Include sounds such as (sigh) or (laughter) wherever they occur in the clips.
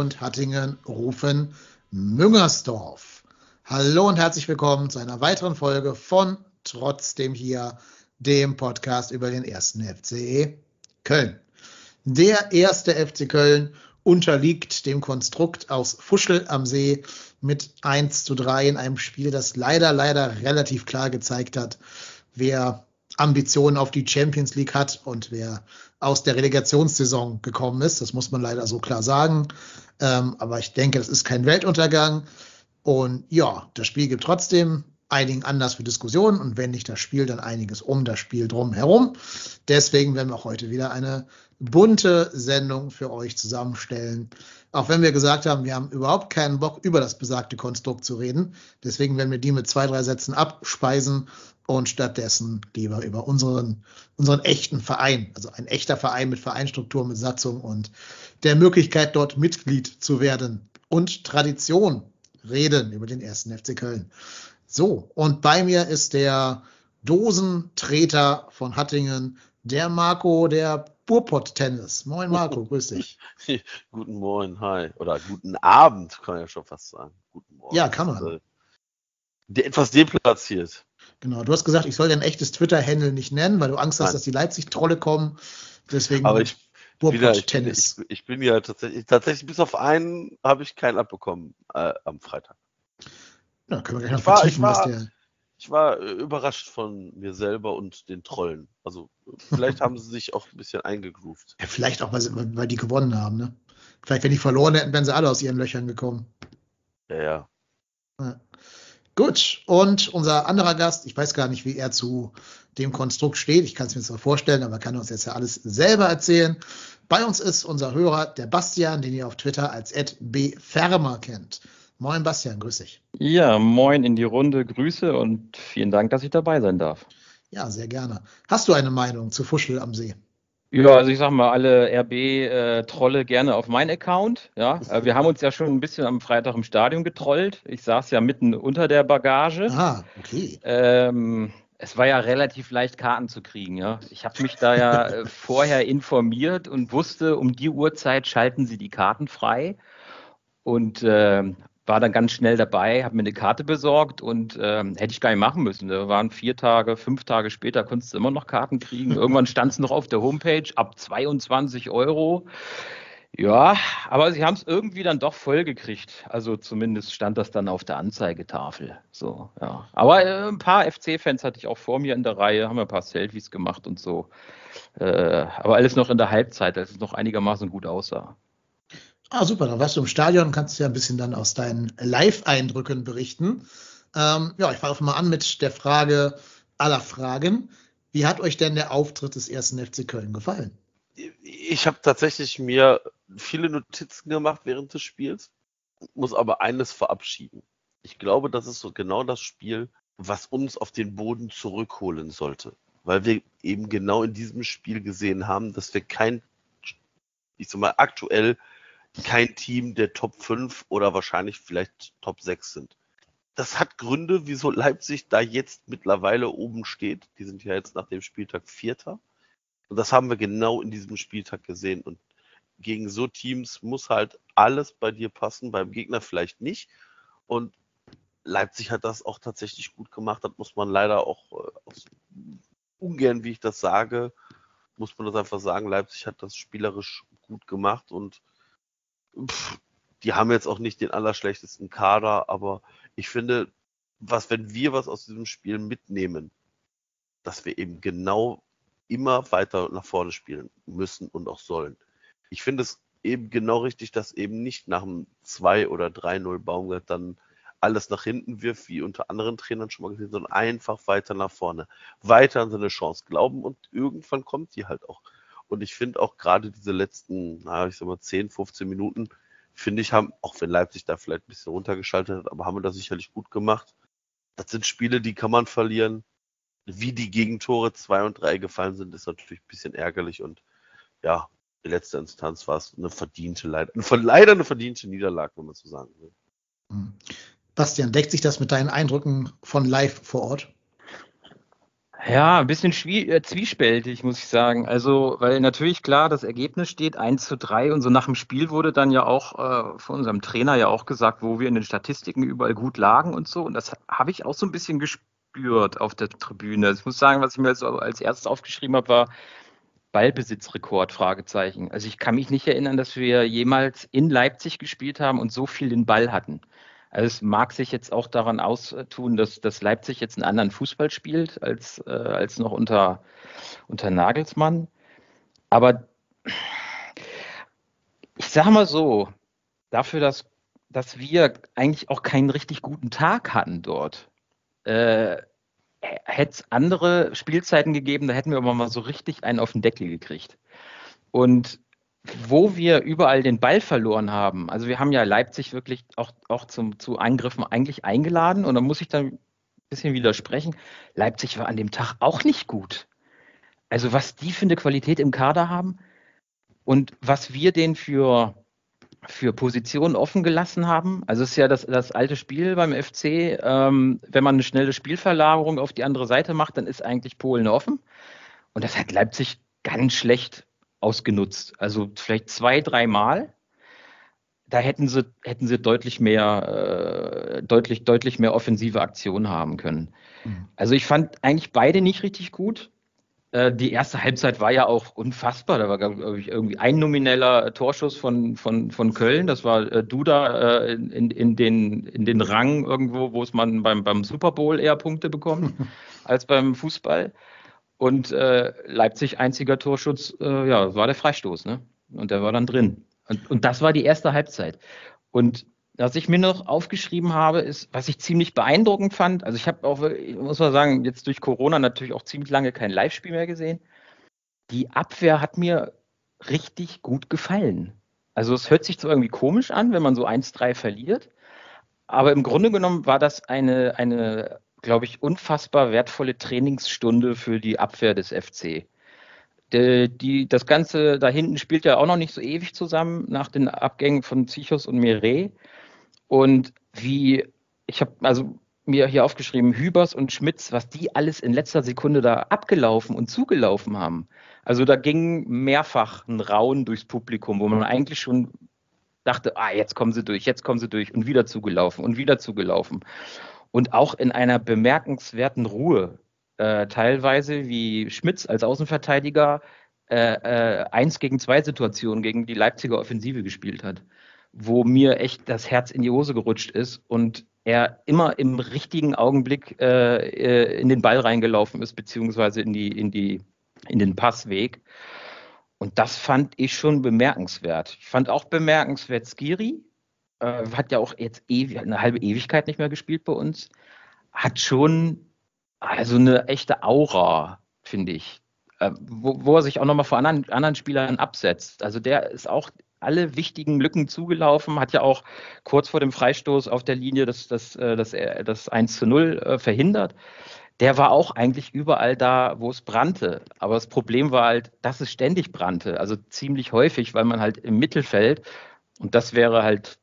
und Hattingen rufen Müngersdorf. Hallo und herzlich willkommen zu einer weiteren Folge von Trotzdem hier, dem Podcast über den ersten FCE Köln. Der erste FC Köln unterliegt dem Konstrukt aus Fuschel am See mit 1 zu 3 in einem Spiel, das leider, leider relativ klar gezeigt hat, wer Ambitionen auf die Champions League hat und wer aus der Relegationssaison gekommen ist. Das muss man leider so klar sagen. Ähm, aber ich denke, das ist kein Weltuntergang. Und ja, das Spiel gibt trotzdem einigen Anlass für Diskussionen und wenn nicht das Spiel, dann einiges um das Spiel drum herum. Deswegen werden wir auch heute wieder eine bunte Sendung für euch zusammenstellen. Auch wenn wir gesagt haben, wir haben überhaupt keinen Bock, über das besagte Konstrukt zu reden. Deswegen werden wir die mit zwei, drei Sätzen abspeisen und stattdessen lieber über unseren, unseren echten Verein, also ein echter Verein mit Vereinstruktur, mit Satzung und der Möglichkeit, dort Mitglied zu werden und Tradition reden über den ersten FC Köln. So, und bei mir ist der Dosentreter von Hattingen, der Marco, der Burpott-Tennis. Moin Marco, (laughs) grüß dich. guten Morgen, hi. Oder guten Abend, kann man ja schon fast sagen. Guten Morgen. Ja, kann man. Äh, der etwas deplatziert. Genau, du hast gesagt, ich soll dein echtes Twitter-Handle nicht nennen, weil du Angst hast, Nein. dass die Leipzig-Trolle kommen. Deswegen Aber ich, wieder, ich, bin, Burpott-Tennis. ich, ich bin ja tatsächlich, tatsächlich bis auf einen habe ich keinen abbekommen äh, am Freitag. Ja, können wir gleich noch Ich war- vertiefen, ich was war- der. Ich war äh, überrascht von mir selber und den Trollen. Also vielleicht haben sie sich auch ein bisschen eingegroovt. Ja, vielleicht auch, weil, sie, weil die gewonnen haben, ne? Vielleicht, wenn die verloren hätten, wären sie alle aus ihren Löchern gekommen. Ja, ja. Gut, und unser anderer Gast, ich weiß gar nicht, wie er zu dem Konstrukt steht. Ich kann es mir zwar vorstellen, aber kann uns jetzt ja alles selber erzählen. Bei uns ist unser Hörer, der Bastian, den ihr auf Twitter als @bfermer kennt. Moin Bastian, grüß dich. Ja, moin in die Runde, Grüße und vielen Dank, dass ich dabei sein darf. Ja, sehr gerne. Hast du eine Meinung zu Fuschel am See? Ja, also ich sag mal, alle RB-Trolle gerne auf meinen Account. Ja, Äh, wir haben uns ja schon ein bisschen am Freitag im Stadion getrollt. Ich saß ja mitten unter der Bagage. Ah, okay. Ähm, es war ja relativ leicht, Karten zu kriegen. Ja, ich habe mich da ja äh, (laughs) vorher informiert und wusste, um die Uhrzeit schalten sie die Karten frei und ähm, war dann ganz schnell dabei, habe mir eine Karte besorgt und ähm, hätte ich gar nicht machen müssen. Da waren vier Tage, fünf Tage später konntest du immer noch Karten kriegen. Irgendwann (laughs) stand es noch auf der Homepage ab 22 Euro. Ja, aber sie haben es irgendwie dann doch voll gekriegt. Also zumindest stand das dann auf der Anzeigetafel. So, ja. Aber äh, ein paar FC-Fans hatte ich auch vor mir in der Reihe, haben ein paar Selfies gemacht und so. Äh, aber alles noch in der Halbzeit, als es noch einigermaßen gut aussah. Ah, super, dann warst du im Stadion kannst ja ein bisschen dann aus deinen Live-Eindrücken berichten. Ähm, ja, ich fange einfach mal an mit der Frage aller Fragen. Wie hat euch denn der Auftritt des ersten FC Köln gefallen? Ich habe tatsächlich mir viele Notizen gemacht während des Spiels, muss aber eines verabschieden. Ich glaube, das ist so genau das Spiel, was uns auf den Boden zurückholen sollte. Weil wir eben genau in diesem Spiel gesehen haben, dass wir kein, ich sag mal, aktuell kein Team der Top 5 oder wahrscheinlich vielleicht Top 6 sind. Das hat Gründe, wieso Leipzig da jetzt mittlerweile oben steht. Die sind ja jetzt nach dem Spieltag Vierter. Und das haben wir genau in diesem Spieltag gesehen. Und gegen so Teams muss halt alles bei dir passen, beim Gegner vielleicht nicht. Und Leipzig hat das auch tatsächlich gut gemacht. Das muss man leider auch äh, aus, ungern, wie ich das sage, muss man das einfach sagen. Leipzig hat das spielerisch gut gemacht und pff, die haben jetzt auch nicht den allerschlechtesten Kader, aber ich finde, was, wenn wir was aus diesem Spiel mitnehmen, dass wir eben genau immer weiter nach vorne spielen müssen und auch sollen. Ich finde es eben genau richtig, dass eben nicht nach einem 2 oder 3-0 Baumgart dann alles nach hinten wirft, wie unter anderen Trainern schon mal gesehen, sondern einfach weiter nach vorne, weiter an seine Chance glauben und irgendwann kommt die halt auch. Und ich finde auch gerade diese letzten, naja, ich sag mal 10, 15 Minuten, finde ich, haben, auch wenn Leipzig da vielleicht ein bisschen runtergeschaltet hat, aber haben wir das sicherlich gut gemacht. Das sind Spiele, die kann man verlieren. Wie die Gegentore 2 und 3 gefallen sind, ist natürlich ein bisschen ärgerlich und ja, in letzter Instanz war es eine verdiente, leider, leider eine verdiente Niederlage, wenn man so sagen will. Hm. Bastian, deckt sich das mit deinen Eindrücken von live vor Ort? Ja, ein bisschen äh, zwiespältig, muss ich sagen. Also, weil natürlich klar, das Ergebnis steht 1 zu 3 und so nach dem Spiel wurde dann ja auch äh, von unserem Trainer ja auch gesagt, wo wir in den Statistiken überall gut lagen und so. Und das habe ich auch so ein bisschen gespürt auf der Tribüne. Ich muss sagen, was ich mir als, als erstes aufgeschrieben habe, war Ballbesitzrekord, Fragezeichen. Also ich kann mich nicht erinnern, dass wir jemals in Leipzig gespielt haben und so viel den Ball hatten. Also es mag sich jetzt auch daran austun, dass, dass Leipzig jetzt einen anderen Fußball spielt als, äh, als noch unter, unter Nagelsmann. Aber ich sage mal so, dafür, dass, dass wir eigentlich auch keinen richtig guten Tag hatten dort, äh, hätte es andere Spielzeiten gegeben, da hätten wir aber mal so richtig einen auf den Deckel gekriegt. Und wo wir überall den Ball verloren haben, also wir haben ja Leipzig wirklich auch, auch zum, zu Eingriffen eigentlich eingeladen und da muss ich dann ein bisschen widersprechen. Leipzig war an dem Tag auch nicht gut. Also was die für eine Qualität im Kader haben und was wir denen für, für Positionen offen gelassen haben. Also es ist ja das, das alte Spiel beim FC. Ähm, wenn man eine schnelle Spielverlagerung auf die andere Seite macht, dann ist eigentlich Polen offen. Und das hat Leipzig ganz schlecht ausgenutzt. Also vielleicht zwei, dreimal. Da hätten sie, hätten sie deutlich mehr, äh, deutlich, deutlich mehr offensive Aktionen haben können. Mhm. Also ich fand eigentlich beide nicht richtig gut. Äh, die erste Halbzeit war ja auch unfassbar. Da war, glaube ich, irgendwie ein nomineller Torschuss von, von, von Köln. Das war äh, Duda äh, in, in, den, in den Rang irgendwo, wo es man beim, beim Super Bowl eher Punkte bekommt (laughs) als beim Fußball. Und äh, Leipzig einziger Torschutz, äh, ja, war der Freistoß, ne? Und der war dann drin. Und, und das war die erste Halbzeit. Und was ich mir noch aufgeschrieben habe, ist, was ich ziemlich beeindruckend fand. Also ich habe auch, muss man sagen, jetzt durch Corona natürlich auch ziemlich lange kein Live-Spiel mehr gesehen. Die Abwehr hat mir richtig gut gefallen. Also es hört sich zwar irgendwie komisch an, wenn man so 1-3 verliert, aber im Grunde genommen war das eine, eine glaube ich, unfassbar wertvolle Trainingsstunde für die Abwehr des FC. Die, die, das Ganze da hinten spielt ja auch noch nicht so ewig zusammen nach den Abgängen von Zichos und Mireille. Und wie, ich habe also mir hier aufgeschrieben, Hübers und Schmitz, was die alles in letzter Sekunde da abgelaufen und zugelaufen haben. Also da ging mehrfach ein Rauen durchs Publikum, wo man eigentlich schon dachte, ah, jetzt kommen sie durch, jetzt kommen sie durch und wieder zugelaufen und wieder zugelaufen und auch in einer bemerkenswerten Ruhe. Äh, teilweise wie Schmitz als Außenverteidiger äh, äh, eins gegen zwei Situationen gegen die Leipziger Offensive gespielt hat, wo mir echt das Herz in die Hose gerutscht ist und er immer im richtigen Augenblick äh, äh, in den Ball reingelaufen ist, beziehungsweise in, die, in, die, in den Passweg. Und das fand ich schon bemerkenswert. Ich fand auch bemerkenswert Skiri, äh, hat ja auch jetzt eine halbe Ewigkeit nicht mehr gespielt bei uns, hat schon also eine echte Aura, finde ich, äh, wo, wo, er sich auch nochmal vor anderen, anderen Spielern absetzt. Also der ist auch alle wichtigen Lücken zugelaufen, hat ja auch kurz vor dem Freistoß auf der Linie das, das, äh, das, das, das 1 zu 0 äh, verhindert. Der war auch eigentlich überall da, wo es brannte. Aber das Problem war halt, dass es ständig brannte. Also ziemlich häufig, weil man halt im Mittelfeld, und das wäre halt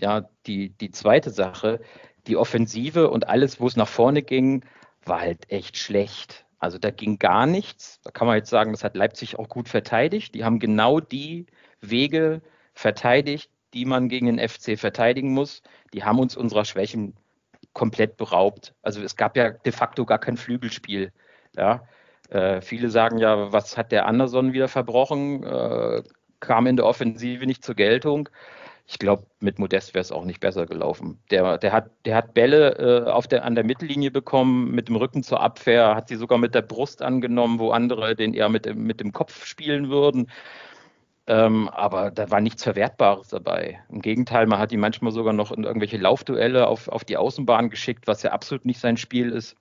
ja, die, die zweite Sache, die Offensive und alles, wo es nach vorne ging, war halt echt schlecht. Also da ging gar nichts. Da kann man jetzt sagen, das hat Leipzig auch gut verteidigt. Die haben genau die Wege verteidigt, die man gegen den FC verteidigen muss. Die haben uns unserer Schwächen komplett beraubt. Also es gab ja de facto gar kein Flügelspiel. Ja. Äh, viele sagen ja, was hat der Anderson wieder verbrochen? Äh, kam in der Offensive nicht zur Geltung ich glaube, mit Modest wäre es auch nicht besser gelaufen. Der, der, hat, der hat Bälle äh, auf der, an der Mittellinie bekommen, mit dem Rücken zur Abwehr, hat sie sogar mit der Brust angenommen, wo andere den eher mit, mit dem Kopf spielen würden. Ähm, aber da war nichts Verwertbares dabei. Im Gegenteil, man hat die manchmal sogar noch in irgendwelche Laufduelle auf, auf die Außenbahn geschickt, was ja absolut nicht sein Spiel ist.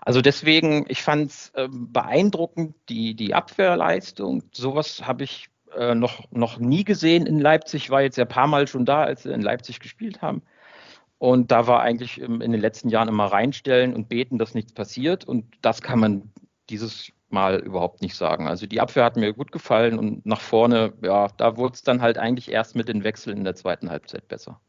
Also deswegen, ich fand es äh, beeindruckend, die, die Abwehrleistung. Sowas habe ich äh, noch, noch nie gesehen in Leipzig. War jetzt ja ein paar Mal schon da, als sie in Leipzig gespielt haben. Und da war eigentlich in den letzten Jahren immer reinstellen und beten, dass nichts passiert. Und das kann man dieses Mal überhaupt nicht sagen. Also die Abwehr hat mir gut gefallen und nach vorne, ja, da wurde es dann halt eigentlich erst mit den Wechseln in der zweiten Halbzeit besser.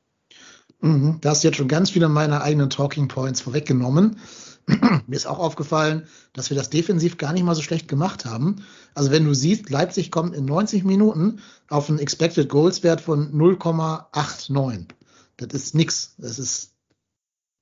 Mhm, da hast du jetzt schon ganz viele meiner eigenen Talking Points vorweggenommen. (clears throat) Mir ist auch aufgefallen, dass wir das defensiv gar nicht mal so schlecht gemacht haben. Also wenn du siehst, Leipzig kommt in 90 Minuten auf einen Expected Goals Wert von 0,89. Das ist nix. Das ist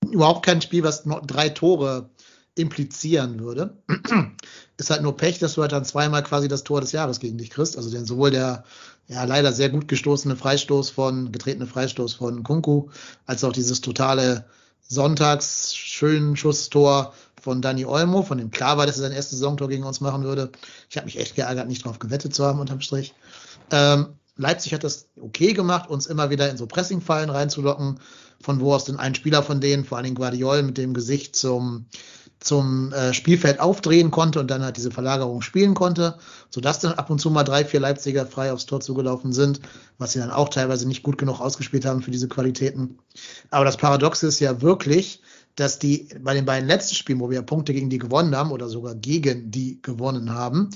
überhaupt kein Spiel, was drei Tore implizieren würde. (clears throat) ist halt nur Pech, dass du halt dann zweimal quasi das Tor des Jahres gegen dich kriegst. Also denn sowohl der ja leider sehr gut gestoßene Freistoß von, getretene Freistoß von Kunku, als auch dieses totale Sonntags schönen Schusstor von Dani Olmo, von dem klar war, dass er sein erstes Saisontor gegen uns machen würde. Ich habe mich echt geärgert, nicht drauf gewettet zu haben unterm Strich. Ähm, Leipzig hat das okay gemacht, uns immer wieder in so Pressingfallen reinzulocken, von wo aus denn ein Spieler von denen, vor allem Guardiol, mit dem Gesicht zum zum äh, Spielfeld aufdrehen konnte und dann halt diese Verlagerung spielen konnte, sodass dann ab und zu mal drei, vier Leipziger frei aufs Tor zugelaufen sind, was sie dann auch teilweise nicht gut genug ausgespielt haben für diese Qualitäten. Aber das Paradoxe ist ja wirklich, dass die bei den beiden letzten Spielen, wo wir Punkte gegen die gewonnen haben oder sogar gegen die gewonnen haben,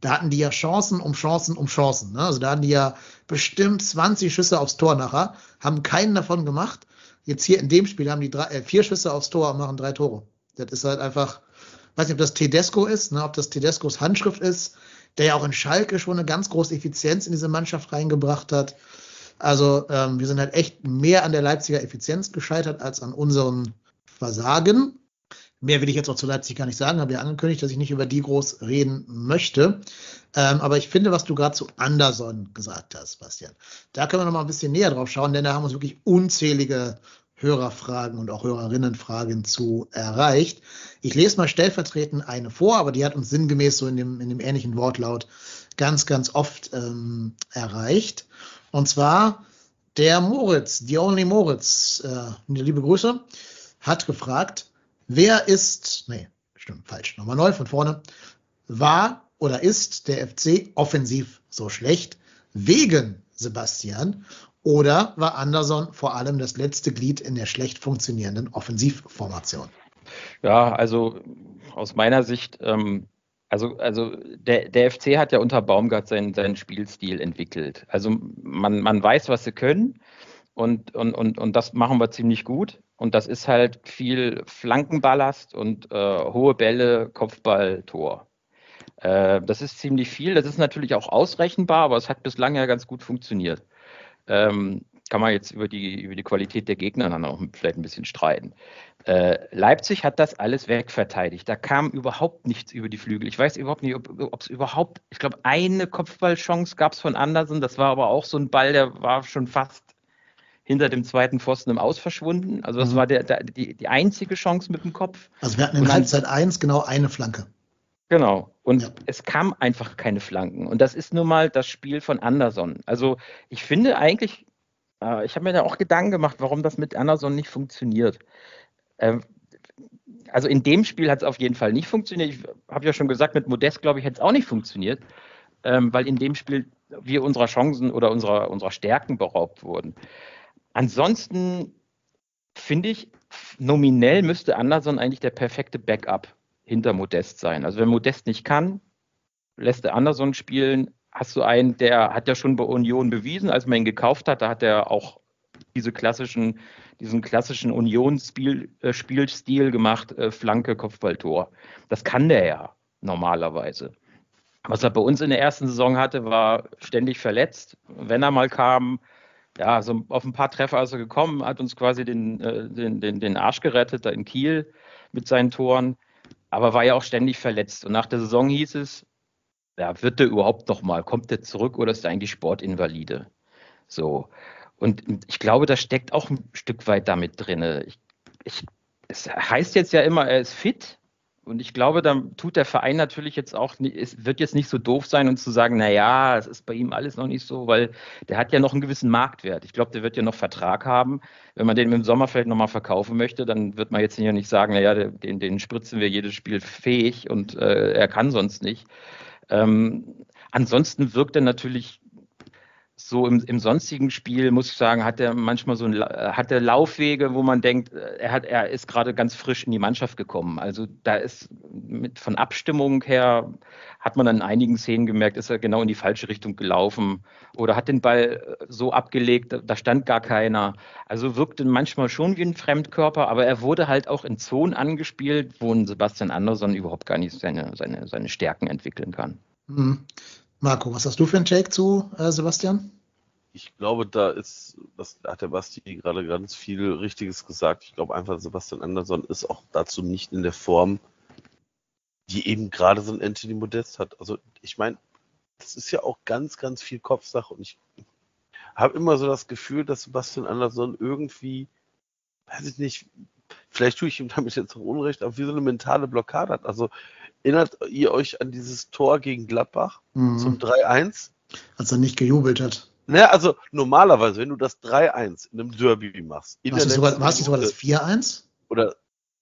da hatten die ja Chancen um Chancen um Chancen. Ne? Also da hatten die ja bestimmt 20 Schüsse aufs Tor nachher, haben keinen davon gemacht. Jetzt hier in dem Spiel haben die drei, äh, vier Schüsse aufs Tor und machen drei Tore. Das ist halt einfach, weiß nicht, ob das Tedesco ist, ne, ob das Tedescos Handschrift ist, der ja auch in Schalke schon eine ganz große Effizienz in diese Mannschaft reingebracht hat. Also ähm, wir sind halt echt mehr an der Leipziger Effizienz gescheitert als an unserem Versagen. Mehr will ich jetzt auch zu Leipzig gar nicht sagen, habe ja angekündigt, dass ich nicht über die groß reden möchte. Ähm, aber ich finde, was du gerade zu Anderson gesagt hast, Bastian, da können wir noch mal ein bisschen näher drauf schauen, denn da haben uns wirklich unzählige Hörerfragen und auch Hörerinnenfragen zu erreicht. Ich lese mal stellvertretend eine vor, aber die hat uns sinngemäß so in dem, in dem ähnlichen Wortlaut ganz, ganz oft ähm, erreicht. Und zwar der Moritz, die Only Moritz, äh, liebe Grüße, hat gefragt, wer ist, nee, stimmt, falsch, nochmal neu von vorne, war oder ist der FC offensiv so schlecht wegen Sebastian oder war Anderson vor allem das letzte Glied in der schlecht funktionierenden Offensivformation? Ja, also aus meiner Sicht, ähm, also, also der, der FC hat ja unter Baumgart seinen, seinen Spielstil entwickelt. Also man, man weiß, was sie können und, und, und, und das machen wir ziemlich gut. Und das ist halt viel Flankenballast und äh, hohe Bälle, Kopfball, Tor. Äh, das ist ziemlich viel. Das ist natürlich auch ausrechenbar, aber es hat bislang ja ganz gut funktioniert ähm, kann man jetzt über die, über die Qualität der Gegner dann auch vielleicht ein bisschen streiten. Äh, Leipzig hat das alles wegverteidigt. Da kam überhaupt nichts über die Flügel. Ich weiß überhaupt nicht, ob es überhaupt, ich glaube, eine Kopfballchance gab es von Andersen. Das war aber auch so ein Ball, der war schon fast hinter dem zweiten Pfosten im Aus verschwunden. Also das mhm. war der, der, die, die einzige Chance mit dem Kopf. Also wir hatten in Halbzeit 1 genau eine Flanke. Genau. Und ja. es kam einfach keine Flanken. Und das ist nun mal das Spiel von Anderson. Also ich finde eigentlich, äh, ich habe mir da auch Gedanken gemacht, warum das mit Anderson nicht funktioniert. Ähm, also in dem Spiel hat es auf jeden Fall nicht funktioniert. Ich habe ja schon gesagt, mit Modest, glaube ich, hätte es auch nicht funktioniert, ähm, weil in dem Spiel wir unserer Chancen oder unserer, unserer Stärken beraubt wurden. Ansonsten finde ich, nominell müsste Anderson eigentlich der perfekte Backup hinter Modest sein. Also wenn Modest nicht kann, lässt der Anderson spielen. Hast du einen, der hat ja schon bei Union bewiesen, als man ihn gekauft hat, da hat er auch diese klassischen, diesen klassischen Union-Spielstil äh, gemacht, äh, Flanke, Kopfballtor. Das kann der ja normalerweise. Was er bei uns in der ersten Saison hatte, war ständig verletzt. Wenn er mal kam, ja, so auf ein paar Treffer ist er gekommen, hat uns quasi den, äh, den, den, den Arsch gerettet, da in Kiel mit seinen Toren aber war ja auch ständig verletzt. Und nach der Saison hieß es, ja, wird der überhaupt noch mal? Kommt der zurück oder ist er eigentlich Sportinvalide? So. Und ich glaube, das steckt auch ein Stück weit damit drin. Ich, ich, es heißt jetzt ja immer, er ist fit, Und ich glaube, da tut der Verein natürlich jetzt auch, es wird jetzt nicht so doof sein und zu sagen, na ja, es ist bei ihm alles noch nicht so, weil der hat ja noch einen gewissen Marktwert. Ich glaube, der wird ja noch Vertrag haben. Wenn man den im Sommer vielleicht nochmal verkaufen möchte, dann wird man jetzt ja nicht sagen, na ja, den, den spritzen wir jedes Spiel fähig und äh, er kann sonst nicht. Ähm, ansonsten wirkt er natürlich so im, im sonstigen Spiel, muss ich sagen, hat er manchmal so ein, hat er Laufwege, wo man denkt, er hat, er ist gerade ganz frisch in die Mannschaft gekommen. Also da ist mit, von Abstimmung her hat man an einigen Szenen gemerkt, ist er genau in die falsche Richtung gelaufen oder hat den Ball so abgelegt, da stand gar keiner. Also wirkte manchmal schon wie ein Fremdkörper, aber er wurde halt auch in Zonen angespielt, wo ein Sebastian Andersson überhaupt gar nicht seine, seine, seine Stärken entwickeln kann. Mhm. Marco, was hast du für einen Take zu äh, Sebastian? Ich glaube, da ist, das hat der Basti gerade ganz viel Richtiges gesagt. Ich glaube einfach, Sebastian Andersson ist auch dazu nicht in der Form, die eben gerade so ein Anthony Modest hat. Also ich meine, das ist ja auch ganz, ganz viel Kopfsache und ich habe immer so das Gefühl, dass Sebastian Andersson irgendwie, weiß ich nicht, vielleicht tue ich ihm damit jetzt auch Unrecht, aber wie so eine mentale Blockade hat. Also Erinnert ihr euch an dieses Tor gegen Gladbach mhm. zum 3-1? Als er nicht gejubelt hat. Naja, also normalerweise, wenn du das 3-1 in einem Derby machst. War es nicht sogar, das 4-1? Oder,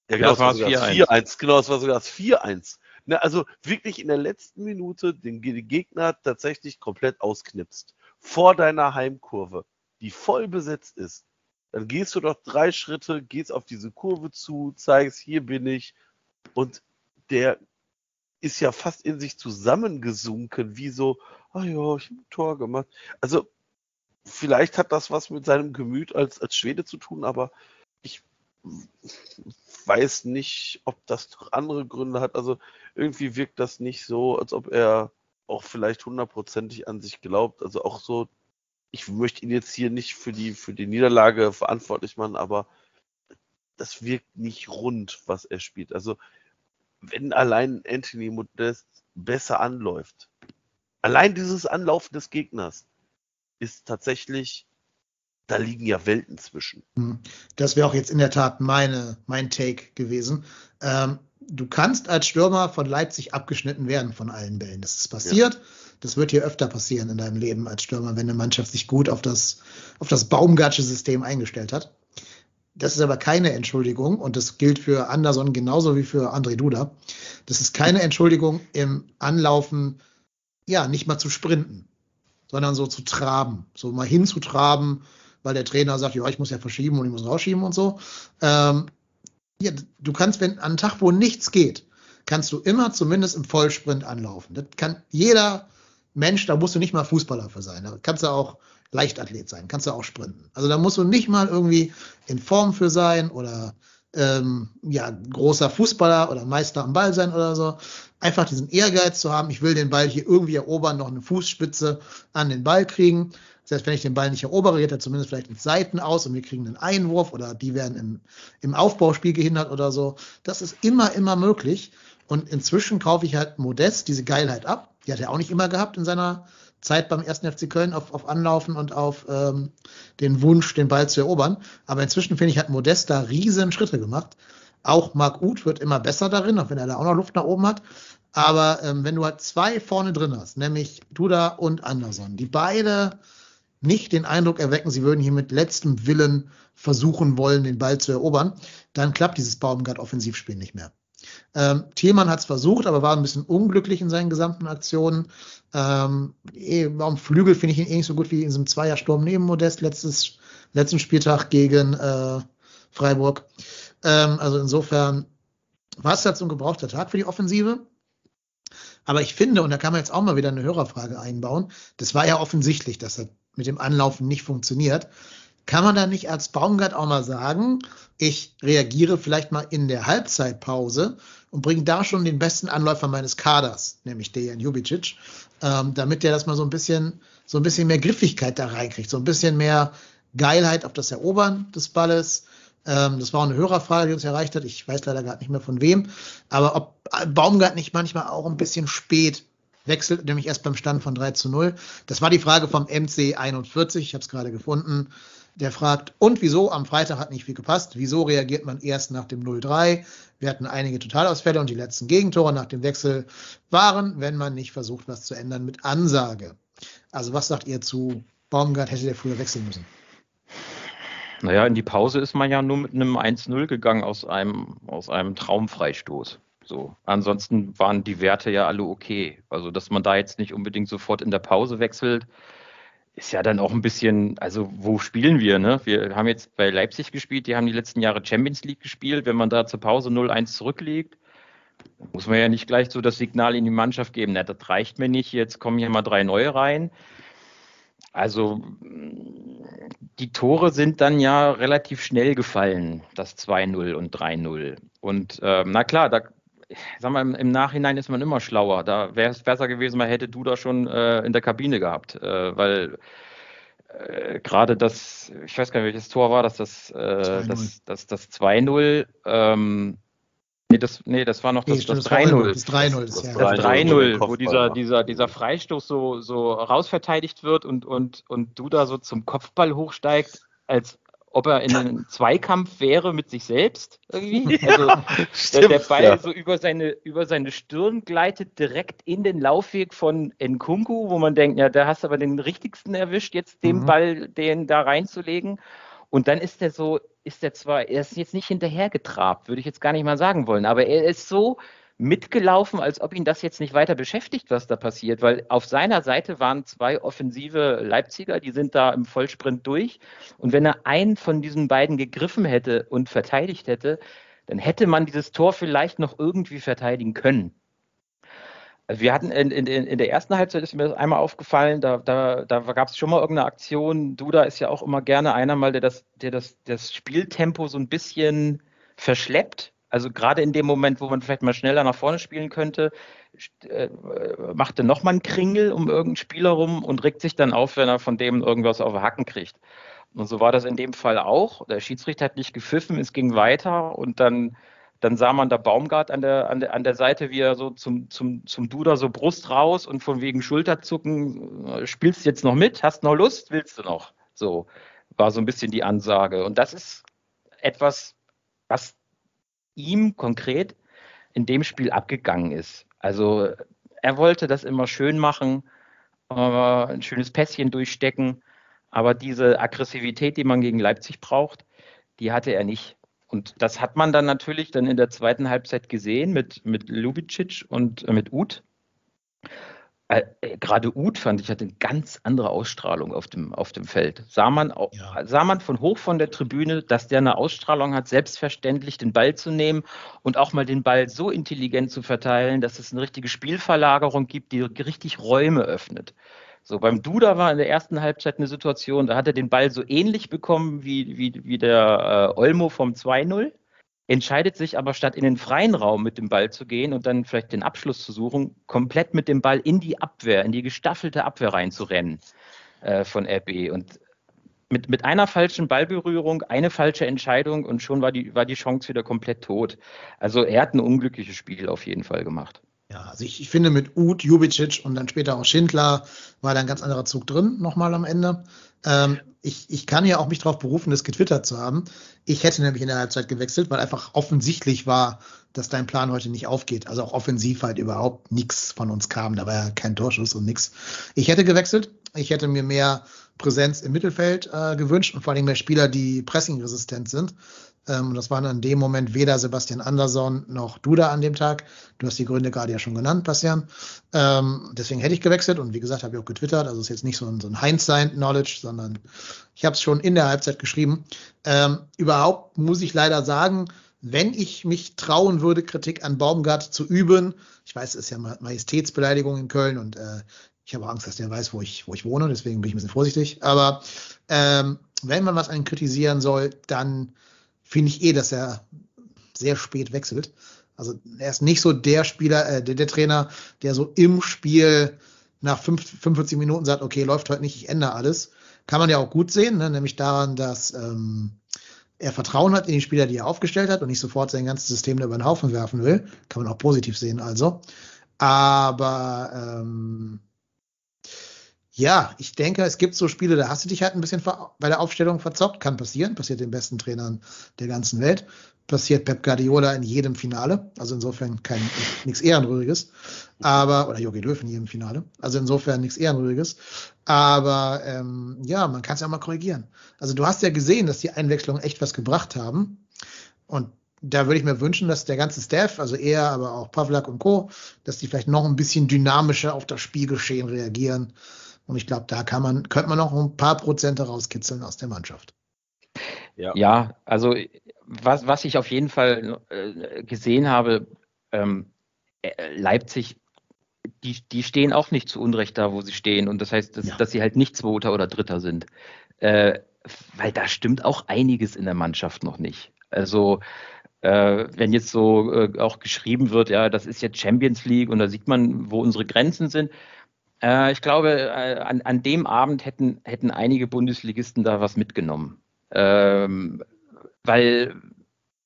ja, genau, ja, das war sogar 4-1. Genau, das war sogar das 4-1. Na, also wirklich in der letzten Minute den Gegner tatsächlich komplett ausknipst. Vor deiner Heimkurve, die voll besetzt ist. Dann gehst du doch drei Schritte, gehst auf diese Kurve zu, zeigst, hier bin ich. Und der ist ja fast in sich zusammengesunken, wie so, ah ja, ich habe ein Tor gemacht. Also, vielleicht hat das was mit seinem Gemüt als, als Schwede zu tun, aber ich weiß nicht, ob das noch andere Gründe hat. Also, irgendwie wirkt das nicht so, als ob er auch vielleicht hundertprozentig an sich glaubt. Also auch so, ich möchte ihn jetzt hier nicht für die, für die Niederlage verantwortlich machen, aber das wirkt nicht rund, was er spielt. Also wenn allein Anthony Modest besser anläuft. Allein dieses Anlaufen des Gegners ist tatsächlich, da liegen ja Welten zwischen. Hm. Das wäre auch jetzt in der Tat meine, mein Take gewesen. Ähm, du kannst als Stürmer von Leipzig abgeschnitten werden von allen Bällen. Das ist passiert. Ja. Das wird hier öfter passieren in deinem Leben als Stürmer, wenn eine Mannschaft sich gut auf das, auf das Baumgartsche System eingestellt hat. Das ist aber keine Entschuldigung und das gilt für Anderson genauso wie für André Duda. Das ist keine Entschuldigung im Anlaufen, ja, nicht mal zu sprinten, sondern so zu traben, so mal hinzutraben, weil der Trainer sagt, ja, ich muss ja verschieben und ich muss rausschieben und so. Ähm, ja, du kannst, wenn an einem Tag, wo nichts geht, kannst du immer zumindest im Vollsprint anlaufen. Das kann jeder Mensch, da musst du nicht mal Fußballer für sein. Da kannst du auch Leichtathlet sein, kannst du auch sprinten. Also da musst du nicht mal irgendwie in Form für sein oder ähm, ja, großer Fußballer oder Meister am Ball sein oder so. Einfach diesen Ehrgeiz zu haben, ich will den Ball hier irgendwie erobern, noch eine Fußspitze an den Ball kriegen. Heißt, wenn ich den Ball nicht erobere, geht er zumindest vielleicht mit Seiten aus und wir kriegen einen Einwurf oder die werden im, im Aufbauspiel gehindert oder so. Das ist immer, immer möglich. Und inzwischen kaufe ich halt modest diese Geilheit ab. Die hat er auch nicht immer gehabt in seiner Zeit beim ersten FC Köln auf, auf Anlaufen und auf ähm, den Wunsch, den Ball zu erobern. Aber inzwischen finde ich, hat Modest da riesen Schritte gemacht. Auch Marc Uth wird immer besser darin, auch wenn er da auch noch Luft nach oben hat. Aber ähm, wenn du halt zwei vorne drin hast, nämlich Duda und Anderson, die beide nicht den Eindruck erwecken, sie würden hier mit letztem Willen versuchen wollen, den Ball zu erobern, dann klappt dieses Baumgart-Offensivspiel nicht mehr. Ähm, Thielmann hat es versucht, aber war ein bisschen unglücklich in seinen gesamten Aktionen. Ähm, eh, am Flügel finde ich ihn eh nicht so gut wie in diesem Zweiersturm neben Modest letztes, letzten Spieltag gegen äh, Freiburg. Ähm, also insofern war es jetzt ein gebrauchter Tag für die Offensive. Aber ich finde, und da kann man jetzt auch mal wieder eine Hörerfrage einbauen, das war ja offensichtlich, dass das mit dem Anlaufen nicht funktioniert. Kann man da nicht als Baumgart auch mal sagen, ich reagiere vielleicht mal in der Halbzeitpause und bringe da schon den besten Anläufer meines Kaders, nämlich Dejan Jubicic, ähm, damit der das mal so ein bisschen, so ein bisschen mehr Griffigkeit da reinkriegt, so ein bisschen mehr Geilheit auf das Erobern des Balles. Ähm, das war auch eine Hörerfrage, die uns erreicht hat. Ich weiß leider gerade nicht mehr von wem. Aber ob Baumgart nicht manchmal auch ein bisschen spät wechselt, nämlich erst beim Stand von 3 zu 0. Das war die Frage vom MC 41. Ich habe es gerade gefunden. Der fragt, und wieso? Am Freitag hat nicht viel gepasst. Wieso reagiert man erst nach dem 0-3? Wir hatten einige Totalausfälle und die letzten Gegentore nach dem Wechsel waren, wenn man nicht versucht, was zu ändern mit Ansage. Also was sagt ihr zu Baumgart, hätte der früher wechseln müssen? Naja, in die Pause ist man ja nur mit einem 1-0 gegangen aus einem, aus einem Traumfreistoß. So. Ansonsten waren die Werte ja alle okay. Also, dass man da jetzt nicht unbedingt sofort in der Pause wechselt, ist ja dann auch ein bisschen, also wo spielen wir? Ne? Wir haben jetzt bei Leipzig gespielt, die haben die letzten Jahre Champions League gespielt. Wenn man da zur Pause 0-1 zurückliegt, muss man ja nicht gleich so das Signal in die Mannschaft geben, na, das reicht mir nicht, jetzt kommen hier mal drei neue rein. Also die Tore sind dann ja relativ schnell gefallen, das 2-0 und 3-0. Und äh, na klar, da sag mal, im, Nachhinein ist man immer schlauer. Da wäre es besser gewesen, man hätte du da schon äh, in der Kabine gehabt, äh, weil äh, gerade das, ich weiß gar nicht, welches Tor war das, das, äh, das, das, das 2-0, ähm, Nee, das, nee, das war noch das, nee, das, das 3-0. Das 3-0, das, das 3-0, wo dieser, dieser, dieser Freistoß so, so rausverteidigt wird und, und, und du da so zum Kopfball hochsteigst, als ob er in einem (laughs) Zweikampf wäre mit sich selbst irgendwie. Also (laughs) Stimmt, der, Ball ja. so über seine, über seine Stirn gleitet direkt in den Laufweg von Nkunku, wo man denkt, ja, da hast du aber den richtigsten erwischt, jetzt den mhm. Ball, den da reinzulegen. Und dann ist er so, ist er zwar, er ist jetzt nicht hinterhergetrabt, würde ich jetzt gar nicht mal sagen wollen, aber er ist so mitgelaufen, als ob ihn das jetzt nicht weiter beschäftigt, was da passiert, weil auf seiner Seite waren zwei offensive Leipziger, die sind da im Vollsprint durch. Und wenn er einen von diesen beiden gegriffen hätte und verteidigt hätte, dann hätte man dieses Tor vielleicht noch irgendwie verteidigen können. Also wir hatten in, in, in, der ersten Halbzeit ist mir das einmal aufgefallen, da, da, da gab es schon mal irgendeine Aktion. Duda ist ja auch immer gerne einer mal, der das, der das, das Spieltempo so ein bisschen verschleppt. Also gerade in dem Moment, wo man vielleicht mal schneller nach vorne spielen könnte, äh, macht er nochmal einen Kringel um irgendeinen Spieler rum und regt sich dann auf, wenn er von dem irgendwas auf den Hacken kriegt. Und so war das in dem Fall auch. Der Schiedsrichter hat nicht gepfiffen, es ging weiter und dann, dann sah man da Baumgart an der, an der, an der Seite, wie er so zum, zum, zum Duder so Brust raus und von wegen Schulterzucken, äh, spielst du jetzt noch mit? Hast noch Lust? Willst du noch? So war so ein bisschen die Ansage. Und das ist etwas, was ihm konkret in dem Spiel abgegangen ist. Also er wollte das immer schön machen, äh, ein schönes Pässchen durchstecken, aber diese Aggressivität, die man gegen Leipzig braucht, die hatte er nicht. Und das hat man dann natürlich dann in der zweiten Halbzeit gesehen mit, mit Lubicic und mit Uth. Äh, gerade Uth fand ich hatte eine ganz andere Ausstrahlung auf dem, auf dem Feld. Sah man, auch, ja. sah man von hoch von der Tribüne, dass der eine Ausstrahlung hat, selbstverständlich den Ball zu nehmen und auch mal den Ball so intelligent zu verteilen, dass es eine richtige Spielverlagerung gibt, die richtig Räume öffnet. So, beim Duda war in der ersten Halbzeit eine Situation, da hat er den Ball so ähnlich bekommen wie, wie, wie der äh, Olmo vom 2-0 entscheidet sich aber statt in den freien Raum mit dem Ball zu gehen und dann vielleicht den Abschluss zu suchen, komplett mit dem Ball in die Abwehr, in die gestaffelte Abwehr reinzurennen äh, von RB. Und mit, mit einer falschen Ballberührung, eine falsche Entscheidung und schon war die, war die Chance wieder komplett tot. Also er hat ein unglückliches Spiel auf jeden Fall gemacht. Ja, also ich, ich finde mit Uth, Jubicic und dann später auch Schindler war da ein ganz anderer Zug drin, nochmal am Ende. Ähm, ich, ich kann ja auch mich darauf berufen, das getwittert zu haben. Ich hätte nämlich in der Halbzeit gewechselt, weil einfach offensichtlich war, dass dein Plan heute nicht aufgeht. Also auch offensiv halt überhaupt nichts von uns kam. Da war ja kein Torschuss und nichts. Ich hätte gewechselt. Ich hätte mir mehr Präsenz im Mittelfeld äh, gewünscht und vor allem mehr Spieler, die pressingresistent sind. Ähm, das waren in dem Moment weder Sebastian Andersson noch Duda an dem Tag. Du hast die Gründe gerade ja schon genannt, Bastian. Ähm, deswegen hätte ich gewechselt und wie gesagt, habe ich auch getwittert. Also ist jetzt nicht so ein, so ein Hindsight-Knowledge, sondern ich habe es schon in der Halbzeit geschrieben. Ähm, überhaupt muss ich leider sagen, wenn ich mich trauen würde, Kritik an Baumgart zu üben, ich weiß, es ist ja Majestätsbeleidigung in Köln und äh, ich habe Angst, dass der weiß, wo ich, wo ich wohne, deswegen bin ich ein bisschen vorsichtig. Aber ähm, wenn man was ihn kritisieren soll, dann finde ich eh, dass er sehr spät wechselt. Also er ist nicht so der Spieler, äh, der, der Trainer, der so im Spiel nach 5, 45 Minuten sagt, okay, läuft heute nicht, ich ändere alles. Kann man ja auch gut sehen, ne? nämlich daran, dass ähm, er Vertrauen hat in die Spieler, die er aufgestellt hat und nicht sofort sein ganzes System über den Haufen werfen will. Kann man auch positiv sehen also. Aber ähm, Ja, ich denke, es gibt so Spiele, da hast du dich halt ein bisschen bei der Aufstellung verzockt. Kann passieren, passiert den besten Trainern der ganzen Welt. Passiert Pep Guardiola in jedem Finale. Also insofern kein nichts Ehrenrühriges. Aber, oder Jogi Löw in jedem Finale. Also insofern nichts Ehrenrühriges. Aber ähm, ja, man kann es ja mal korrigieren. Also du hast ja gesehen, dass die Einwechslungen echt was gebracht haben. Und da würde ich mir wünschen, dass der ganze Staff, also er, aber auch Pavlak und Co., dass die vielleicht noch ein bisschen dynamischer auf das Spielgeschehen reagieren. Und ich glaube, da kann man, könnte man noch ein paar Prozente rauskitzeln aus der Mannschaft. Ja, ja also was, was ich auf jeden Fall äh, gesehen habe, ähm, äh, Leipzig, die, die stehen auch nicht zu Unrecht da, wo sie stehen. Und das heißt, dass, ja. dass sie halt nicht Zweiter oder Dritter sind. Äh, weil da stimmt auch einiges in der Mannschaft noch nicht. Also äh, wenn jetzt so äh, auch geschrieben wird, ja, das ist jetzt Champions League und da sieht man, wo unsere Grenzen sind. Äh, ich glaube, äh, an, an dem Abend hätten, hätten einige Bundesligisten da was mitgenommen. Ähm, weil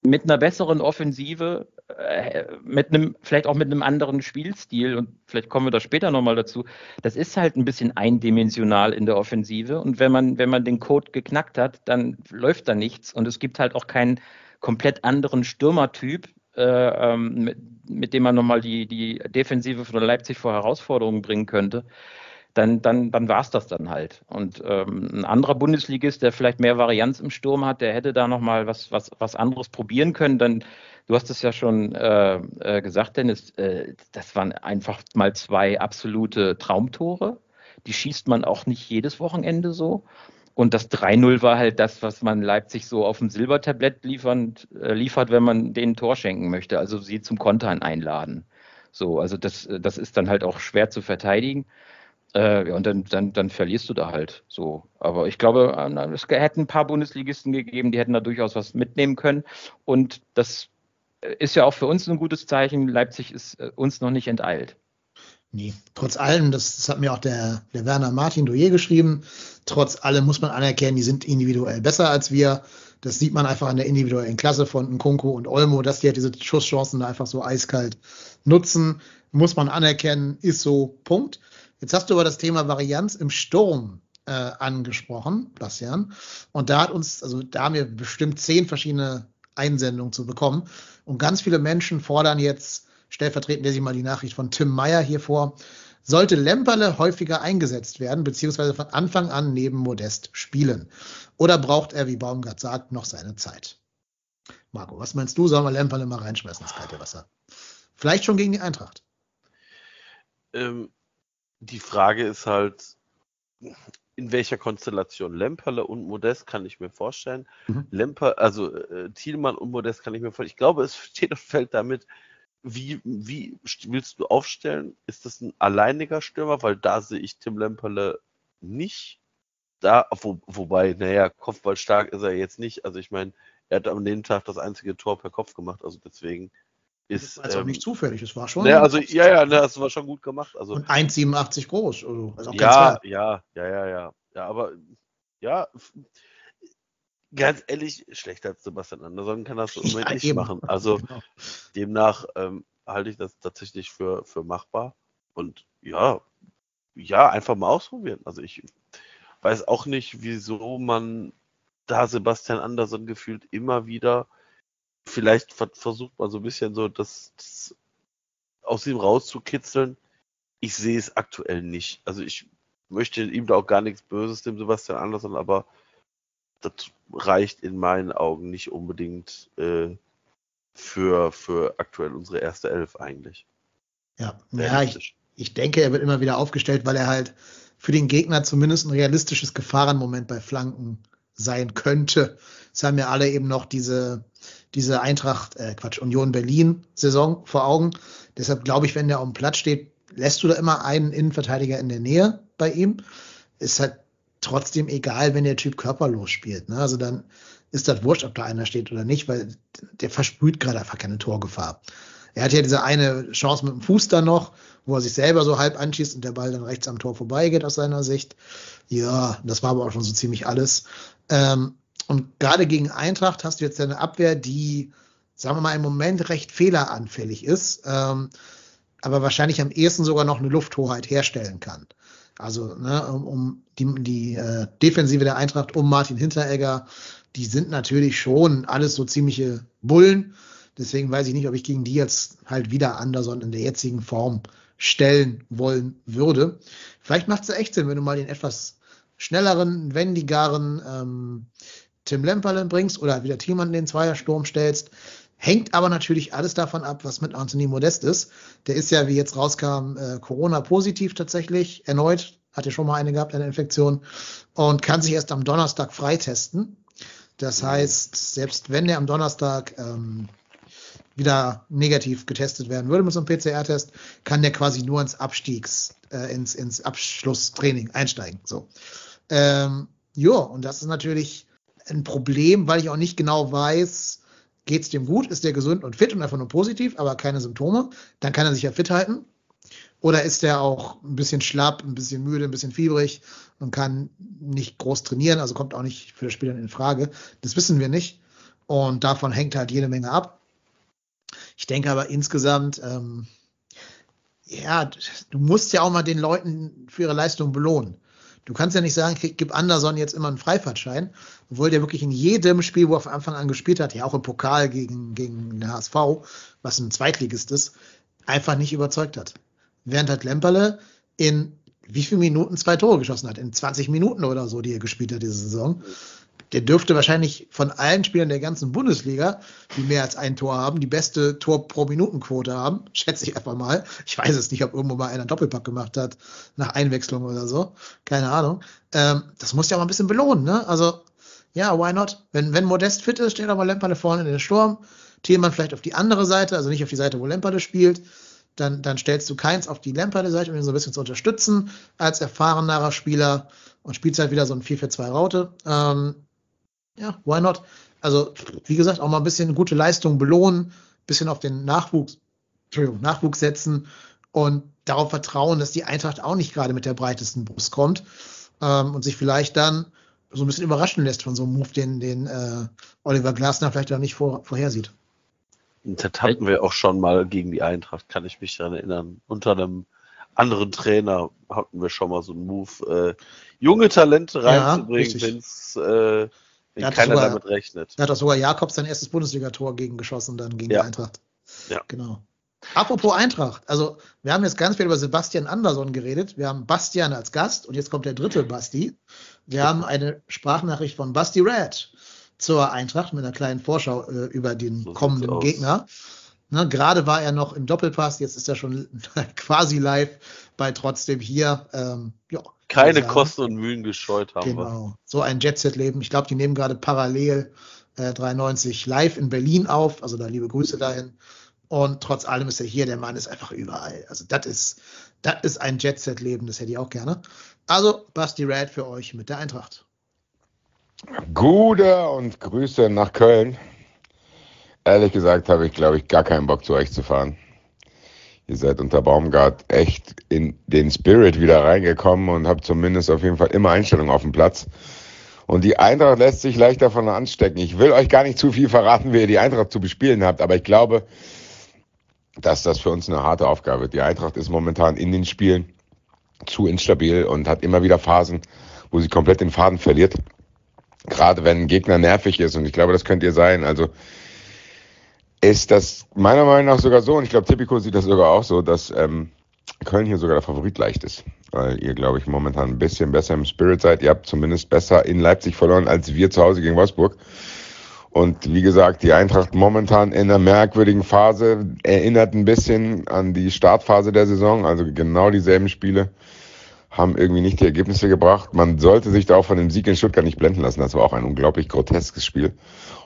mit einer besseren Offensive, äh, mit einem, vielleicht auch mit einem anderen Spielstil, und vielleicht kommen wir da später nochmal dazu, das ist halt ein bisschen eindimensional in der Offensive. Und wenn man, wenn man den Code geknackt hat, dann läuft da nichts. Und es gibt halt auch keinen komplett anderen Stürmertyp, äh, ähm, mit, mit, dem man nochmal die, die Defensive von Leipzig vor Herausforderungen bringen könnte, dann, dann, dann war es das dann halt. Und ähm, ein anderer Bundesligist, der vielleicht mehr Varianz im Sturm hat, der hätte da nochmal was, was, was anderes probieren können. Dann, du hast es ja schon äh, äh, gesagt, Dennis, äh, das waren einfach mal zwei absolute Traumtore. Die schießt man auch nicht jedes Wochenende so. Und das 3-0 war halt das, was man Leipzig so auf dem Silbertablett liefern, äh, liefert, wenn man denen Tor schenken möchte, also sie zum Kontern einladen. So, also das, das ist dann halt auch schwer zu verteidigen. Äh, ja, und dann, dann, dann verlierst du da halt so. Aber ich glaube, äh, es hätten ein paar Bundesligisten gegeben, die hätten da durchaus was mitnehmen können. Und das äh, ist ja auch für uns ein gutes Zeichen. Leipzig ist äh, uns noch nicht enteilt. Nee, trotz allem, das, das hat mir auch der, der Werner Martin Doyer geschrieben, trotz allem muss man anerkennen, die sind individuell besser als wir. Das sieht man einfach an der individuellen Klasse von Nkunku und Olmo, dass die halt diese Schusschancen da einfach so eiskalt nutzen. Muss man anerkennen, ist so, Punkt. Jetzt hast du aber das Thema Varianz im Sturm äh, angesprochen, Bastian. Und da hat uns, also da haben wir bestimmt zehn verschiedene Einsendungen zu bekommen. Und ganz viele Menschen fordern jetzt stellvertretend lese ich mal die Nachricht von Tim Meyer hier vor. Sollte Lemperle häufiger eingesetzt werden, beziehungsweise von Anfang an neben Modest spielen? Oder braucht er, wie Baumgart sagt, noch seine Zeit? Marco, was meinst du? Sollen wir Lemperle mal reinschmeißen ins kalte Wasser? Vielleicht schon gegen die Eintracht. Ähm, die Frage ist halt, in welcher Konstellation? Lemperle und Modest kann ich mir vorstellen. Mhm. Lemper, also äh, Thielmann und Modest kann ich mir vorstellen. Ich glaube, es steht und fällt damit, wie, wie willst du aufstellen? Ist das ein alleiniger Stürmer? Weil da sehe ich Tim Lemperle nicht. Da, wo, wobei, naja, Kopfballstark ist er jetzt nicht. Also ich meine, er hat am dem Tag das einzige Tor per Kopf gemacht. Also deswegen ist. Das war ähm, auch nicht zufällig, es war schon. Ne, also, ja, ja, ne, das war schon gut gemacht. Also, Und 1,87 groß. Also, also ja, ja, ja, ja, ja. Ja, aber ja, ganz ehrlich, schlechter als Sebastian Andersson kann das (laughs) so ja, nicht eben. machen. Also genau. demnach ähm, halte ich das tatsächlich für, für machbar. Und ja, ja, einfach mal ausprobieren. Also ich weiß auch nicht, wieso man da Sebastian Andersson gefühlt immer wieder vielleicht versucht man so ein bisschen so das, das aus ihm rauszukitzeln. Ich sehe es aktuell nicht. Also ich möchte ihm da auch gar nichts Böses, dem Sebastian Andersson, aber das reicht in meinen Augen nicht unbedingt äh, für, für aktuell unsere erste Elf eigentlich. Ja, ja ich, ich denke, er wird immer wieder aufgestellt, weil er halt für den Gegner zumindest ein realistisches Gefahrenmoment bei Flanken sein könnte. Es haben ja alle eben noch diese, diese Eintracht, äh, Quatsch, Union Berlin-Saison vor Augen. Deshalb glaube ich, wenn der auf dem Platz steht, lässt du da immer einen Innenverteidiger in der Nähe bei ihm. Ist halt trotzdem egal, wenn der Typ körperlos spielt. Ne? Also dann ist das wurscht, ob da einer steht oder nicht, weil der versprüht gerade einfach keine Torgefahr. Er hat ja diese eine Chance mit dem Fuß da noch, wo er sich selber so halb anschießt und der Ball dann rechts am Tor vorbeigeht aus seiner Sicht. Ja, das war aber auch schon so ziemlich alles. Ähm, und gerade gegen Eintracht hast du jetzt eine Abwehr, die, sagen wir mal, im Moment recht fehleranfällig ist, ähm, aber wahrscheinlich am ehesten sogar noch eine Lufthoheit herstellen kann. Also ne, um, um die, die äh, Defensive der Eintracht um Martin Hinteregger, die sind natürlich schon alles so ziemliche Bullen. Deswegen weiß ich nicht, ob ich gegen die jetzt halt wieder Anderson in der jetzigen Form stellen wollen würde. Vielleicht macht es ja echt Sinn, wenn du mal den etwas schnelleren, wendigeren ähm, Tim Lemperle bringst oder wieder Thielmann in den Zweiersturm stellst. Hängt aber natürlich alles davon ab, was mit Anthony Modest ist. Der ist ja, wie jetzt rauskam, äh, Corona-positiv tatsächlich, erneut. Hat ja schon mal eine gehabt, eine Infektion. Und kann sich erst am Donnerstag freitesten. Das heißt, selbst wenn er am Donnerstag ähm, wieder negativ getestet werden würde mit so einem PCR-Test, kann der quasi nur ins Abstiegs, äh, ins, ins Abschlusstraining einsteigen. So. Ähm, ja, und das ist natürlich ein Problem, weil ich auch nicht genau weiß, geht es dem gut, ist der gesund und fit und einfach nur positiv, aber keine Symptome, dann kann er sich ja fit halten. Oder ist er auch ein bisschen schlapp, ein bisschen müde, ein bisschen fiebrig und kann nicht groß trainieren, also kommt auch nicht für das Spiel dann in Frage. Das wissen wir nicht. Und davon hängt halt jede Menge ab. Ich denke aber insgesamt, ähm, ja, du musst ja auch mal den Leuten für ihre Leistung belohnen. Du kannst ja nicht sagen, gib Anderson jetzt immer einen Freifahrtschein, obwohl der wirklich in jedem Spiel, wo er von Anfang an gespielt hat, ja auch im Pokal gegen, gegen den HSV, was ein Zweitligist ist, einfach nicht überzeugt hat. Während halt Lemperle in wie viele Minuten zwei Tore geschossen hat? In 20 Minuten oder so, die er gespielt hat diese Saison der dürfte wahrscheinlich von allen Spielern der ganzen Bundesliga, die mehr als ein Tor haben, die beste Tor pro Minutenquote haben. Schätze ich einfach mal. Ich weiß es nicht, ob irgendwo mal einer Doppelpack gemacht hat nach Einwechslung oder so. Keine Ahnung. Ähm, das muss ja auch ein bisschen belohnen, ne? Also, ja, why not? Wenn, wenn Modest fit ist, steht doch mal Lemperle vorne in den Sturm. Thielmann vielleicht auf die andere Seite, also nicht auf die Seite, wo Lemperle spielt. Dann, dann stellst du keins auf die Lemperle-Seite, um ihn so ein bisschen zu unterstützen als erfahrenerer Spieler und spielst halt wieder so ein 4-4-2-Raute. Ähm, ja, why not? Also, wie gesagt, auch mal ein bisschen gute Leistung belohnen, bisschen auf den Nachwuchs, Entschuldigung, Nachwuchs setzen und darauf vertrauen, dass die Eintracht auch nicht gerade mit der breitesten Brust kommt ähm, und sich vielleicht dann so ein bisschen überraschen lässt von so einem Move, den, den äh, Oliver Glasner vielleicht auch nicht vor, vorhersieht. Das hatten wir auch schon mal gegen die Eintracht, kann ich mich daran erinnern. Unter einem anderen Trainer hatten wir schon mal so einen Move, äh, junge Talente reinzubringen, ja, wenn es äh, wenn keiner sogar, damit rechnet. Da hat auch sogar Jakobs sein erstes Bundesligator gegen geschossen, dann gegen ja. die Eintracht. Ja. Genau. Apropos Eintracht, also wir haben jetzt ganz viel über Sebastian Andersson geredet. Wir haben Bastian als Gast und jetzt kommt der dritte Basti. Wir haben eine Sprachnachricht von Basti Red zur Eintracht mit einer kleinen Vorschau äh, über den so kommenden Gegner. Ne, Gerade war er noch im Doppelpass, jetzt ist er schon (laughs) quasi live bei trotzdem hier. Ähm, ja, Keine Kosten und Mühen gescheut haben genau. wir. So ein Jet-Set-Leben. Ich glaube, die nehmen gerade parallel äh, 93 live in Berlin auf. Also da liebe Grüße dahin. Und trotz allem ist er hier, der Mann ist einfach überall. Also das ist, das ist ein Jet-Set-Leben, das hätte ich auch gerne. Also Basti Red für euch mit der Eintracht. Gute und Grüße nach Köln. Ehrlich gesagt habe ich, glaube ich, gar keinen Bock zu euch zu fahren. Ihr seid unter Baumgart echt in den Spirit wieder reingekommen und habt zumindest auf jeden Fall immer Einstellungen auf dem Platz. Und die Eintracht lässt sich leicht davon anstecken. Ich will euch gar nicht zu viel verraten, wie ihr die Eintracht zu bespielen habt, aber ich glaube, dass das für uns eine harte Aufgabe wird. Die Eintracht ist momentan in den Spielen zu instabil und hat immer wieder Phasen, wo sie komplett den Faden verliert. Gerade wenn ein Gegner nervig ist und ich glaube, das könnt ihr sein. Also ist das meiner Meinung nach sogar so, und ich glaube, Tipico sieht das sogar auch so, dass ähm, Köln hier sogar der Favorit leicht ist. Weil ihr, glaube ich, momentan ein bisschen besser im Spirit seid. Ihr habt zumindest besser in Leipzig verloren als wir zu Hause gegen Wolfsburg. Und wie gesagt, die Eintracht momentan in einer merkwürdigen Phase erinnert ein bisschen an die Startphase der Saison. Also genau dieselben Spiele haben irgendwie nicht die Ergebnisse gebracht. Man sollte sich da auch von dem Sieg in Stuttgart nicht blenden lassen. Das war auch ein unglaublich groteskes Spiel.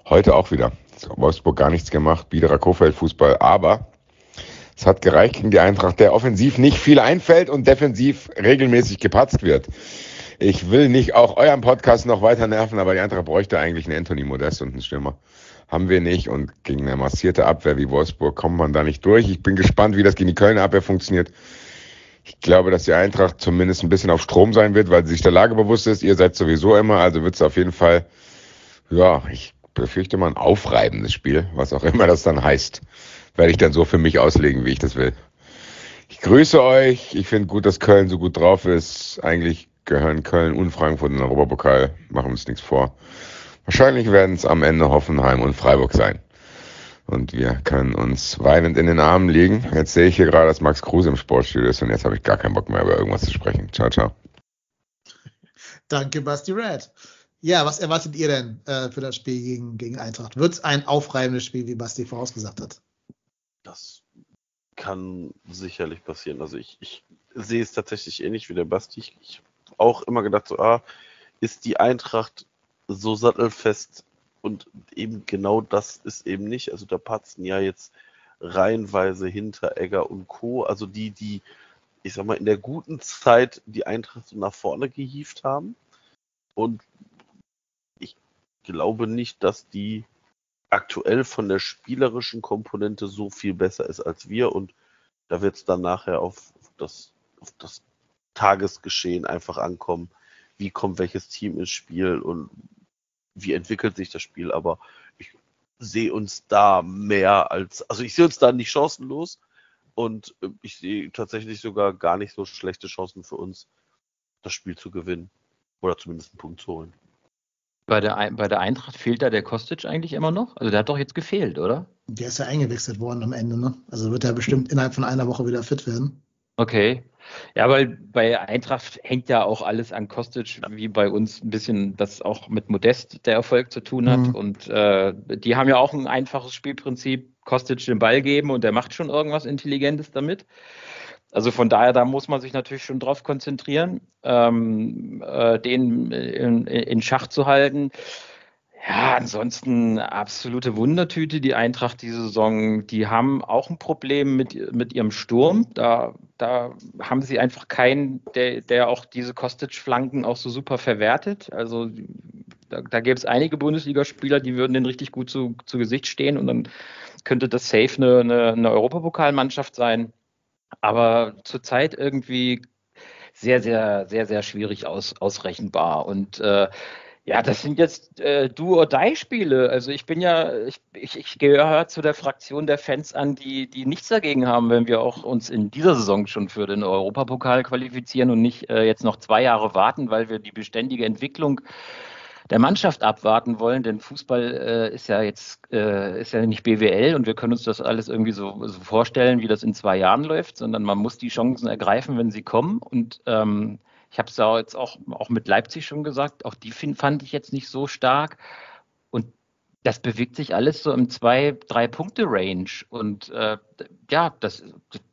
Heute auch wieder. Wolfsburg gar nichts gemacht, Biederer Kofeld Fußball, aber es hat gereicht gegen die Eintracht, der offensiv nicht viel einfällt und defensiv regelmäßig gepatzt wird. Ich will nicht auch euren Podcast noch weiter nerven, aber die Eintracht bräuchte eigentlich einen Anthony Modest und einen Stürmer. Haben wir nicht und gegen eine massierte Abwehr wie Wolfsburg kommt man da nicht durch. Ich bin gespannt, wie das gegen die Kölner Abwehr funktioniert. Ich glaube, dass die Eintracht zumindest ein bisschen auf Strom sein wird, weil sie sich der Lage bewusst ist. Ihr seid sowieso immer, also wird es auf jeden Fall, ja, ich befürchte mal ein aufreibendes Spiel, was auch immer das dann heißt. Werde ich dann so für mich auslegen, wie ich das will. Ich grüße euch. Ich finde gut, dass Köln so gut drauf ist. Eigentlich gehören Köln und Frankfurt in den Europapokal. Machen wir uns nichts vor. Wahrscheinlich werden es am Ende Hoffenheim und Freiburg sein. Und wir können uns weinend in den Armen liegen. Jetzt sehe ich hier gerade, dass Max Kruse im Sportstudio ist und jetzt habe ich gar keinen Bock mehr über irgendwas zu sprechen. Ciao, ciao. Danke, Basti Red. Ja, was erwartet ihr denn äh, für das Spiel gegen, gegen Eintracht? Wird es ein aufreibendes Spiel, wie Basti vorausgesagt hat? Das kann sicherlich passieren. Also ich, ich sehe es tatsächlich ähnlich wie der Basti. Ich, ich habe auch immer gedacht, so, ah, ist die Eintracht so sattelfest und eben genau das ist eben nicht. Also da patzen ja jetzt reihenweise hinter Egger und Co. Also die, die, ich sag mal, in der guten Zeit die Eintracht so nach vorne gehievt haben. Und glaube nicht, dass die aktuell von der spielerischen Komponente so viel besser ist als wir und da wird es dann nachher auf das, auf das Tagesgeschehen einfach ankommen. Wie kommt welches Team ins Spiel und wie entwickelt sich das Spiel? Aber ich sehe uns da mehr als, also ich sehe uns da nicht chancenlos und äh, ich sehe tatsächlich sogar gar nicht so schlechte Chancen für uns, das Spiel zu gewinnen oder zumindest einen Punkt zu holen. Bei der, bei der Eintracht fehlt da der Kostic eigentlich immer noch? Also der hat doch jetzt gefehlt, oder? Der ist ja eingewechselt worden am Ende, ne? Also wird er bestimmt innerhalb von einer Woche wieder fit werden. Okay. Ja, weil bei Eintracht hängt ja auch alles an Kostic, wie bei uns ein bisschen das auch mit Modest der Erfolg zu tun hat. Mhm. Und äh, die haben ja auch ein einfaches Spielprinzip, Kostic den Ball geben und der macht schon irgendwas Intelligentes damit. Also von daher, da muss man sich natürlich schon drauf konzentrieren, ähm, äh, den in, in, Schach zu halten. Ja, ansonsten absolute Wundertüte, die Eintracht diese Saison. Die haben auch ein Problem mit, mit ihrem Sturm. Da, da haben sie einfach keinen, der, der auch diese Kostic-Flanken auch so super verwertet. Also da, da gäbe es einige Bundesligaspieler, die würden den richtig gut zu, zu Gesicht stehen und dann könnte das safe eine, eine, eine Europapokalmannschaft sein aber zurzeit irgendwie sehr, sehr, sehr, sehr schwierig aus, ausrechenbar. Und äh, ja, das sind jetzt äh, Do-or-Die-Spiele. Also ich bin ja, ich, ich, ich gehöre zu der Fraktion der Fans an, die, die nichts dagegen haben, wenn wir auch uns in dieser Saison schon für den Europapokal qualifizieren und nicht äh, jetzt noch zwei Jahre warten, weil wir die beständige Entwicklung der Mannschaft abwarten wollen, denn Fußball äh, ist ja jetzt äh, ist ja nicht BWL und wir können uns das alles irgendwie so, so, vorstellen, wie das in zwei Jahren läuft, sondern man muss die Chancen ergreifen, wenn sie kommen. Und ähm, ich habe es ja jetzt auch, auch mit Leipzig schon gesagt, auch die fand ich jetzt nicht so stark. Das bewegt sich alles so im zwei, drei Punkte Range und äh, ja, das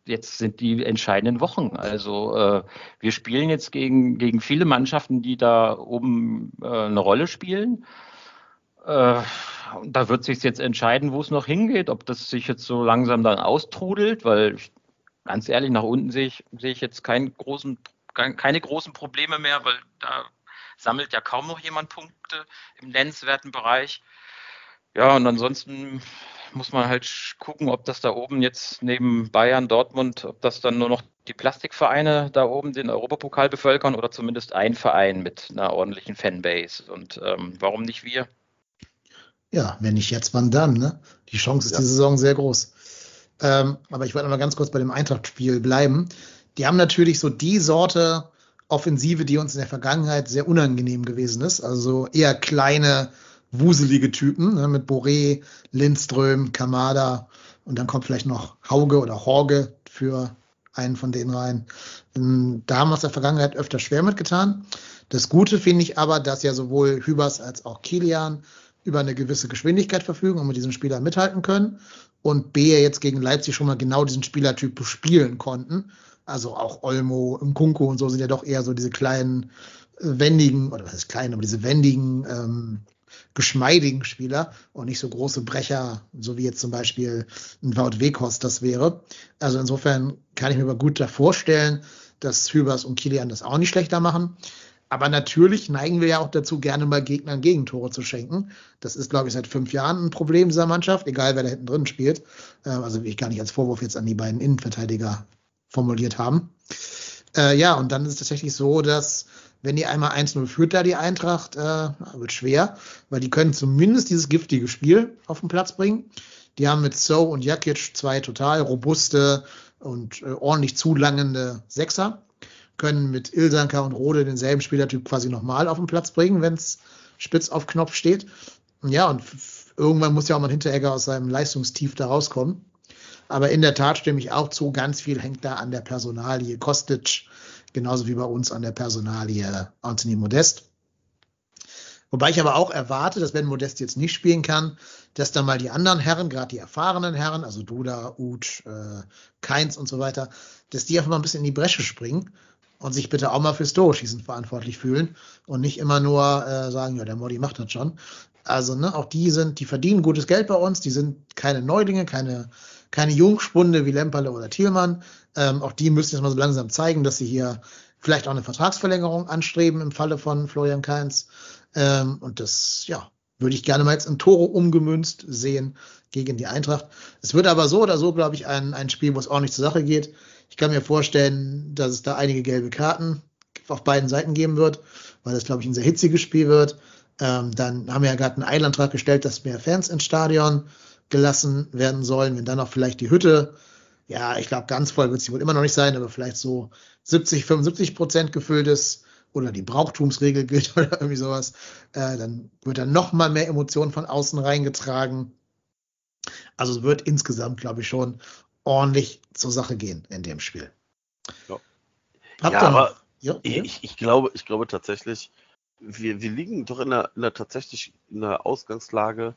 jetzt sind die entscheidenden Wochen. Also äh, wir spielen jetzt gegen gegen viele Mannschaften, die da oben äh, eine Rolle spielen. Äh, da wird sich jetzt entscheiden, wo es noch hingeht, ob das sich jetzt so langsam dann austrudelt, weil ich, ganz ehrlich nach unten sehe ich sehe ich jetzt keinen großen keine großen Probleme mehr, weil da sammelt ja kaum noch jemand Punkte im nennenswerten Bereich. Ja, und ansonsten muss man halt gucken, ob das da oben jetzt neben Bayern, Dortmund, ob das dann nur noch die Plastikvereine da oben den Europapokal bevölkern oder zumindest ein Verein mit einer ordentlichen Fanbase. Und ähm, warum nicht wir? Ja, wenn nicht jetzt, wann dann? Ne? Die Chance ist ja. die Saison sehr groß. Ähm, aber ich wollte noch mal ganz kurz bei dem Eintracht-Spiel bleiben. Die haben natürlich so die Sorte Offensive, die uns in der Vergangenheit sehr unangenehm gewesen ist. Also eher kleine, wuselige Typen ne, mit Boré, Lindström, Kamada und dann kommt vielleicht noch Hauge oder Horge für einen von denen rein. Ähm, da haben wir in der Vergangenheit öfter schwer mitgetan. Das Gute finde ich aber, dass ja sowohl Hübers als auch Kilian über eine gewisse Geschwindigkeit verfügen und mit diesen Spielern mithalten können. Und B jetzt gegen Leipzig schon mal genau diesen Spielertyp spielen konnten. Also auch Olmo, Mkunko und so sind ja doch eher so diese kleinen, äh, wendigen, oder was ist klein, aber diese wendigen, ähm, geschmeidigen Spieler und nicht so große Brecher, so wie jetzt zum Beispiel ein Wout Weghorst das wäre. Also insofern kann ich mir aber gut da vorstellen, dass Hübers und Kilian das auch nicht schlechter machen. Aber natürlich neigen wir ja auch dazu, gerne mal Gegnern Gegentore zu schenken. Das ist, glaube ich, seit fünf Jahren ein Problem dieser Mannschaft, egal wer da hinten drin spielt. Ähm, also ich gar nicht als Vorwurf jetzt an die beiden Innenverteidiger formuliert haben. Äh, ja, und dann ist es tatsächlich so, dass wenn die einmal 1-0 führt, da die Eintracht, äh, wird schwer, weil die können zumindest dieses giftige Spiel auf den Platz bringen. Die haben mit So und Jakic zwei total robuste, und äh, ordentlich zulangende Sechser, können mit Ilsanka und Rode denselben Spielertyp quasi nochmal auf den Platz bringen, wenn es spitz auf Knopf steht. Ja, und irgendwann muss ja auch mal ein Hinteregger aus seinem Leistungstief da rauskommen. Aber in der Tat stimme ich auch zu, ganz viel hängt da an der Personalie Kostic, genauso wie bei uns an der Personalie Anthony Modest. Wobei ich aber auch erwarte, dass wenn Modest jetzt nicht spielen kann, dass dann mal die anderen Herren, gerade die erfahrenen Herren, also Duda, Uth, äh, Keins und so weiter, dass die einfach mal ein bisschen in die Bresche springen und sich bitte auch mal fürs Tore-Schießen verantwortlich fühlen und nicht immer nur äh, sagen, ja, der Modi macht das schon. Also, ne, auch die sind, die verdienen gutes Geld bei uns, die sind keine Neulinge, keine, keine Jungspunde wie Lemperle oder Thielmann. Ähm, auch die müssen jetzt mal so langsam zeigen, dass sie hier vielleicht auch eine Vertragsverlängerung anstreben im Falle von Florian Kainz. Ähm, und das, ja, würde ich gerne mal jetzt in Tore umgemünzt sehen gegen die Eintracht. Es wird aber so oder so, glaube ich, ein, ein Spiel, wo es ordentlich zur Sache geht. Ich kann mir vorstellen, dass es da einige gelbe Karten auf beiden Seiten geben wird, weil das, glaube ich, ein sehr hitziges Spiel wird. Ähm, dann haben wir ja gerade einen Eilantrag gestellt, dass mehr Fans ins Stadion gelassen werden sollen. Wenn dann auch vielleicht die Hütte, ja, ich glaube, ganz voll wird sie wohl immer noch nicht sein, aber vielleicht so 70, 75 Prozent gefüllt ist oder die Brauchtumsregel (laughs) gilt oder irgendwie sowas, äh, dann wird da noch mal mehr Emotionen von außen reingetragen. Also es wird insgesamt, glaube ich, schon ordentlich zur Sache gehen in dem Spiel. Ja, ja aber ja, ich, ich, glaube, ich glaube tatsächlich, wir, wir liegen doch in einer, in einer tatsächlich in einer Ausgangslage,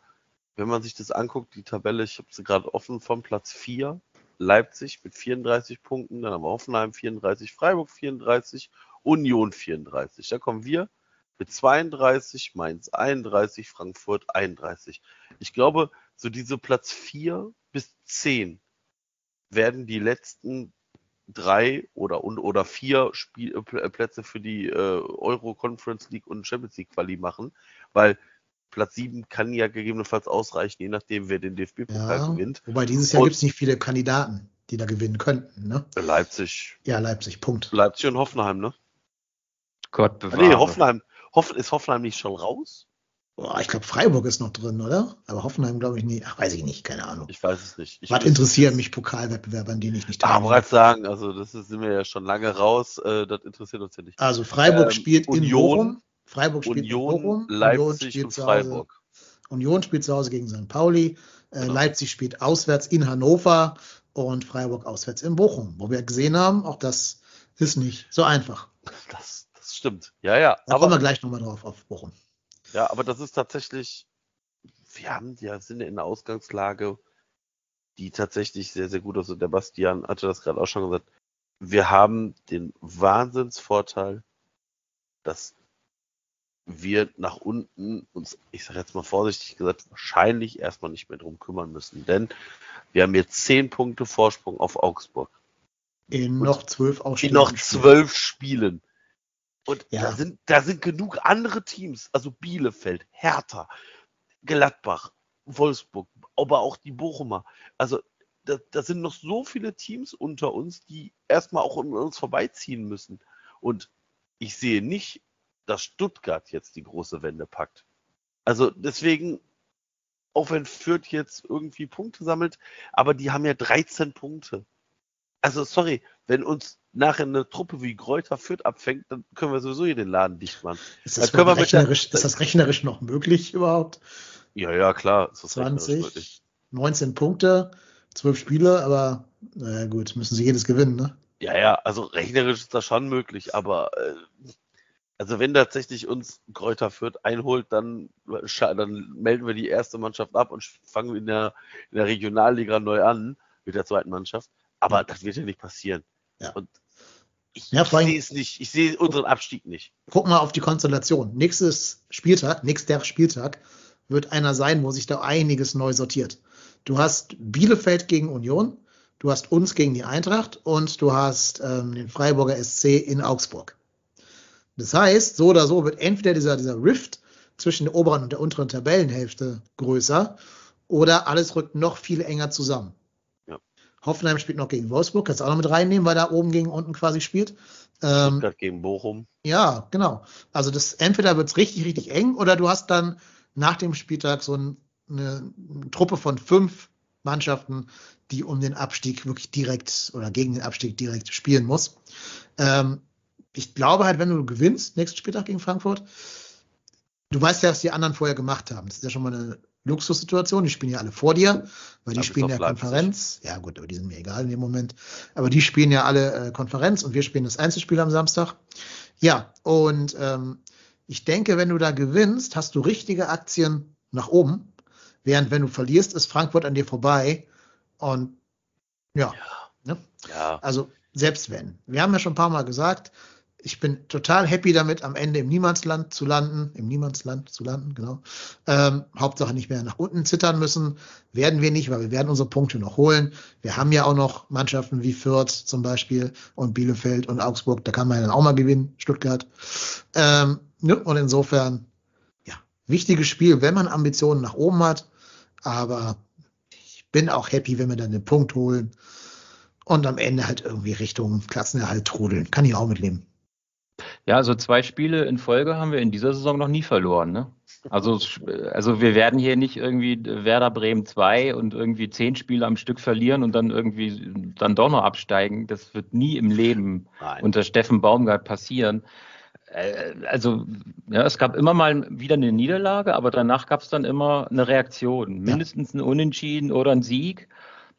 wenn man sich das anguckt, die Tabelle, ich habe sie gerade offen vom Platz 4, Leipzig mit 34 Punkten, dann haben wir Hoffenheim 34, Freiburg 34, Union 34. Da kommen wir mit 32, Mainz 31, Frankfurt 31. Ich glaube, so diese Platz 4 bis 10 werden die letzten drei oder oder vier Spiel, äh, Plätze für die äh, Euro Conference League und Champions League Quali machen, weil Platz 7 kann ja gegebenenfalls ausreichen, je nachdem, wer den DFB-Pokal ja, gewinnt. Wobei dieses Jahr gibt es nicht viele Kandidaten, die da gewinnen könnten. Ne? Leipzig. Ja, Leipzig, Punkt. Leipzig und Hoffenheim, ne? Gott bewahre. Nee, Hoffenheim. Hoff, ist Hoffenheim nicht schon raus? Boah, ich glaube, Freiburg ist noch drin, oder? Aber Hoffenheim glaube ich nicht. Ach, weiß ich nicht, keine Ahnung. Ich weiß es nicht. Ich Was interessiert mich Pokalwettbewerbe, an denen ich nicht teilnehme? Aber sagen, also das ist, sind wir ja schon lange raus. Äh, das interessiert uns ja nicht. Also Freiburg ähm, spielt Union, in Bochum. Freiburg spielt Union, Bochum. Leipzig Union und Freiburg. Union spielt zu Hause gegen St. Pauli. Äh, genau. Leipzig spielt auswärts in Hannover und Freiburg auswärts in Bochum. Wo wir gesehen haben, auch das ist nicht so einfach. Das, das stimmt. Ja, ja. Da kommen wir gleich nochmal drauf auf Bochum. Ja, aber das ist tatsächlich, wir haben ja sind in der Ausgangslage, die tatsächlich sehr, sehr gut ist. Und der Bastian hatte das gerade auch schon gesagt. Wir haben den Wahnsinnsvorteil, dass wir nach unten uns, ich sage jetzt mal vorsichtig gesagt, wahrscheinlich erstmal nicht mehr drum kümmern müssen. Denn wir haben jetzt zehn Punkte Vorsprung auf Augsburg. In noch zwölf Ausspielen. In noch zwölf Spielen. Und ja. da, sind, da sind genug andere Teams, also Bielefeld, Hertha, Gladbach, Wolfsburg, aber auch die Bochumer. Also da, da sind noch so viele Teams unter uns, die erstmal auch an uns vorbeiziehen müssen. Und ich sehe nicht, dass Stuttgart jetzt die große Wende packt. Also deswegen, auch wenn Fürth jetzt irgendwie Punkte sammelt, aber die haben ja 13 Punkte. Also sorry, wenn uns nachher eine Truppe wie Gräuter Fürth abfängt, dann können wir sowieso hier den Laden dicht machen. Ist das, rechnerisch, der, ist das rechnerisch noch möglich überhaupt? Ja, ja, klar. Ist das 20, 19 Punkte, 12 Spiele, aber naja gut, müssen sie jedes gewinnen, ne? Ja, ja, also rechnerisch ist das schon möglich, aber äh, also wenn tatsächlich uns Kräuter Fürth einholt, dann, dann melden wir die erste Mannschaft ab und fangen in der, in der Regionalliga neu an mit der zweiten Mannschaft. Aber das wird ja nicht passieren. Ja. Und ich, ja, ich sehe es nicht. Ich sehe unseren Abstieg nicht. Guck mal auf die Konstellation. Nächstes Spieltag, nächster Spieltag wird einer sein, wo sich da einiges neu sortiert. Du hast Bielefeld gegen Union, du hast uns gegen die Eintracht und du hast ähm, den Freiburger SC in Augsburg. Das heißt, so oder so wird entweder dieser, dieser Rift zwischen der oberen und der unteren Tabellenhälfte größer oder alles rückt noch viel enger zusammen. Hoffenheim spielt noch gegen Wolfsburg, kannst du auch noch mit reinnehmen, weil da oben gegen unten quasi spielt. Ähm, gegen Bochum. Ja, genau. Also das entweder wird es richtig, richtig eng oder du hast dann nach dem Spieltag so ein, eine, eine, Truppe von fünf Mannschaften, die um den Abstieg wirklich direkt oder gegen den Abstieg direkt spielen muss. Ähm, ich glaube halt, wenn du gewinnst, nächsten Spieltag gegen Frankfurt, du weißt ja, was die anderen vorher gemacht haben. Das ist ja schon mal eine Luxussituation. Die spielen ja alle vor dir, weil die Ja, spielen ja. Konferenz. Ja, gut, aber die sind mir egal in dem Moment. Aber die spielen ja alle äh, Konferenz und wir spielen das Einzelspiel am Samstag. Ja, und ähm, ich denke, wenn du da gewinnst, hast du richtige Aktien nach oben. Während wenn du verlierst, ist Frankfurt an dir vorbei. Und ja, ne? Ja, also selbst wenn. Wir haben ja schon ein paar Mal gesagt, ich bin total happy damit, am Ende im Niemandsland zu landen, im Niemandsland zu landen, genau. Ähm, Hauptsache nicht mehr nach unten zittern müssen. Werden wir nicht, weil wir werden unsere Punkte noch holen. Wir haben ja auch noch Mannschaften wie Fürth zum Beispiel und Bielefeld und Augsburg, da kann man ja dann auch mal gewinnen, Stuttgart. Ähm, ne? Und insofern, ja, wichtiges Spiel, wenn man Ambitionen nach oben hat. Aber ich bin auch happy, wenn wir dann den Punkt holen und am Ende halt irgendwie Richtung Klassenerhalt trudeln. Kann ich auch mitleben. Ja, also zwei Spiele in Folge haben wir in dieser Saison noch nie verloren. Ne? Also, also wir werden hier nicht irgendwie Werder Bremen 2 und irgendwie zehn Spiele am Stück verlieren und dann irgendwie dann doch noch absteigen. Das wird nie im Leben nein. unter Steffen Baumgart passieren. Äh, Also ja, es gab immer mal wieder eine Niederlage, aber danach gab es dann immer eine Reaktion. Mindestens ein Unentschieden oder ein Sieg.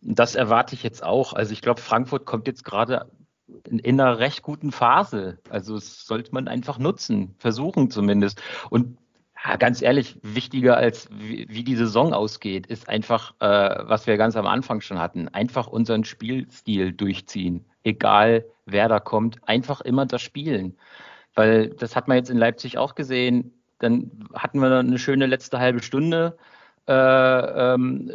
Das erwarte ich jetzt auch. Also ich glaube, Frankfurt kommt jetzt gerade in, in einer recht guten Phase. Also das sollte man einfach nutzen, versuchen zumindest. Und ja, ganz ehrlich, wichtiger als wie, wie die Saison ausgeht, ist einfach, äh, was wir ganz am Anfang schon hatten, einfach unseren Spielstil durchziehen. Egal wer da kommt, einfach immer das Spielen. Weil das hat man jetzt in Leipzig auch gesehen. Dann hatten wir eine schöne letzte halbe Stunde. Äh, ähm,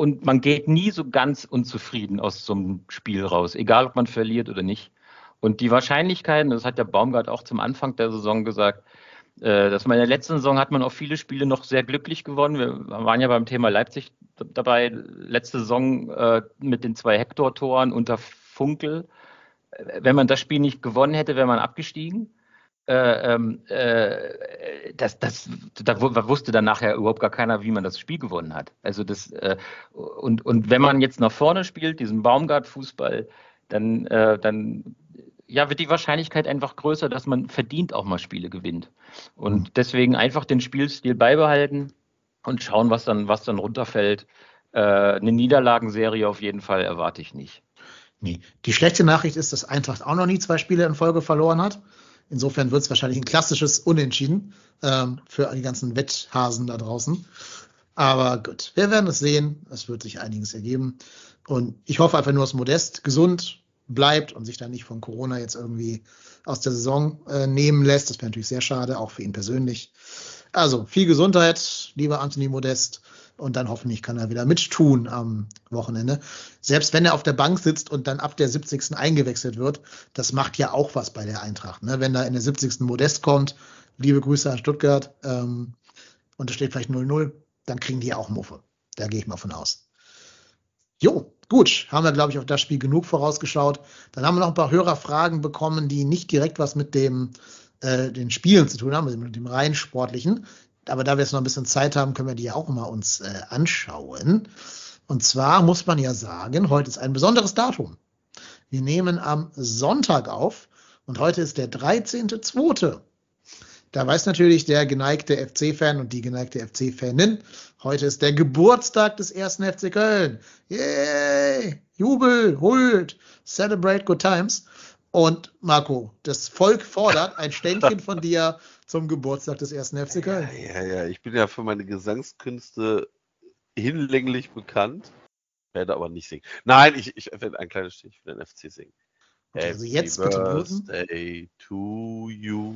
und man geht nie so ganz unzufrieden aus so einem Spiel raus, egal ob man verliert oder nicht. Und die Wahrscheinlichkeiten, das hat der Baumgart auch zum Anfang der Saison gesagt, äh, dass man in der letzten Saison hat man auch viele Spiele noch sehr glücklich gewonnen. Wir waren ja beim Thema Leipzig dabei, letzte Saison äh, mit den zwei Hector-Toren unter Funkel. Äh, Wenn man das Spiel nicht gewonnen hätte, wäre man abgestiegen. Äh, ähm, äh, das, das, da wu- wusste dann nachher überhaupt gar keiner, wie man das Spiel gewonnen hat. Also das äh, und, und wenn man jetzt nach vorne spielt, diesen Baumgart-Fußball, dann, äh, dann ja, wird die Wahrscheinlichkeit einfach größer, dass man verdient auch mal Spiele gewinnt. Und deswegen einfach den Spielstil beibehalten und schauen, was dann, was dann runterfällt. Äh, eine Niederlagenserie auf jeden Fall erwarte ich nicht. Nee. Die schlechte Nachricht ist, dass Eintracht auch noch nie zwei Spiele in Folge verloren hat. Insofern wird es wahrscheinlich ein klassisches Unentschieden ähm, für die ganzen Wetthasen da draußen. Aber gut, wir werden es sehen. Es wird sich einiges ergeben. Und ich hoffe einfach nur, dass Modest gesund bleibt und sich dann nicht von Corona jetzt irgendwie aus der Saison äh, nehmen lässt. Das wäre natürlich sehr schade, auch für ihn persönlich. Also viel Gesundheit, lieber Anthony Modest. Und dann hoffentlich kann er wieder mittun am Wochenende. Selbst wenn er auf der Bank sitzt und dann ab der 70. eingewechselt wird, das macht ja auch was bei der Eintracht. Ne? Wenn da in der 70. Modest kommt, liebe Grüße an Stuttgart, ähm, und es steht vielleicht 0-0, dann kriegen die auch Muffe. Da gehe ich mal von aus. Jo, gut, haben wir, glaube ich, auf das Spiel genug vorausgeschaut. Dann haben wir noch ein paar Hörerfragen bekommen, die nicht direkt was mit dem äh, den Spielen zu tun haben, also mit dem rein sportlichen. Aber da wir jetzt noch ein bisschen Zeit haben, können wir die ja auch mal uns äh, anschauen. Und zwar muss man ja sagen, heute ist ein besonderes Datum. Wir nehmen am Sonntag auf und heute ist der 13.2. Da weiß natürlich der geneigte FC-Fan und die geneigte FC-Fanin, heute ist der Geburtstag des ersten FC Köln. Yay! Jubel, Hult, celebrate good times. Und Marco, das Volk fordert ein Ständchen von dir zum Geburtstag des ersten FC Köln. Ja, ja, ich bin ja für meine Gesangskünste hinlänglich bekannt, werde aber nicht singen. Nein, ich, ich werde ein kleines Stück für den FC singen. Okay, also jetzt bitte. Birthday to you.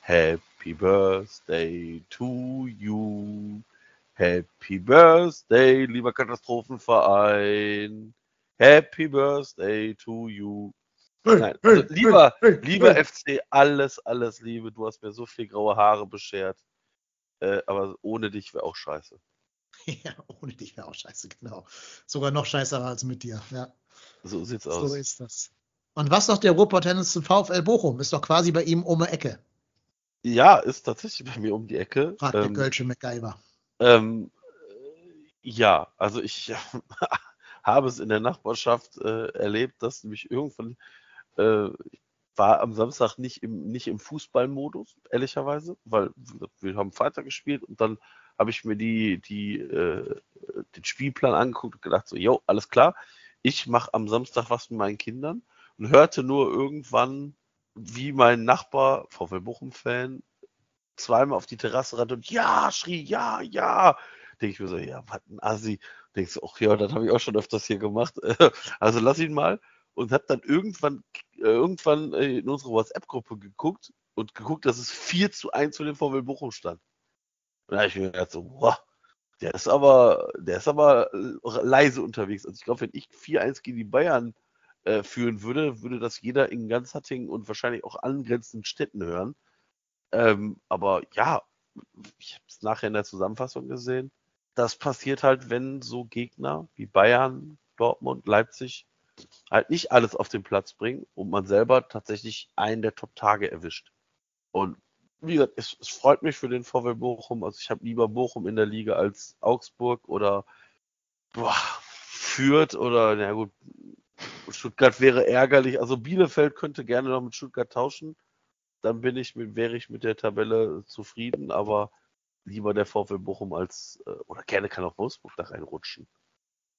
Happy Birthday to you. Happy Birthday, lieber Katastrophenverein. Happy Birthday to you. Nein, also lieber, lieber FC, alles, alles Liebe. Du hast mir so viel graue Haare beschert. Äh, aber ohne dich wäre auch scheiße. (laughs) Ja, ohne dich wäre auch scheiße, genau. Sogar noch scheißer als mit dir. Ja, So sieht's so aus. ist das. Und was sagt der Ruhrpott-Tennis zum VfL Bochum? Ist doch quasi bei ihm um die Ecke, Ja, ist tatsächlich bei mir um die Ecke. fragt der Ähm, Kölsche MacGyver. ähm, Ja, also ich (laughs) habe es in der Nachbarschaft äh, erlebt, dass mich irgendwann äh, war am Samstag nicht im, nicht im Fußballmodus, ehrlicherweise, weil wir haben Freitag gespielt und dann habe ich mir die, die, äh, den Spielplan angeguckt und gedacht, so, jo, alles klar, ich mache am Samstag was mit meinen Kindern und hörte nur irgendwann, wie mein Nachbar, VfL Bochum-Fan, zweimal auf die Terrasse rannte und ja, schrie, ja, ja. Denke ich mir so, ja, was ein Assi. Denkst du, ach ja, das habe ich auch schon öfters hier gemacht. (laughs) also lass ihn mal. Und habe dann irgendwann, äh, irgendwann in unsere WhatsApp-Gruppe geguckt und geguckt, dass es 4 zu 1 für den VfL Bochum stand. Und da habe ich mir gedacht, so, boah, der ist aber, der ist aber leise unterwegs. Also ich glaube, wenn ich 4-1 gegen die Bayern äh, führen würde, würde das jeder in ganz Hattingen und wahrscheinlich auch angrenzenden Städten hören. Ähm, aber ja, ich habe es nachher in der Zusammenfassung gesehen. Das passiert halt, wenn so Gegner wie Bayern, Dortmund, Leipzig halt nicht alles auf den Platz bringen und man selber tatsächlich einen der Top-Tage erwischt. Und wie gesagt, es, es, freut mich für den VW Bochum. Also ich habe lieber Bochum in der Liga als Augsburg oder boah, Fürth oder, na gut, Stuttgart wäre ärgerlich. Also Bielefeld könnte gerne noch mit Stuttgart tauschen. Dann bin ich mit, wäre ich mit der Tabelle zufrieden, aber lieber der VfL Bochum als, äh, oder gerne kann auch Wolfsburg da reinrutschen.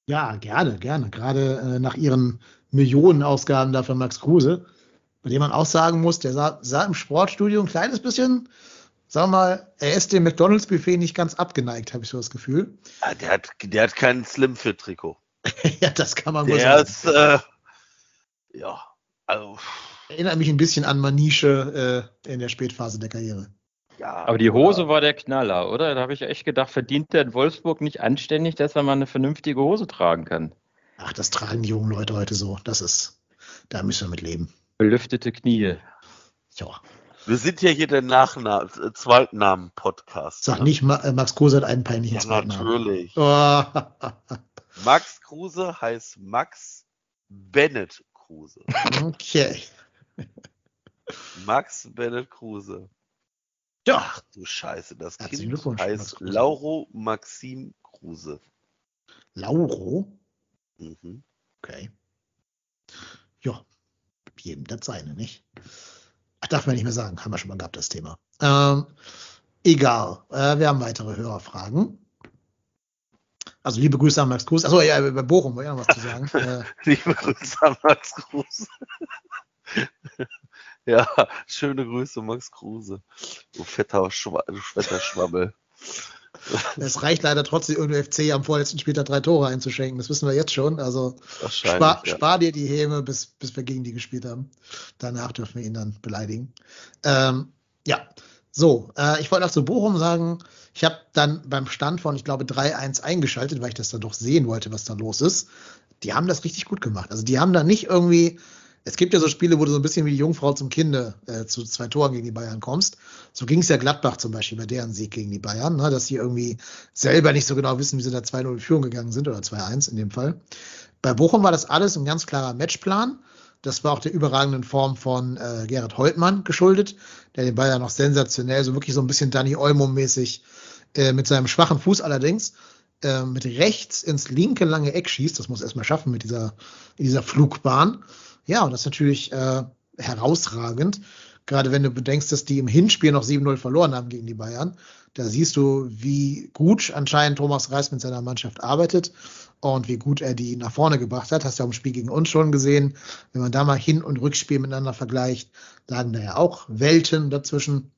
Ja, gerne, gerne. Gerade äh, nach ihren Millionenausgaben da für Max Kruse, bei dem man auch sagen muss, der sah, sah im Sportstudio ein kleines bisschen, sagen wir mal, er ist dem McDonalds-Buffet nicht ganz abgeneigt, habe ich so das Gefühl. Ja, der hat, der hat kein Slim-Fit-Trikot. (laughs) ja, das kann man wohl sagen. Ist, äh, ja, also. Erinnert mich ein bisschen an Manische äh, in der Spätphase der Karriere. Ja, aber die Hose war der Knaller, oder? Da habe ich echt gedacht, verdient der in Wolfsburg nicht anständig, dass er mal eine vernünftige Hose tragen kann. Ach, das tragen die jungen Leute heute so. Das ist, da müssen wir mit leben. Belüftete Knie. Ja. Wir sind ja hier der Nachnamen, äh, Zweitnamen-Podcast. Sag ne? nicht, äh, Max Kruse hat einen peinlichen ja, Zweitnamen. Natürlich. Oh. (laughs) Max Kruse heißt Max Bennett Kruse. Okay. Max Bennett Kruse. Ach du Scheiße, das Kind heißt Lauro Maxim Kruse. Lauro? Mhm. Okay. Ja, jedem das seine, nicht? Ach, darf man nicht mehr sagen, haben wir schon mal gehabt, das Thema. Ähm, egal, äh, wir haben weitere Hörerfragen. Also liebe Grüße an Max Kruse. Achso, ja, bei Bochum wollte ich noch was zu sagen. (laughs) Äh, liebe Grüße an Max Kruse. Ja, (laughs) schöne Grüße, Max Kruse. Du fetter, Schwa du fetter Schwabbel. (laughs) Es reicht leider trotzdem, irgendein FC am vorletzten Spieltag drei Tore einzuschenken. Das wissen wir jetzt schon. Also spar, ja. spar dir die Häme, bis, bis wir gegen die gespielt haben. Danach dürfen wir ihn dann beleidigen. Ähm, ja, so. Äh, ich wollte noch zu Bochum sagen, ich habe dann beim Stand von, ich glaube, 3-1 eingeschaltet, weil ich das dann doch sehen wollte, was da los ist. Die haben das richtig gut gemacht. Also die haben da nicht irgendwie es gibt ja so Spiele, wo du so ein bisschen wie die Jungfrau zum Kinde äh, zu zwei Toren gegen die Bayern kommst. So ging es ja Gladbach zum Beispiel bei deren Sieg gegen die Bayern, ne, dass sie irgendwie selber nicht so genau wissen, wie sie da 2-0 in Führung gegangen sind oder 2-1 in dem Fall. Bei Bochum war das alles ein ganz klarer Matchplan. Das war auch der überragenden Form von äh, Gerhard Holtmann geschuldet, der den Bayern noch sensationell, so wirklich so ein bisschen Danny Olmo-mäßig äh, mit seinem schwachen Fuß allerdings äh, mit rechts ins linke lange Eck schießt. Das muss erstmal schaffen mit dieser, dieser Flugbahn. Ja, und das ist natürlich äh, herausragend. Gerade wenn du bedenkst, dass die im Hinspiel noch 7-0 verloren haben gegen die Bayern. Da siehst du, wie gut anscheinend Thomas Reis mit seiner Mannschaft arbeitet und wie gut er die nach vorne gebracht hat. Hast du ja im Spiel gegen uns schon gesehen. Wenn man da mal Hin- und Rückspiel miteinander vergleicht, lagen da ja auch Welten dazwischen.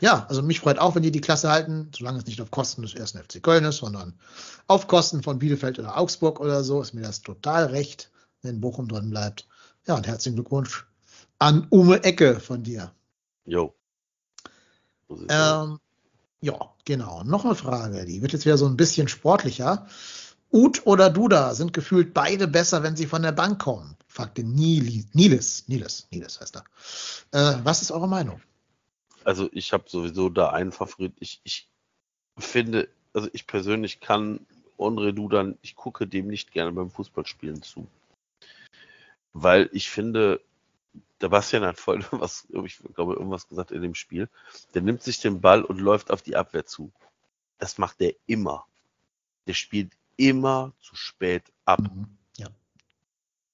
Ja, also mich freut auch, wenn die die Klasse halten, solange es nicht auf Kosten des ersten FC Köln ist, sondern auf Kosten von Bielefeld oder Augsburg oder so, ist mir das total recht, wenn Bochum drin bleibt. Ja, und herzlichen Glückwunsch an Ume Ecke von dir. Jo. Ähm, ja, genau. Noch eine Frage, die wird jetzt wieder so ein bisschen sportlicher. Ut oder Duda sind gefühlt beide besser, wenn sie von der Bank kommen, fragte Nilis. Niles, Niles, Niles heißt er. Äh, was ist eure Meinung? Also ich habe sowieso da einen Favorit. Ich, ich finde, also ich persönlich kann Andre Duda, ich gucke dem nicht gerne beim Fußballspielen zu weil ich finde, der Bastian hat vorhin (laughs) was, ich glaube, irgendwas gesagt in dem Spiel. Der nimmt sich den Ball und läuft auf die Abwehr zu. Das macht er immer. der spielt immer zu spät ab. Mhm. Ja.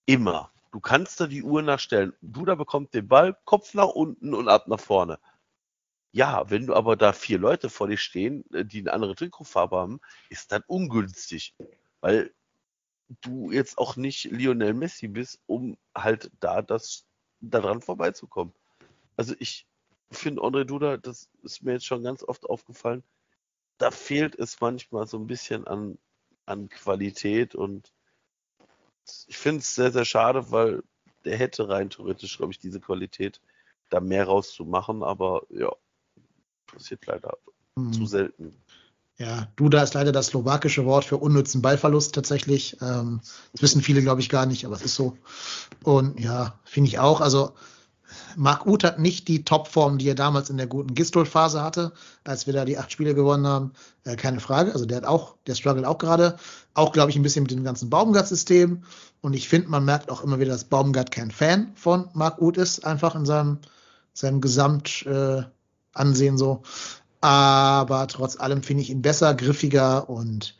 Immer. Du kannst da die Uhr nachstellen. Duda bekommt den Ball, Kopf nach unten und ab nach vorne. Ja, wenn du aber da vier Leute vor dir stehen, äh, die eine andere Trikotfarbe haben, ist das ungünstig. Weil du jetzt auch nicht Lionel Messi bist, um halt da das daran vorbeizukommen. Also ich finde André Duda, das ist mir jetzt schon ganz oft aufgefallen, da fehlt es manchmal so ein bisschen an, an Qualität und ich finde es sehr, sehr schade, weil der hätte rein theoretisch, glaube ich, diese Qualität, da mehr rauszumachen, aber ja, passiert leider Mhm. zu selten. Ja, Duda ist leider das slowakische Wort für unnützen Ballverlust tatsächlich. Ähm, das wissen viele, glaube ich, gar nicht, aber es ist so. Und ja, finde ich auch. Also Marc Uth hat nicht die Topform, die er damals in der guten Gistol-Phase hatte, als wir da die acht Spiele gewonnen haben. Äh, keine Frage. Also der hat auch, der struggelt auch gerade. Auch, glaube ich, ein bisschen mit dem ganzen Baumgart-System. Und ich finde, man merkt auch immer wieder, dass Baumgart kein Fan von Marc Uth ist, einfach in seinem, seinem Gesamtansehen äh, Ansehen so. Aber trotz allem finde ich ihn besser, griffiger und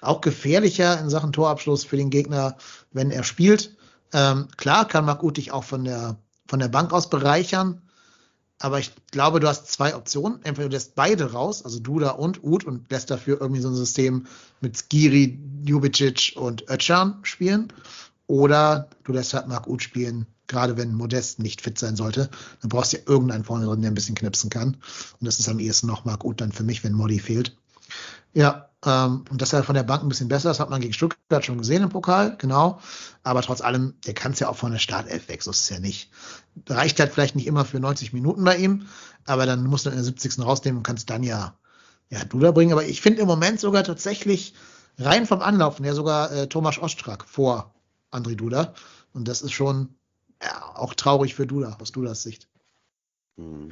auch gefährlicher in Sachen Torabschluss für den Gegner, wenn er spielt. Ähm, klar kann dich auch von der, von der Bank aus bereichern. Aber ich glaube, du hast zwei Optionen. Entweder du lässt beide raus, also Duda und Uth, und lässt dafür irgendwie so ein System mit Skiri, Ljubicic und Özcan spielen. Oder du lässt halt Marc Uth spielen, gerade wenn Modest nicht fit sein sollte. Dann brauchst du ja irgendeinen vorne drin, der ein bisschen knipsen kann. Und das ist am ehesten noch Marc Uth dann für mich, wenn Modi fehlt. Ja, ähm, und das ist halt von der Bank ein bisschen besser. Das hat man gegen Stuttgart schon gesehen im Pokal, genau. Aber trotz allem, der kann es ja auch von der Startelf weg, so ist es ja nicht. Reicht halt vielleicht nicht immer für 90 Minuten bei ihm, aber dann musst du in der 70. rausnehmen und kannst dann ja, ja Duda bringen. Aber ich finde im Moment sogar tatsächlich rein vom Anlaufen her sogar äh, Thomas Ostrak vor André Duda. Und das ist schon ja, auch traurig für Duda, aus Dudas Sicht. Hm.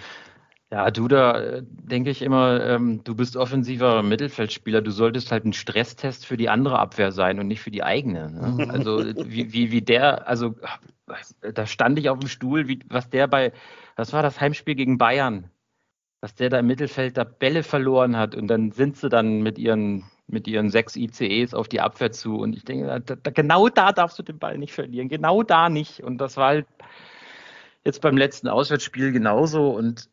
Ja, Duda, äh, denke ich immer, ähm, du bist offensiver Mittelfeldspieler. Du solltest halt ein Stresstest für die andere Abwehr sein und nicht für die eigene. Ne? Mhm. Also wie, wie, wie der, also da stand ich auf dem Stuhl, wie, was der bei, was war das Heimspiel gegen Bayern? Was der da im Mittelfeld da Bälle verloren hat und dann sind sie dann mit ihren, mit ihren sechs ICEs auf die Abwehr zu. Und ich denke, da, da, genau da darfst du den Ball nicht verlieren. Genau da nicht. Und das war halt jetzt beim letzten Auswärtsspiel genauso. Und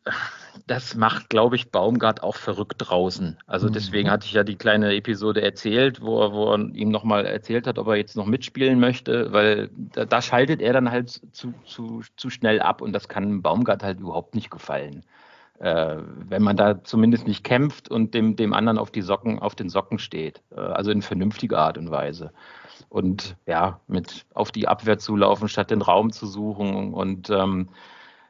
das macht, glaube ich, Baumgart auch verrückt draußen. Also Mhm. deswegen hatte ich ja die kleine Episode erzählt, wo er, wo er ihm nochmal erzählt hat, ob er jetzt noch mitspielen möchte, weil da, da schaltet er dann halt zu, zu, zu schnell ab und das kann Baumgart halt überhaupt nicht gefallen. Äh, wenn man da zumindest nicht kämpft und dem, dem anderen auf die Socken, auf den Socken steht. Äh, also in vernünftiger Art und Weise. Und ja, mit auf die Abwehr zu laufen, statt den Raum zu suchen. Und ähm,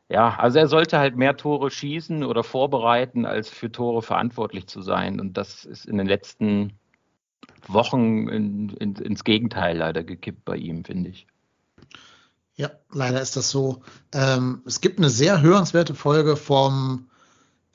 ja, also er sollte halt mehr Tore schießen oder vorbereiten, als für Tore verantwortlich zu sein. Und das ist in den letzten Wochen in, in, ins Gegenteil leider gekippt bei ihm, finde ich. Ja, leider ist das so. Ähm, es gibt eine sehr hörenswerte Folge vom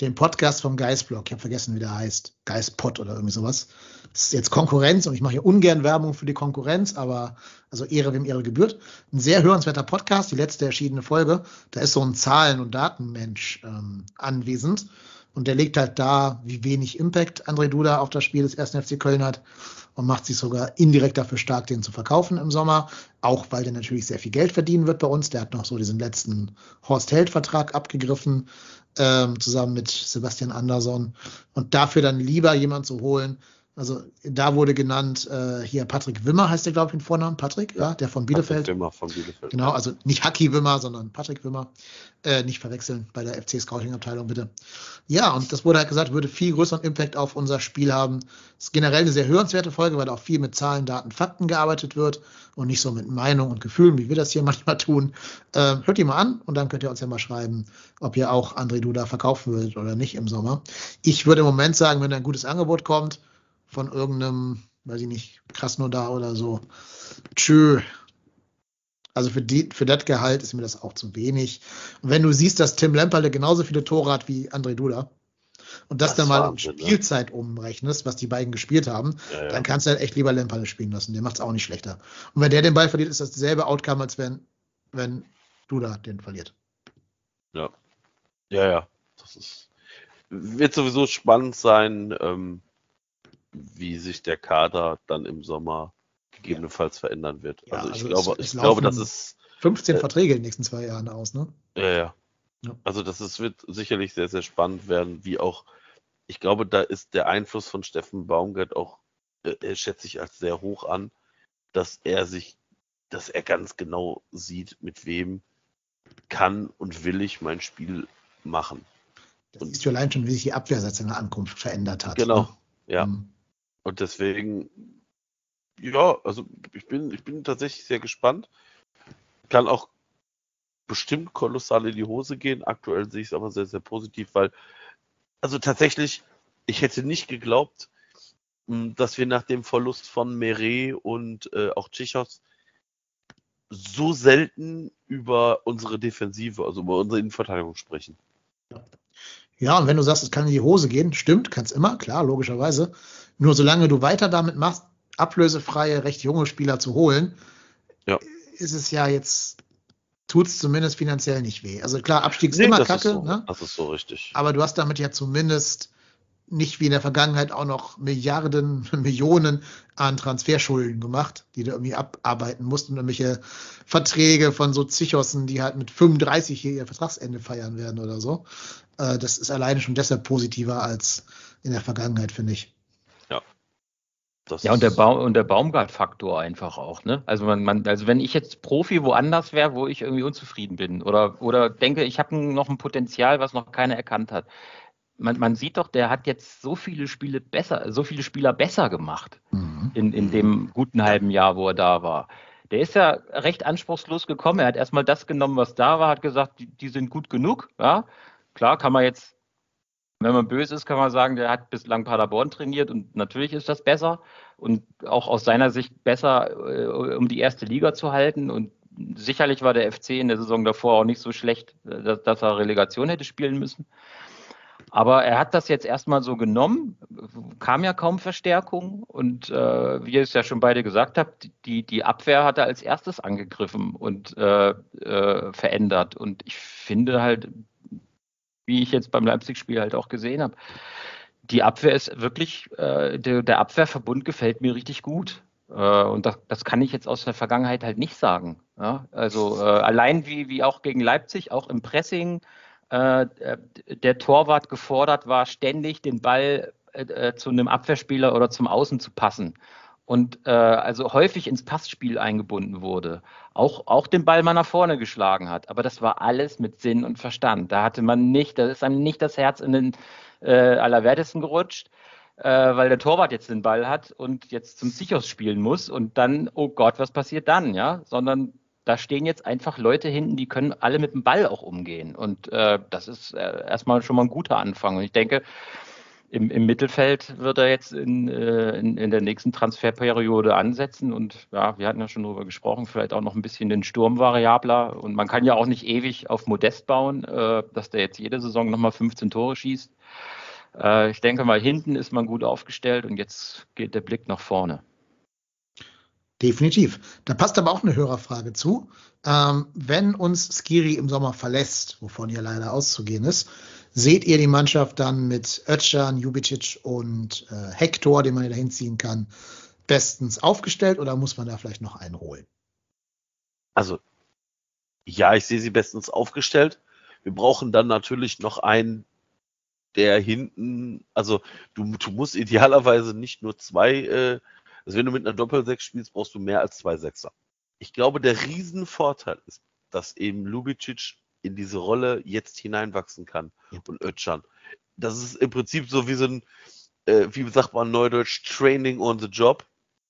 dem Podcast vom Geistblog. Ich habe vergessen, wie der heißt. Geistpod oder irgendwie sowas. Das ist jetzt Konkurrenz und ich mache hier ungern Werbung für die Konkurrenz, aber also Ehre, wem Ehre gebührt. Ein sehr hörenswerter Podcast, die letzte erschienene Folge. Da ist so ein Zahlen- und Datenmensch ähm, anwesend und der legt halt da, wie wenig Impact André Duda auf das Spiel des 1. FC Köln hat und macht sich sogar indirekt dafür stark, den zu verkaufen im Sommer. Auch weil der natürlich sehr viel Geld verdienen wird bei uns. Der hat noch so diesen letzten Horst Held-Vertrag abgegriffen, ähm, zusammen mit Sebastian Andersson. Und dafür dann lieber jemand zu holen. Also da wurde genannt, äh, hier Patrick Wimmer heißt der, glaube ich, mit Vornamen. Patrick, ja, der von Bielefeld. Immer von Bielefeld. Genau, also nicht Haki Wimmer, sondern Patrick Wimmer. Äh, nicht verwechseln bei der FC Scouting Abteilung, bitte. Ja, und das wurde halt gesagt, würde viel größeren Impact auf unser Spiel haben. Das ist generell eine sehr hörenswerte Folge, weil da auch viel mit Zahlen, Daten, Fakten gearbeitet wird und nicht so mit Meinung und Gefühlen, wie wir das hier (laughs) manchmal tun. Ähm, hört ihr mal an und dann könnt ihr uns ja mal schreiben, ob ihr auch André Duda verkaufen würdet oder nicht im Sommer. Ich würde im Moment sagen, wenn ein gutes Angebot kommt von irgendeinem, weiß ich nicht, Krasnodar oder so, tschö, also für, die, für das Gehalt ist mir das auch zu wenig. Und wenn du siehst, dass Tim Lemperle genauso viele Tore hat wie André Duda und das, Das dann mal in Wahnsinn, ne? Spielzeit umrechnest, was die beiden gespielt haben, Ja, ja. dann kannst du halt echt lieber Lemperle spielen lassen. Der macht es auch nicht schlechter. Und wenn der den Ball verliert, ist das dasselbe Outcome, als wenn, wenn Duda den verliert. Ja. Ja, ja. Das ist, wird sowieso spannend sein, ähm, wie sich der Kader dann im Sommer gegebenenfalls verändern wird. Ja, also ich also glaube, ich glaube, das ist 15 Äh, Verträge in den nächsten zwei Jahren aus, ne? Ja, ja. Ja. Also das ist, wird sicherlich sehr, sehr spannend werden, wie auch, ich glaube, da ist der Einfluss von Steffen Baumgart auch, äh, äh, schätze ich als sehr hoch an, dass er sich, dass er ganz genau sieht, mit wem kann und will ich mein Spiel machen. Das siehst du allein schon, wie sich die Abwehr seit seiner Ankunft verändert hat. Genau, Ne? ja. Mhm. Und deswegen, ja, also ich bin, ich bin tatsächlich sehr gespannt. Kann auch bestimmt kolossal in die Hose gehen. Aktuell sehe ich es aber sehr, sehr positiv, weil, also tatsächlich, ich hätte nicht geglaubt, mh, dass wir nach dem Verlust von Meret und äh, auch Tschichos so selten über unsere Defensive, also über unsere Innenverteidigung sprechen. Ja, und wenn du sagst, es kann in die Hose gehen, stimmt, kann es immer, klar, logischerweise. Nur solange du weiter damit machst, ablösefreie, recht junge Spieler zu holen, Ja. ist es ja jetzt, tut es zumindest finanziell nicht weh. Also klar, Abstieg ist Nee, immer kacke, ist so, ne? Das ist so richtig. aber du hast damit ja zumindest nicht wie in der Vergangenheit auch noch Milliarden, (laughs) Millionen an Transferschulden gemacht, die du irgendwie abarbeiten musst und irgendwelche Verträge von so Zichossen, die halt mit 35 hier ihr Vertragsende feiern werden oder so. Äh, das ist alleine schon deshalb positiver als in der Vergangenheit, finde ich. Das Ja, und der, und der Baumgart-Faktor einfach auch, ne? Also man, man, also wenn ich jetzt Profi woanders wäre, wo ich irgendwie unzufrieden bin oder, oder denke, ich habe noch ein Potenzial, was noch keiner erkannt hat. Man, man sieht doch, der hat jetzt so viele Spiele besser, so viele Spieler besser gemacht in, in dem guten halben Jahr, wo er da war. Der ist ja recht anspruchslos gekommen. Er hat erstmal das genommen, was da war, hat gesagt, die, die sind gut genug. Ja, klar kann man jetzt, wenn man böse ist, kann man sagen, der hat bislang Paderborn trainiert und natürlich ist das besser und auch aus seiner Sicht besser, äh, um die erste Liga zu halten. Und sicherlich war der FC in der Saison davor auch nicht so schlecht, dass, dass er Relegation hätte spielen müssen. Aber er hat das jetzt erstmal so genommen, kam ja kaum Verstärkung und äh, wie ihr es ja schon beide gesagt habt, die, die Abwehr hat er als erstes angegriffen und äh, äh, verändert. Und ich finde halt, wie ich jetzt beim Leipzig-Spiel halt auch gesehen habe, die Abwehr ist wirklich, äh, der, der Abwehrverbund gefällt mir richtig gut. Äh, und das, das kann ich jetzt aus der Vergangenheit halt nicht sagen. Ja? Also äh, allein wie, wie auch gegen Leipzig, auch im Pressing, äh, der Torwart gefordert war, ständig den Ball äh, zu einem Abwehrspieler oder zum Außen zu passen. Und äh, also häufig ins Passspiel eingebunden wurde. Auch, auch den Ball mal nach vorne geschlagen hat. Aber das war alles mit Sinn und Verstand. Da hatte man nicht, da ist einem nicht das Herz in den äh, Allerwertesten gerutscht, äh, weil der Torwart jetzt den Ball hat und jetzt zum Sichos spielen muss und dann, oh Gott, was passiert dann, ja? Sondern da stehen jetzt einfach Leute hinten, die können alle mit dem Ball auch umgehen. Und äh, das ist äh, erstmal schon mal ein guter Anfang. Und ich denke, im, im Mittelfeld wird er jetzt in, äh, in, in, der nächsten Transferperiode ansetzen. Und ja, wir hatten ja schon darüber gesprochen, vielleicht auch noch ein bisschen den Sturm variabler. Und man kann ja auch nicht ewig auf Modest bauen, äh, dass der jetzt jede Saison nochmal 15 Tore schießt. Ich denke mal, hinten ist man gut aufgestellt und jetzt geht der Blick nach vorne. Definitiv. Da passt aber auch eine Hörerfrage zu. Ähm, wenn uns Skiri im Sommer verlässt, wovon ja leider auszugehen ist, seht ihr die Mannschaft dann mit Özcan, Jubicic und äh, Hector, den man da hinziehen kann, bestens aufgestellt oder muss man da vielleicht noch einen holen? Also, ja, ich sehe sie bestens aufgestellt. Wir brauchen dann natürlich noch einen, der hinten, also du, du musst idealerweise nicht nur zwei äh, also wenn du mit einer Doppelsechs spielst, brauchst du mehr als zwei Sechser. Ich glaube, der Riesenvorteil ist, dass eben Lubicic in diese Rolle jetzt hineinwachsen kann Ja. und Özcan. Das ist im Prinzip so wie so ein, äh, wie sagt man neudeutsch, Training on the Job.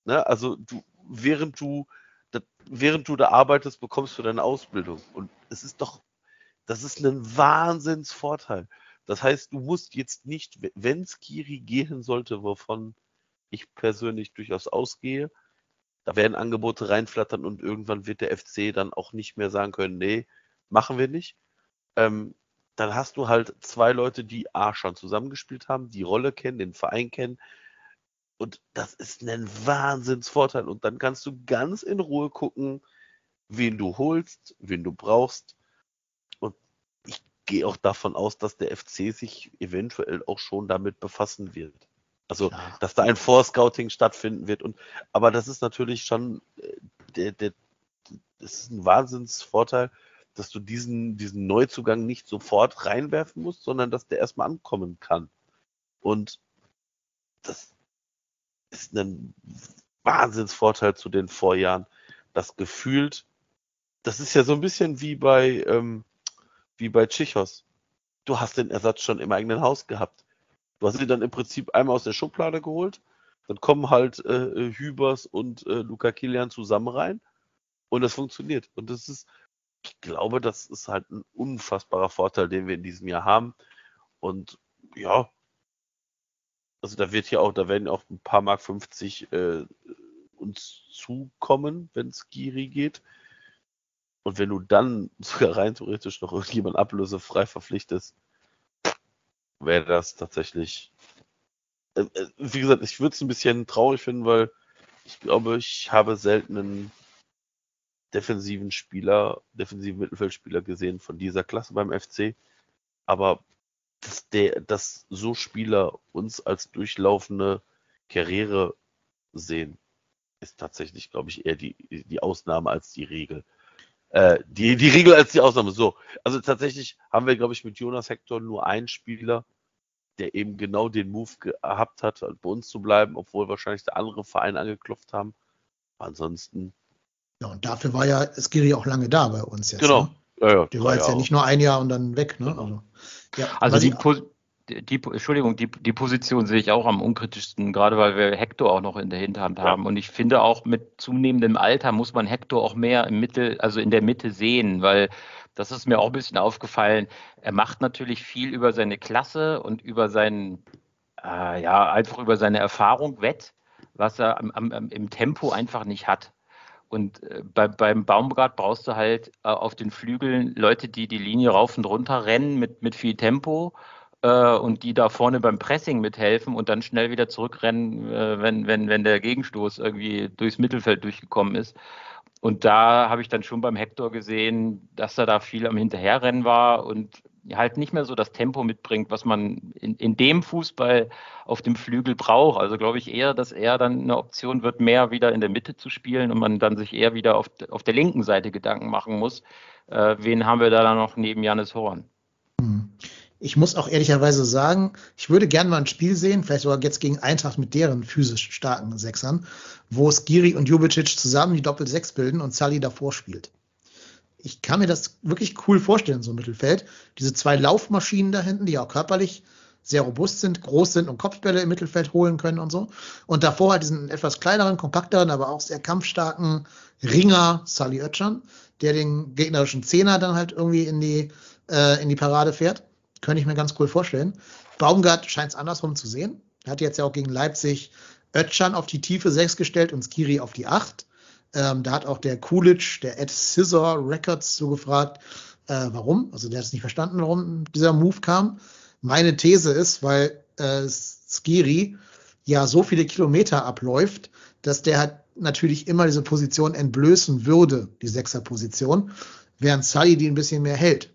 Ne? Also du, während du, da, während du da arbeitest, bekommst du deine Ausbildung. Und es ist doch, das ist ein Wahnsinnsvorteil. Das heißt, du musst jetzt nicht, wenn Skiri gehen sollte, wovon ich persönlich durchaus ausgehe. Da werden Angebote reinflattern und irgendwann wird der FC dann auch nicht mehr sagen können, nee, machen wir nicht. Ähm, dann hast du halt zwei Leute, die A schon zusammengespielt haben, die Rolle kennen, den Verein kennen. Und das ist ein Wahnsinnsvorteil. Und dann kannst du ganz in Ruhe gucken, wen du holst, wen du brauchst. Und ich gehe auch davon aus, dass der FC sich eventuell auch schon damit befassen wird. Also, Klar. dass da ein Vorscouting stattfinden wird. Und, aber das ist natürlich schon äh, der, der, das ist ein Wahnsinnsvorteil, dass du diesen, diesen Neuzugang nicht sofort reinwerfen musst, sondern dass der erstmal ankommen kann. Und das ist ein Wahnsinnsvorteil zu den Vorjahren, das gefühlt, das ist ja so ein bisschen wie bei, ähm, wie bei Tschichos. Du hast den Ersatz schon im eigenen Haus gehabt. Du hast ihn dann im Prinzip einmal aus der Schublade geholt, dann kommen halt äh, Hübers und äh, Luca Kilian zusammen rein und das funktioniert. Und das ist, ich glaube, das ist halt ein unfassbarer Vorteil, den wir in diesem Jahr haben. Und ja, also da wird hier auch, da werden auch ein paar Mark 50 äh, uns zukommen, wenn es Giri geht. Und wenn du dann (laughs) sogar rein theoretisch noch irgendjemand ablösefrei verpflichtest, wäre das tatsächlich. Äh, äh, wie gesagt, ich würde es ein bisschen traurig finden, weil ich glaube, ich habe selten einen defensiven Spieler, defensiven Mittelfeldspieler gesehen von dieser Klasse beim FC. Aber dass, der, dass so Spieler uns als durchlaufende Karriere sehen, ist tatsächlich, glaube ich, eher die, die Ausnahme als die Regel. Äh, die, die Regel als die Ausnahme. So. Also tatsächlich haben wir, glaube ich, mit Jonas Hector nur einen Spieler, der eben genau den Move gehabt hat, bei uns zu bleiben, obwohl wahrscheinlich der andere Verein angeklopft haben. Ansonsten. Ja, und dafür war ja Skiri auch lange da bei uns jetzt. Genau. Ne? Ja, ja, Der war jetzt ja auch. nicht nur ein Jahr und dann weg. Ne? Genau. Also, ja, Also die, die, Entschuldigung, die, die Position sehe ich auch am unkritischsten, gerade weil wir Hector auch noch in der Hinterhand Ja. haben. Und ich finde auch mit zunehmendem Alter muss man Hector auch mehr im Mittel, also in der Mitte sehen, weil das ist mir auch ein bisschen aufgefallen. Er macht natürlich viel über seine Klasse und über seinen, äh, ja, einfach über seine Erfahrung wett, was er am, am, am, im Tempo einfach nicht hat. Und äh, bei, beim Baumgart brauchst du halt äh, auf den Flügeln Leute, die die Linie rauf und runter rennen mit, mit viel Tempo äh, und die da vorne beim Pressing mithelfen und dann schnell wieder zurückrennen, äh, wenn, wenn, wenn der Gegenstoß irgendwie durchs Mittelfeld durchgekommen ist. Und da habe ich dann schon beim Hector gesehen, dass er da viel am Hinterherrennen war und halt nicht mehr so das Tempo mitbringt, was man in, in dem Fußball auf dem Flügel braucht. Also glaube ich eher, dass er dann eine Option wird, mehr wieder in der Mitte zu spielen und man dann sich eher wieder auf, auf der linken Seite Gedanken machen muss. Äh, wen haben wir da dann noch neben Janis Horn? Ich muss auch ehrlicherweise sagen, ich würde gerne mal ein Spiel sehen, vielleicht sogar jetzt gegen Eintracht mit deren physisch starken Sechsern, wo Skiri und Jubicic zusammen die Doppel-Sechs bilden und Sally davor spielt. Ich kann mir das wirklich cool vorstellen, so ein Mittelfeld. Diese zwei Laufmaschinen da hinten, die auch körperlich sehr robust sind, groß sind und Kopfbälle im Mittelfeld holen können und so. Und davor halt diesen etwas kleineren, kompakteren, aber auch sehr kampfstarken Ringer Sally Oetschan, der den gegnerischen Zehner dann halt irgendwie in die, äh, in die Parade fährt. Könnte ich mir ganz cool vorstellen. Baumgart scheint es andersrum zu sehen. Er hat jetzt ja auch gegen Leipzig Ötchan auf die tiefe 6 gestellt und Skiri auf die 8. Ähm, da hat auch der Coolidge, der Ed Scissor Records so gefragt, äh, warum. Also der hat es nicht verstanden, warum dieser Move kam. Meine These ist, weil äh, Skiri ja so viele Kilometer abläuft, dass der halt natürlich immer diese Position entblößen würde, die Sechser-Position, während Sully die ein bisschen mehr hält.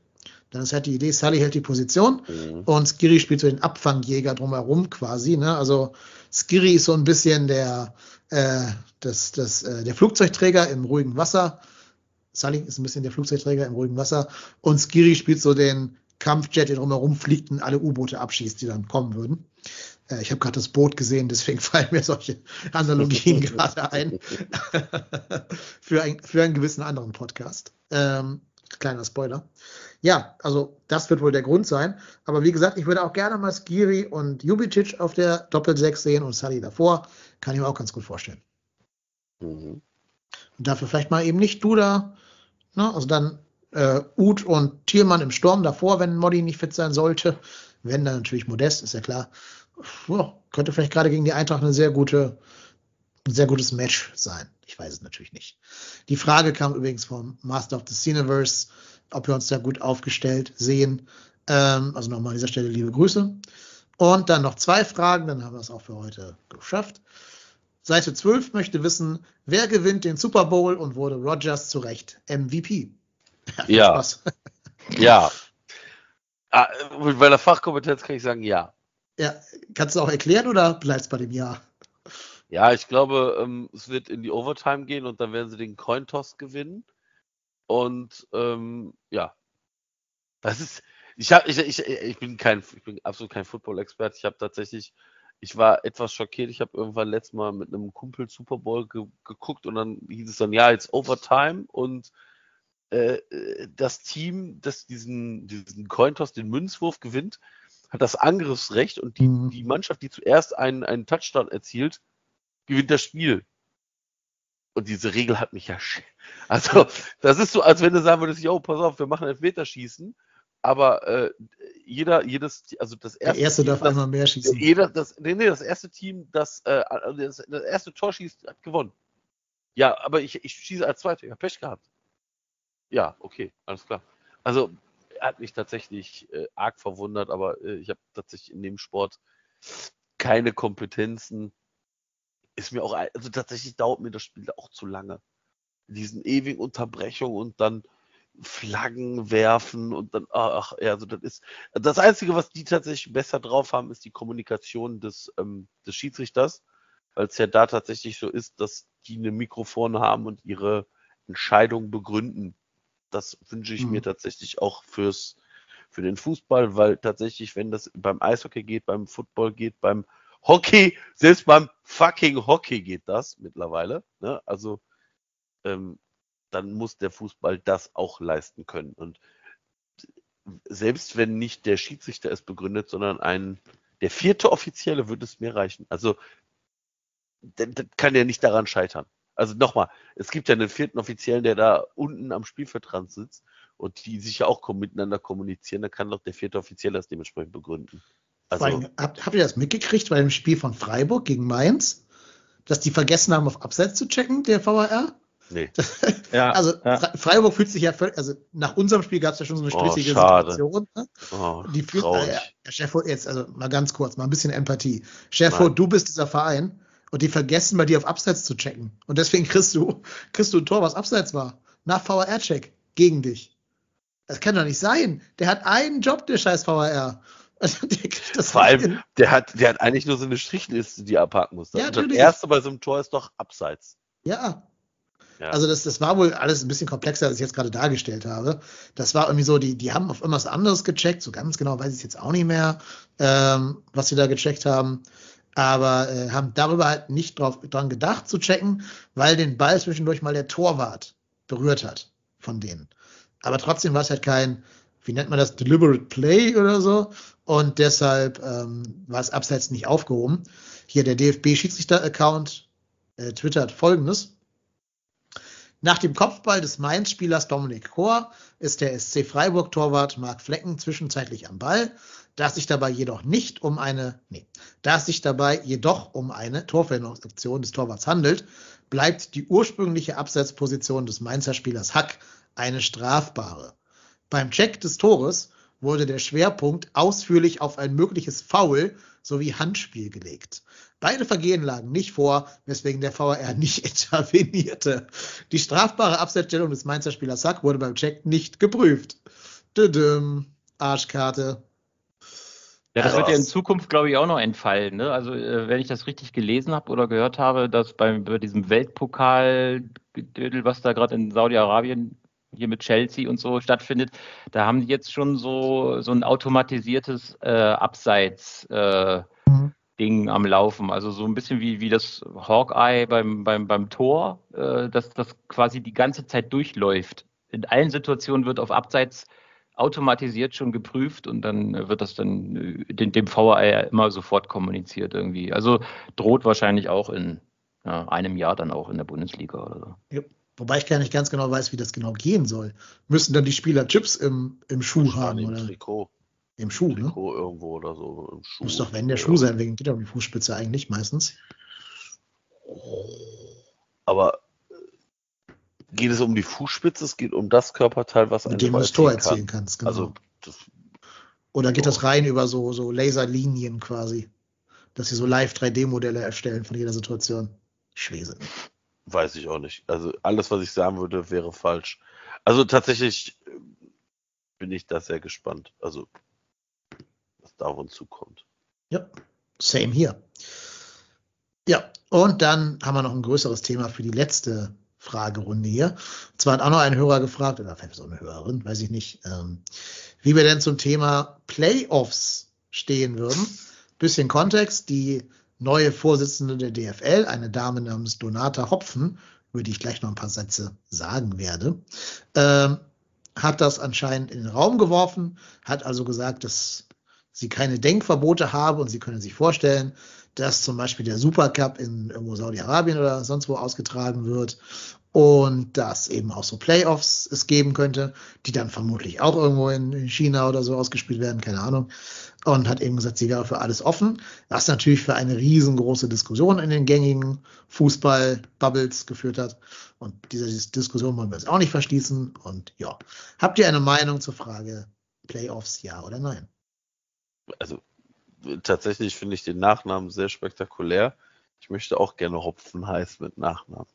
Dann ist halt die Idee, Sully hält die Position Mhm. und Skiri spielt so den Abfangjäger drumherum quasi. Ne? Also Skiri ist so ein bisschen der, äh, das, das, äh, der Flugzeugträger im ruhigen Wasser. Sully ist ein bisschen der Flugzeugträger im ruhigen Wasser. Und Skiri spielt so den Kampfjet, der drumherum fliegt und alle U-Boote abschießt, die dann kommen würden. Äh, ich habe gerade das Boot gesehen, deswegen (laughs) fallen mir solche Analogien (laughs) gerade ein. (laughs) für, ein, für einen gewissen anderen Podcast. Ähm, kleiner Spoiler. Ja, also das wird wohl der Grund sein. Aber wie gesagt, ich würde auch gerne mal Skiri und Jubicic auf der Doppel-6 sehen und Sully davor. Kann ich mir auch ganz gut vorstellen. Mhm. Und dafür vielleicht mal eben nicht Duda. Ne? Also dann äh, Uth und Thielmann im Sturm davor, wenn Modi nicht fit sein sollte. Wenn dann natürlich Modest, ist ja klar. Ja, könnte vielleicht gerade gegen die Eintracht eine sehr gute, ein sehr gutes Match sein. Ich weiß es natürlich nicht. Die Frage kam übrigens vom Master of the Cineverse, ob wir uns da gut aufgestellt sehen. Ähm, also nochmal an dieser Stelle liebe Grüße. Und dann noch zwei Fragen, dann haben wir es auch für heute geschafft. Seite 12 möchte wissen, wer gewinnt den Super Bowl und wurde Rogers zu Recht MVP? (laughs) Ja. (laughs) Ja. Ah, mit meiner Fachkompetenz kann ich sagen, ja. Ja, kannst du auch erklären oder bleibst bei dem Ja? Ja, ich glaube, ähm, es wird in die Overtime gehen und dann werden sie den Cointoss gewinnen. Und ähm, ja, das ist, ich habe, ich, ich, ich bin kein, ich bin absolut kein Football-Experte. Ich habe tatsächlich, ich war etwas schockiert. Ich habe irgendwann letztes Mal mit einem Kumpel Super Bowl ge geguckt und dann hieß es dann, ja, jetzt Overtime und äh, das Team, das diesen, diesen Cointoss, den Münzwurf gewinnt, hat das Angriffsrecht und die, Mhm. die Mannschaft, die zuerst einen, einen Touchdown erzielt, gewinnt das Spiel. Und diese Regel hat mich ja. sch- (laughs) Also, das ist so, als wenn du sagen würdest, yo, pass auf, wir machen Elfmeterschießen, aber äh, jeder, jedes, also das Der erste, Erste Team, darf das, einmal mehr schießen. jeder, das, nee, nee, das erste Team, das, äh, das, das erste Tor schießt, hat gewonnen. Ja, aber ich, ich schieße als Zweiter, ich habe Pech gehabt. Ja, okay, alles klar. Also, er hat mich tatsächlich äh, arg verwundert, aber äh, ich habe tatsächlich in dem Sport keine Kompetenzen. Ist mir auch, also tatsächlich dauert mir das Spiel auch zu lange. Diesen ewigen Unterbrechungen und dann Flaggen werfen und dann, ach, ja, also das ist, das Einzige, was die tatsächlich besser drauf haben, ist die Kommunikation des, ähm, des Schiedsrichters, weil es ja da tatsächlich so ist, dass die eine Mikrofon haben und ihre Entscheidung begründen. Das wünsche ich Mhm. mir tatsächlich auch fürs, für den Fußball, weil tatsächlich, wenn das beim Eishockey geht, beim Football geht, beim Hockey, selbst beim fucking Hockey geht das mittlerweile, ne? Also, ähm, dann muss der Fußball das auch leisten können. Und selbst wenn nicht der Schiedsrichter es begründet, sondern ein, der vierte Offizielle würde es mir reichen. Also, das, kann ja nicht daran scheitern. Also nochmal, es gibt ja einen vierten Offiziellen, der da unten am Spielfeldrand sitzt und die sich ja auch miteinander kommunizieren, dann kann doch der vierte Offizielle das dementsprechend begründen. Also, allem, habt, habt ihr das mitgekriegt bei dem Spiel von Freiburg gegen Mainz? Dass die vergessen haben, auf Abseits zu checken, der VAR? nee. (laughs) Ja, Also ja. Fre- Freiburg fühlt sich ja völlig, also nach unserem Spiel gab es ja schon so eine Oh, strittige schade. Situation. Ne? Oh, Die fühlt, äh, ja, Chef, jetzt, also mal ganz kurz, mal ein bisschen Empathie. Chef, Nein. du bist dieser Verein und die vergessen bei dir auf Abseits zu checken. Und deswegen kriegst du, kriegst du ein Tor, was Abseits war. Nach VAR-Check. Gegen dich. Das kann doch nicht sein. Der hat einen Job, der scheiß VAR. Also, der kriegt das Vor allem, hin. der hat, der hat eigentlich nur so eine Strichliste, die er abhaken muss. Ja, Und das erste bei so einem Tor ist doch Abseits. Ja, Ja. Also das, das war wohl alles ein bisschen komplexer, als ich jetzt gerade dargestellt habe. Das war irgendwie so, die, die haben auf irgendwas anderes gecheckt, so ganz genau weiß ich jetzt auch nicht mehr, ähm, was sie da gecheckt haben. Aber äh, haben darüber halt nicht drauf, dran gedacht zu checken, weil den Ball zwischendurch mal der Torwart berührt hat von denen. Aber trotzdem war es halt kein, wie nennt man das, deliberate play oder so. Und deshalb ähm, war es abseits nicht aufgehoben. Hier der DFB-Schiedsrichter-Account äh, twittert folgendes. Nach dem Kopfball des Mainz-Spielers Dominik Kor ist der SC Freiburg-Torwart Marc Flecken zwischenzeitlich am Ball, da es sich dabei jedoch nicht um eine, nee, da es sich dabei jedoch um eine Torverhinderungsaktion des Torwarts handelt, bleibt die ursprüngliche Abseitsposition des Mainzer Spielers Hack eine strafbare. Beim Check des Tores wurde der Schwerpunkt ausführlich auf ein mögliches Foul sowie Handspiel gelegt. Beide Vergehen lagen nicht vor, weswegen der VAR nicht (laughs) intervenierte. Die strafbare Absetzstellung des Mainzer Spielers Sack wurde beim Check nicht geprüft. Düdüm, Arschkarte. Ja, das wird ja in Zukunft, glaube ich, auch noch entfallen. Ne? Also, äh, wenn ich das richtig gelesen habe oder gehört habe, dass beim, bei diesem Weltpokal, was da gerade in Saudi-Arabien hier mit Chelsea und so stattfindet, da haben die jetzt schon so, so ein automatisiertes äh, Abseits. Äh, Mhm. Ding am Laufen. Also so ein bisschen wie, wie das Hawkeye beim, beim, beim Tor, äh, dass das quasi die ganze Zeit durchläuft. In allen Situationen wird auf Abseits automatisiert schon geprüft und dann wird das dann äh, den, dem VAR immer sofort kommuniziert irgendwie. Also droht wahrscheinlich auch in ja, einem Jahr dann auch in der Bundesliga oder so. Wobei ich gar nicht ganz genau weiß, wie das genau gehen soll. Müssen dann die Spieler Chips im, im Schuh haben im oder Trikot, im Schuh, ne? Trikot irgendwo oder so. Im Schuh. Muss doch wenn der Schuh sein, wegen geht um die Fußspitze eigentlich meistens. Aber äh, geht es um die Fußspitze? Es geht um das Körperteil, was Mit dem du das Tor erzielen kann. kannst, genau. Also, das Oder geht das rein über so, so Laserlinien quasi? Dass sie so live 3D-Modelle erstellen von jeder Situation. Schwese. weiß ich auch nicht. Also, alles, was ich sagen würde, wäre falsch. Also, tatsächlich äh, bin ich da sehr gespannt. Also, was da auf uns zukommt. Ja, same hier. Ja, und dann haben wir noch ein größeres Thema für die letzte Fragerunde hier. Und zwar hat auch noch ein Hörer gefragt, oder vielleicht so eine Hörerin, weiß ich nicht, ähm, wie wir denn zum Thema Playoffs stehen würden. Bisschen Kontext, die neue Vorsitzende der DFL, eine Dame namens Donata Hopfen, über die ich gleich noch ein paar Sätze sagen werde, ähm, hat das anscheinend in den Raum geworfen, hat also gesagt, dass sie keine Denkverbote habe und sie können sich vorstellen, dass zum Beispiel der Supercup in irgendwo Saudi-Arabien oder sonst wo ausgetragen wird und dass eben auch so Playoffs es geben könnte, die dann vermutlich auch irgendwo in China oder so ausgespielt werden, keine Ahnung. Und hat eben gesagt, sie wäre für alles offen, was natürlich für eine riesengroße Diskussion in den gängigen Fußball-Bubbles geführt hat. Und diese Diskussion wollen wir jetzt auch nicht verschließen. Und ja, habt ihr eine Meinung zur Frage Playoffs, ja oder nein? Also tatsächlich finde ich den Nachnamen sehr spektakulär. Ich möchte auch gerne Hopfen heiß mit Nachnamen.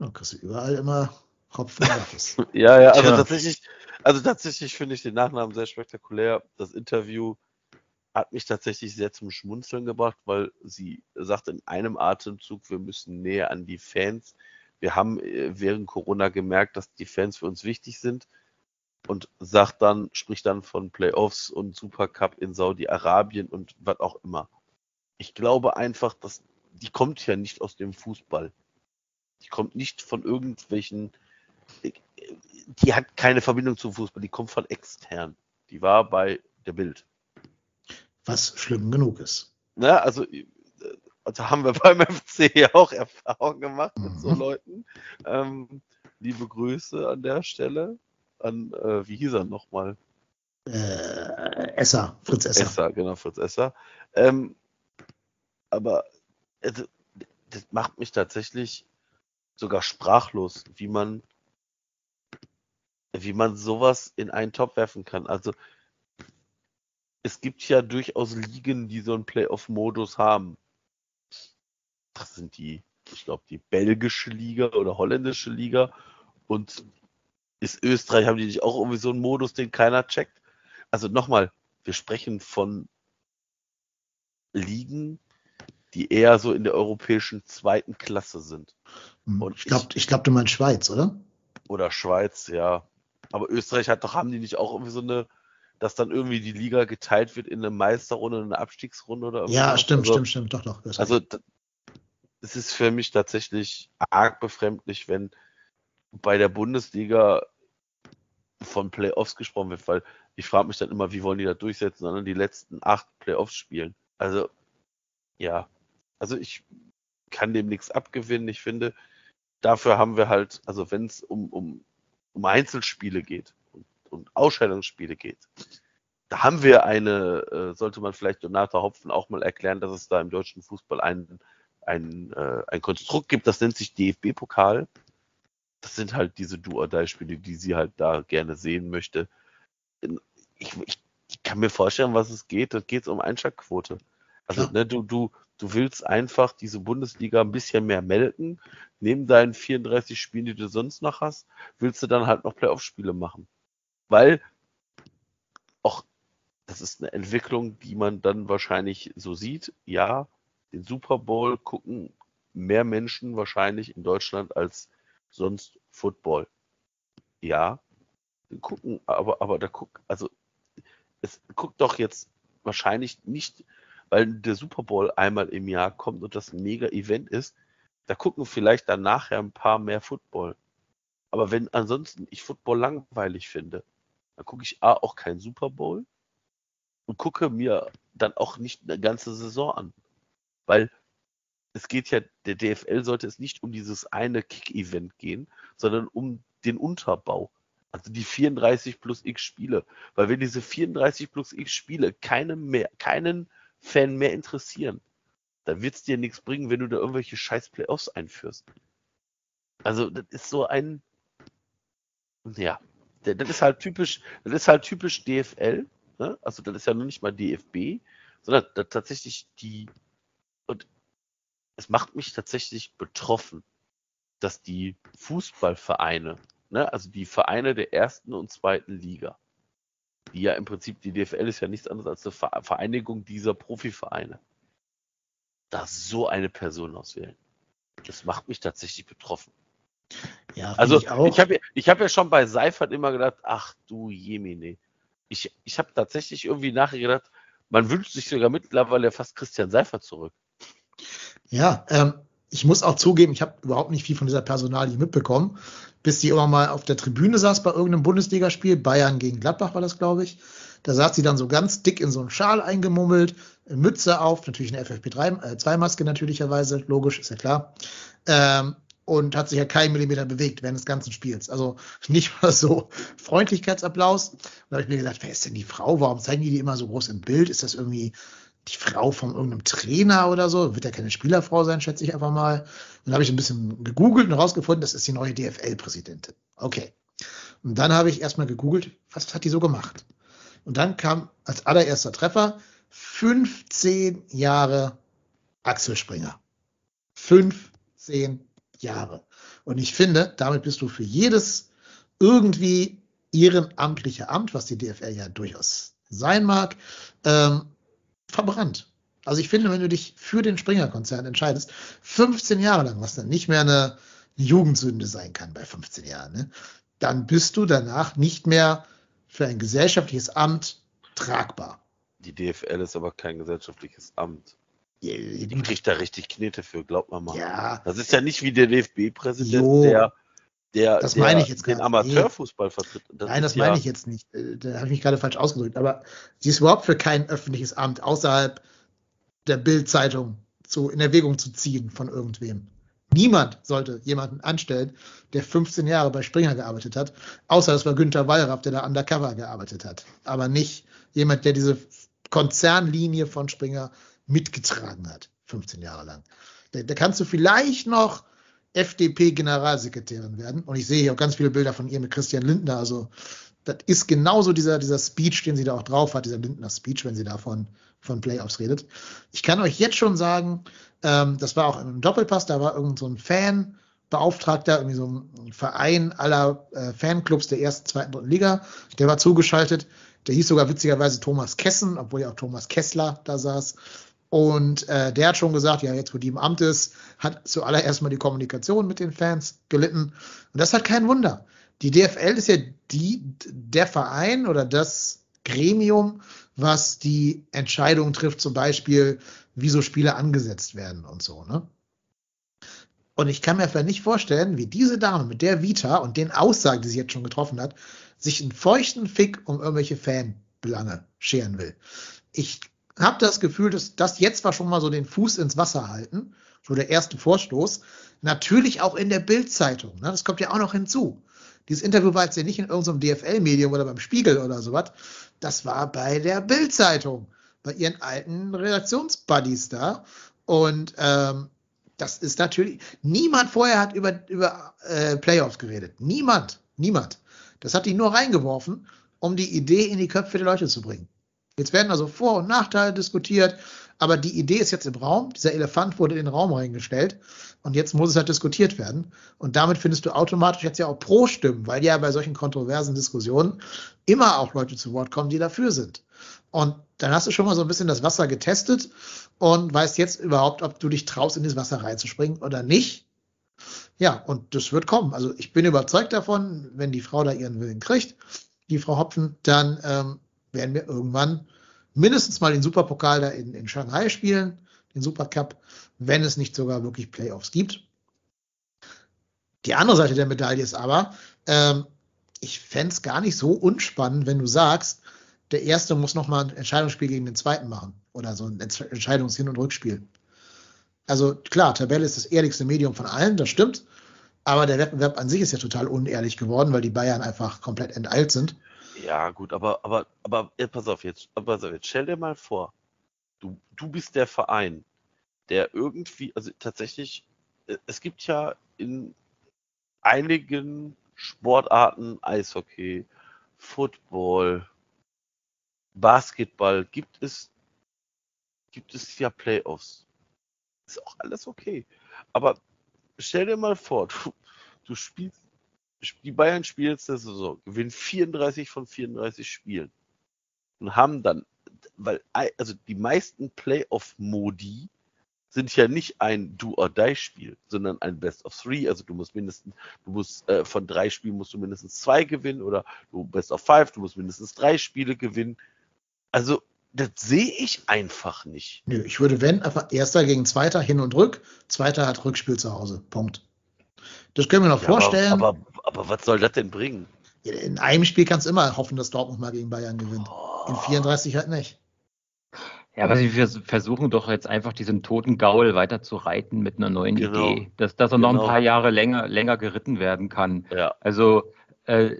Dann kriegst du überall immer Hopfen gratis. (laughs) ja, ja, also Tja. tatsächlich, also tatsächlich finde ich den Nachnamen sehr spektakulär. Das Interview hat mich tatsächlich sehr zum Schmunzeln gebracht, weil sie sagt in einem Atemzug, wir müssen näher an die Fans. Wir haben äh, während Corona gemerkt, dass die Fans für uns wichtig sind und sagt dann, spricht dann von Playoffs und Supercup in Saudi-Arabien und was auch immer. Ich glaube einfach, dass die kommt ja nicht aus dem Fußball. Die kommt nicht von irgendwelchen, die hat keine Verbindung zum Fußball, die kommt von extern. Die war bei der Bild. Was schlimm genug ist. Ne, also äh, da haben wir (laughs) beim FC ja auch Erfahrungen gemacht mit so Mhm. Leuten. Ähm, liebe Grüße an der Stelle an, äh, wie hieß er nochmal? Äh, Esser, Fritz Esser. Esser, genau, Fritz Esser. Ähm, aber äh, das macht mich tatsächlich sogar sprachlos, wie man, wie man sowas in einen Topf werfen kann. Also es gibt ja durchaus Ligen, die so einen Playoff-Modus haben. Das sind die, ich glaube, die belgische Liga oder holländische Liga. Und ist Österreich, haben die nicht auch irgendwie so einen Modus, den keiner checkt? Also nochmal, wir sprechen von Ligen, die eher so in der europäischen zweiten Klasse sind. Hm, Und ich glaube, ich glaub, du meinst Schweiz, oder? Oder Schweiz, ja. Aber Österreich hat doch, haben die nicht auch irgendwie so eine, dass dann irgendwie die Liga geteilt wird in eine Meisterrunde und eine Abstiegsrunde oder Ja, sowas? stimmt, also, stimmt, stimmt. Doch, doch. das Also es ist für mich tatsächlich arg befremdlich, wenn bei der Bundesliga von Playoffs gesprochen wird, weil ich frage mich dann immer, wie wollen die da durchsetzen, sondern die letzten acht Playoffs spielen. Also ja, also ich kann dem nichts abgewinnen. Ich finde, dafür haben wir halt, also wenn es um, um, um Einzelspiele geht und, und Ausscheidungsspiele geht, da haben wir eine, äh, sollte man vielleicht Donata Hopfen auch mal erklären, dass es da im deutschen Fußball ein, ein, äh, ein Konstrukt gibt, das nennt sich DFB-Pokal. Das sind halt diese Do-or-Die-Spiele, die sie halt da gerne sehen möchte. Ich, ich, ich kann mir vorstellen, was es geht. Da geht es um Einschlagquote. Also, Klar. ne, du, du, du willst einfach diese Bundesliga ein bisschen mehr melken. Neben deinen 34 Spielen, die du sonst noch hast, willst du dann halt noch Playoff-Spiele machen. Weil auch das ist eine Entwicklung, die man dann wahrscheinlich so sieht. Ja, den Super Bowl gucken mehr Menschen wahrscheinlich in Deutschland als sonst Football. Ja, gucken, aber, aber da guckt, also es guckt doch jetzt wahrscheinlich nicht, weil der Super Bowl einmal im Jahr kommt und das ein Mega-Event ist, da gucken vielleicht dann nachher ein paar mehr Football. Aber wenn ansonsten ich Football langweilig finde, dann gucke ich A, auch keinen Super Bowl und gucke mir dann auch nicht eine ganze Saison an. Weil es geht ja, der DFL sollte es nicht um dieses eine Kick-Event gehen, sondern um den Unterbau. Also die 34 plus X Spiele. Weil wenn diese 34 plus X Spiele keinen mehr, keinen Fan mehr interessieren, dann wird es dir nichts bringen, wenn du da irgendwelche scheiß Playoffs einführst. Also, das ist so ein, ja, das ist halt typisch, das ist halt typisch DFL, ne? Also, das ist ja noch nicht mal DFB, sondern tatsächlich die, und es macht mich tatsächlich betroffen, dass die Fußballvereine, ne, also die Vereine der ersten und zweiten Liga, die ja im Prinzip, die DFL ist ja nichts anderes als eine Vereinigung dieser Profivereine. Da so eine Person auswählen. Das macht mich tatsächlich betroffen. Ja, Also ich ich habe ich hab ja schon bei Seifert immer gedacht, ach du Jemine. Ich, ich habe tatsächlich irgendwie nachher gedacht, man wünscht sich sogar mittlerweile fast Christian Seifert zurück. Ja, ähm, ich muss auch zugeben, ich habe überhaupt nicht viel von dieser Personalie mitbekommen, bis die immer mal auf der Tribüne saß bei irgendeinem Bundesligaspiel, Bayern gegen Gladbach war das, glaube ich. Da saß sie dann so ganz dick in so einen Schal eingemummelt, Mütze auf, natürlich eine FFP2-Maske natürlicherweise, logisch, ist ja klar. Ähm, und hat sich ja keinen Millimeter bewegt während des ganzen Spiels. Also nicht mal so (laughs) Freundlichkeitsapplaus. Und da habe ich mir gedacht, wer ist denn die Frau? Warum zeigen die die immer so groß im Bild? Ist das irgendwie die Frau von irgendeinem Trainer oder so? Wird ja keine Spielerfrau sein, schätze ich einfach mal. Und dann habe ich ein bisschen gegoogelt und herausgefunden, das ist die neue DFL-Präsidentin. Okay. Und dann habe ich erstmal gegoogelt, was hat die so gemacht? Und dann kam als allererster Treffer 15 Jahre Axel Springer. 15 Jahre. Und ich finde, damit bist du für jedes irgendwie ehrenamtliche Amt, was die DFL ja durchaus sein mag, ähm, verbrannt. Also ich finde, wenn du dich für den Springer-Konzern entscheidest, 15 Jahre lang, was dann nicht mehr eine, Jugendsünde sein kann bei 15 Jahren, ne, dann bist du danach nicht mehr für ein gesellschaftliches Amt tragbar. Die DFL ist aber kein gesellschaftliches Amt. Ja, Die kriegt da richtig Knete für, glaubt man mal. Ja, Das ist ja nicht wie der DFB-Präsident, der, der, Das meine ich jetzt den. Amateurfußball vertritt. Das Nein, das meine ja, ich jetzt nicht. Äh, Da habe ich mich gerade falsch ausgedrückt. Aber sie ist überhaupt für kein öffentliches Amt außerhalb der Bild-Zeitung zu, in Erwägung zu ziehen von irgendwem. Niemand sollte jemanden anstellen, der 15 Jahre bei Springer gearbeitet hat, außer das war Günther Wallraff, der da undercover gearbeitet hat. Aber nicht jemand, der diese Konzernlinie von Springer mitgetragen hat, 15 Jahre lang. Da, da kannst du vielleicht noch FDP-Generalsekretärin werden. Und ich sehe hier auch ganz viele Bilder von ihr mit Christian Lindner. Also das ist genauso dieser, dieser Speech, den sie da auch drauf hat, dieser Lindner-Speech, wenn sie davon von Playoffs redet. Ich kann euch jetzt schon sagen, ähm, das war auch im Doppelpass, da war irgend so ein Fanbeauftragter, irgendwie so ein Verein aller äh, Fanclubs der ersten, zweiten, dritten Liga, der war zugeschaltet. Der hieß sogar witzigerweise Thomas Kessen, obwohl ja auch Thomas Kessler da saß. Und äh, der hat schon gesagt, ja, jetzt wo die im Amt ist, hat zuallererst mal die Kommunikation mit den Fans gelitten. Und das halt kein Wunder. Die DFL ist ja die, der Verein oder das Gremium, was die Entscheidung trifft, zum Beispiel, wie so Spiele angesetzt werden und so. Ne? Und ich kann mir vielleicht nicht vorstellen, wie diese Dame mit der Vita und den Aussagen, die sie jetzt schon getroffen hat, sich einen feuchten Fick um irgendwelche Fanbelange scheren will. Ich habe das Gefühl, dass das jetzt war schon mal so den Fuß ins Wasser halten, so der erste Vorstoß. Natürlich auch in der Bild-Zeitung. Ne? Das kommt ja auch noch hinzu. Dieses Interview war jetzt ja nicht in irgendeinem DFL-Medium oder beim Spiegel oder sowas. Das war bei der Bild-Zeitung, bei ihren alten Redaktionsbuddies da. Und ähm, das ist natürlich, niemand vorher hat über, über äh, Playoffs geredet. Niemand, niemand. Das hat die nur reingeworfen, um die Idee in die Köpfe der Leute zu bringen. Jetzt werden also Vor- und Nachteile diskutiert, aber die Idee ist jetzt im Raum. Dieser Elefant wurde in den Raum reingestellt und jetzt muss es halt diskutiert werden. Und damit findest du automatisch jetzt ja auch Pro-Stimmen, weil ja bei solchen kontroversen Diskussionen immer auch Leute zu Wort kommen, die dafür sind. Und dann hast du schon mal so ein bisschen das Wasser getestet und weißt jetzt überhaupt, ob du dich traust, in das Wasser reinzuspringen oder nicht. Ja, und das wird kommen. Also ich bin überzeugt davon, wenn die Frau da ihren Willen kriegt, die Frau Hopfen, dann ähm, werden wir irgendwann mindestens mal den Superpokal da in, in Shanghai spielen, den Supercup, wenn es nicht sogar wirklich Playoffs gibt. Die andere Seite der Medaille ist aber, ähm, ich fände es gar nicht so unspannend, wenn du sagst, der Erste muss nochmal ein Entscheidungsspiel gegen den Zweiten machen oder so ein Entscheidungshin- und Rückspiel. Also klar, Tabelle ist das ehrlichste Medium von allen, das stimmt. Aber der Wettbewerb an sich ist ja total unehrlich geworden, weil die Bayern einfach komplett enteilt sind. Ja, gut, aber, aber, aber ja, pass auf jetzt, aber pass auf, jetzt stell dir mal vor, du, du bist der Verein, der irgendwie, also tatsächlich, äh, es gibt ja in einigen Sportarten, Eishockey, Football, Basketball, gibt es, gibt es ja Playoffs. Ist auch alles okay. Aber stell dir mal vor, du, du spielst die Bayern spielen der Saison, gewinnen 34 von 34 Spielen. und haben dann, weil also die meisten Playoff-Modi sind ja nicht ein Do-or-Die-Spiel, sondern ein Best of Three. Also du musst mindestens, du musst äh, von drei Spielen musst du mindestens zwei gewinnen oder du Best of Five, du musst mindestens drei Spiele gewinnen. Also das sehe ich einfach nicht. Nö, ich würde, wenn, einfach Erster gegen Zweiter hin und rück. Zweiter hat Rückspiel zu Hause. Punkt. Das können wir noch Ja, vorstellen. Aber, aber, aber was soll das denn bringen? In einem Spiel kannst du immer hoffen, dass Dortmund mal gegen Bayern gewinnt. In 34 halt nicht. Ja, aber sie vers- versuchen doch jetzt einfach diesen toten Gaul weiter zu reiten mit einer neuen Genau. Idee, dass, dass er noch Genau. ein paar Jahre länger, länger geritten werden kann. Ja, Also, äh,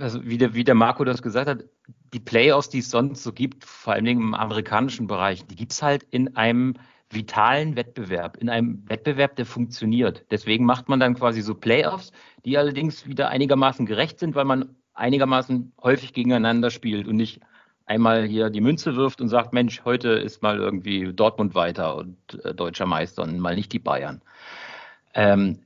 also wie, der, wie der Marco das gesagt hat, die Playoffs, die es sonst so gibt, vor allen Dingen im amerikanischen Bereich, die gibt es halt in einem vitalen Wettbewerb, in einem Wettbewerb, der funktioniert. Deswegen macht man dann quasi so Playoffs, die allerdings wieder einigermaßen gerecht sind, weil man einigermaßen häufig gegeneinander spielt und nicht einmal hier die Münze wirft und sagt, Mensch, heute ist mal irgendwie Dortmund weiter und äh, deutscher Meister und mal nicht die Bayern. Ähm,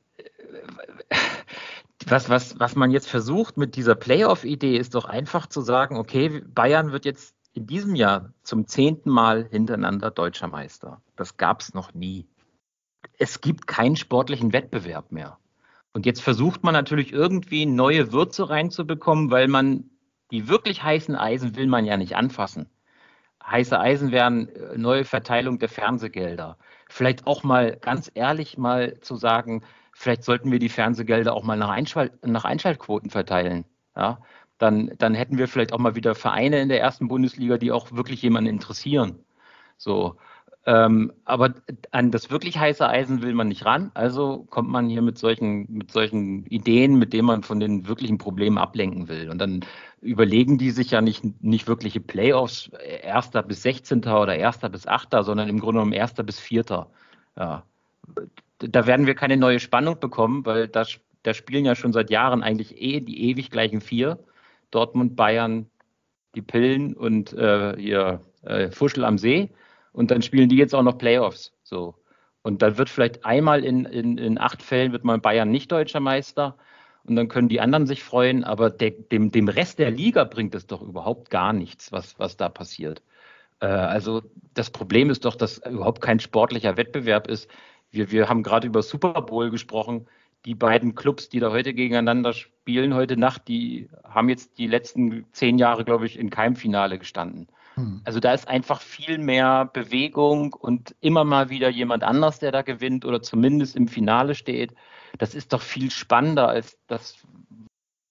(laughs) was, was, was man jetzt versucht mit dieser Playoff-Idee ist doch einfach zu sagen, okay, Bayern wird jetzt in diesem Jahr zum zehnten Mal hintereinander deutscher Meister. Das gab es noch nie. Es gibt keinen sportlichen Wettbewerb mehr. Und jetzt versucht man natürlich irgendwie neue Würze reinzubekommen, weil man die wirklich heißen Eisen will man ja nicht anfassen. Heiße Eisen wären äh, neue Verteilung der Fernsehgelder. Vielleicht auch mal ganz ehrlich mal zu sagen, vielleicht sollten wir die Fernsehgelder auch mal nach, Einschalt nach Einschaltquoten verteilen. Ja, dann, dann hätten wir vielleicht auch mal wieder Vereine in der ersten Bundesliga, die auch wirklich jemanden interessieren. So. Ähm, aber an das wirklich heiße Eisen will man nicht ran. Also kommt man hier mit solchen, mit solchen Ideen, mit denen man von den wirklichen Problemen ablenken will. Und dann überlegen die sich ja nicht, nicht wirkliche Playoffs, erster bis 16. oder erster bis 8., sondern im Grunde genommen erster bis vierter. Ja. Da werden wir keine neue Spannung bekommen, weil das, da spielen ja schon seit Jahren eigentlich eh die ewig gleichen vier. Dortmund, Bayern, die Pillen und äh, hier äh, Fuschel am See. Und dann spielen die jetzt auch noch Playoffs. So. Und dann wird vielleicht einmal in, in, in acht Fällen wird mal Bayern nicht deutscher Meister. Und dann können die anderen sich freuen, aber der, dem, dem Rest der Liga bringt es doch überhaupt gar nichts, was, was da passiert. Äh, also das Problem ist doch, dass überhaupt kein sportlicher Wettbewerb ist. Wir, wir haben gerade über Super Bowl gesprochen. Die beiden Clubs, die da heute gegeneinander spielen, heute Nacht, die haben jetzt die letzten zehn Jahre, glaube ich, in keinem Finale gestanden. Hm. Also da ist einfach viel mehr Bewegung und immer mal wieder jemand anders, der da gewinnt oder zumindest im Finale steht. Das ist doch viel spannender als das,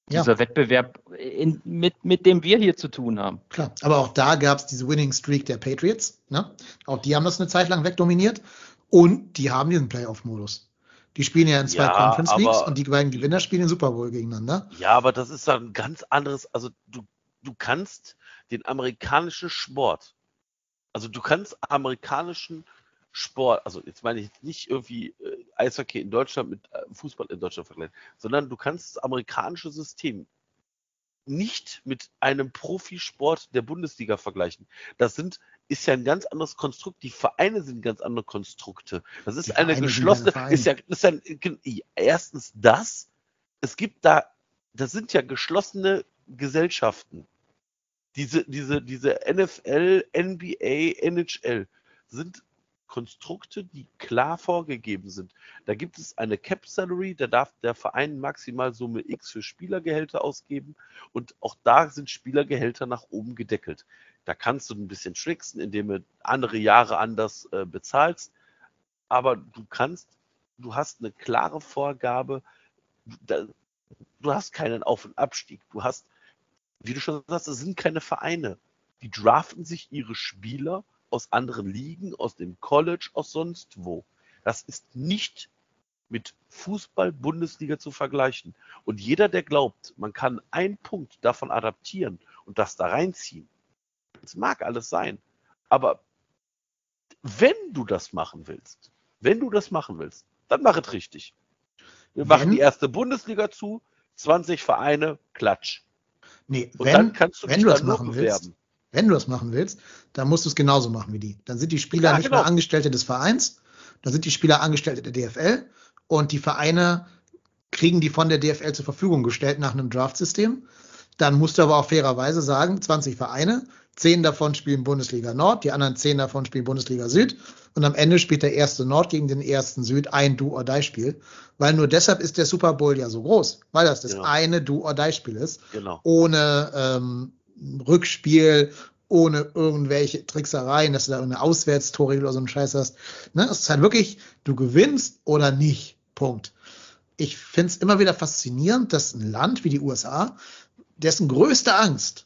Ja. dieser Wettbewerb, in, mit, mit dem wir hier zu tun haben. Klar, aber auch da gab es diese Winning Streak der Patriots. Ne? Auch die haben das eine Zeit lang wegdominiert und die haben diesen Playoff-Modus. Die spielen ja in zwei Ja, Conference Leagues und die beiden Gewinner spielen den Super Bowl gegeneinander. ja, aber das ist dann ein ganz anderes. Also du, du kannst den amerikanischen Sport, also du kannst amerikanischen Sport, also jetzt meine ich nicht irgendwie äh, Eishockey in Deutschland mit äh, Fußball in Deutschland vergleichen, sondern du kannst das amerikanische System nicht mit einem Profisport der Bundesliga vergleichen. Das sind ist ja ein ganz anderes Konstrukt. Die Vereine sind ganz andere Konstrukte. Das ist eine geschlossene, ist ja, ist ja erstens das. Es gibt da, das sind ja geschlossene Gesellschaften. Diese, diese, diese NFL, NBA, NHL sind Konstrukte, die klar vorgegeben sind. Da gibt es eine Cap Salary, da darf der Verein maximal Summe X für Spielergehälter ausgeben und auch da sind Spielergehälter nach oben gedeckelt. Da kannst du ein bisschen tricksen, indem du andere Jahre anders äh, bezahlst, aber du kannst, du hast eine klare Vorgabe, da, du hast keinen Auf- und Abstieg, du hast, wie du schon sagst, es sind keine Vereine. Die draften sich ihre Spieler aus anderen Ligen, aus dem College, aus sonst wo. Das ist nicht mit Fußball-Bundesliga zu vergleichen. Und jeder, der glaubt, man kann einen Punkt davon adaptieren und das da reinziehen, das mag alles sein. Aber wenn du das machen willst, wenn du das machen willst, dann mach es richtig. Wir machen Wenn? die erste Bundesliga zu, 20 Vereine, klatsch. Nee, Und wenn, dann kannst du wenn du das machen willst, wenn du das machen willst, dann musst du es genauso machen wie die. Dann sind die Spieler Ja, nicht genau. mehr Angestellte des Vereins, dann sind die Spieler Angestellte der DFL und die Vereine kriegen die von der DFL zur Verfügung gestellt nach einem Draftsystem. Dann musst du aber auch fairerweise sagen, 20 Vereine, 10 davon spielen Bundesliga Nord, die anderen 10 davon spielen Bundesliga Süd und am Ende spielt der erste Nord gegen den ersten Süd ein Do-or-Die-Spiel, weil nur deshalb ist der Super Bowl ja so groß, weil das das Genau. eine Do-or-Die-Spiel ist, Genau. ohne ähm, Rückspiel, ohne irgendwelche Tricksereien, dass du da eine Auswärtstore oder so einen Scheiß hast. Ne? Es ist halt wirklich, du gewinnst oder nicht. Punkt. Ich finde es immer wieder faszinierend, dass ein Land wie die USA, dessen größte Angst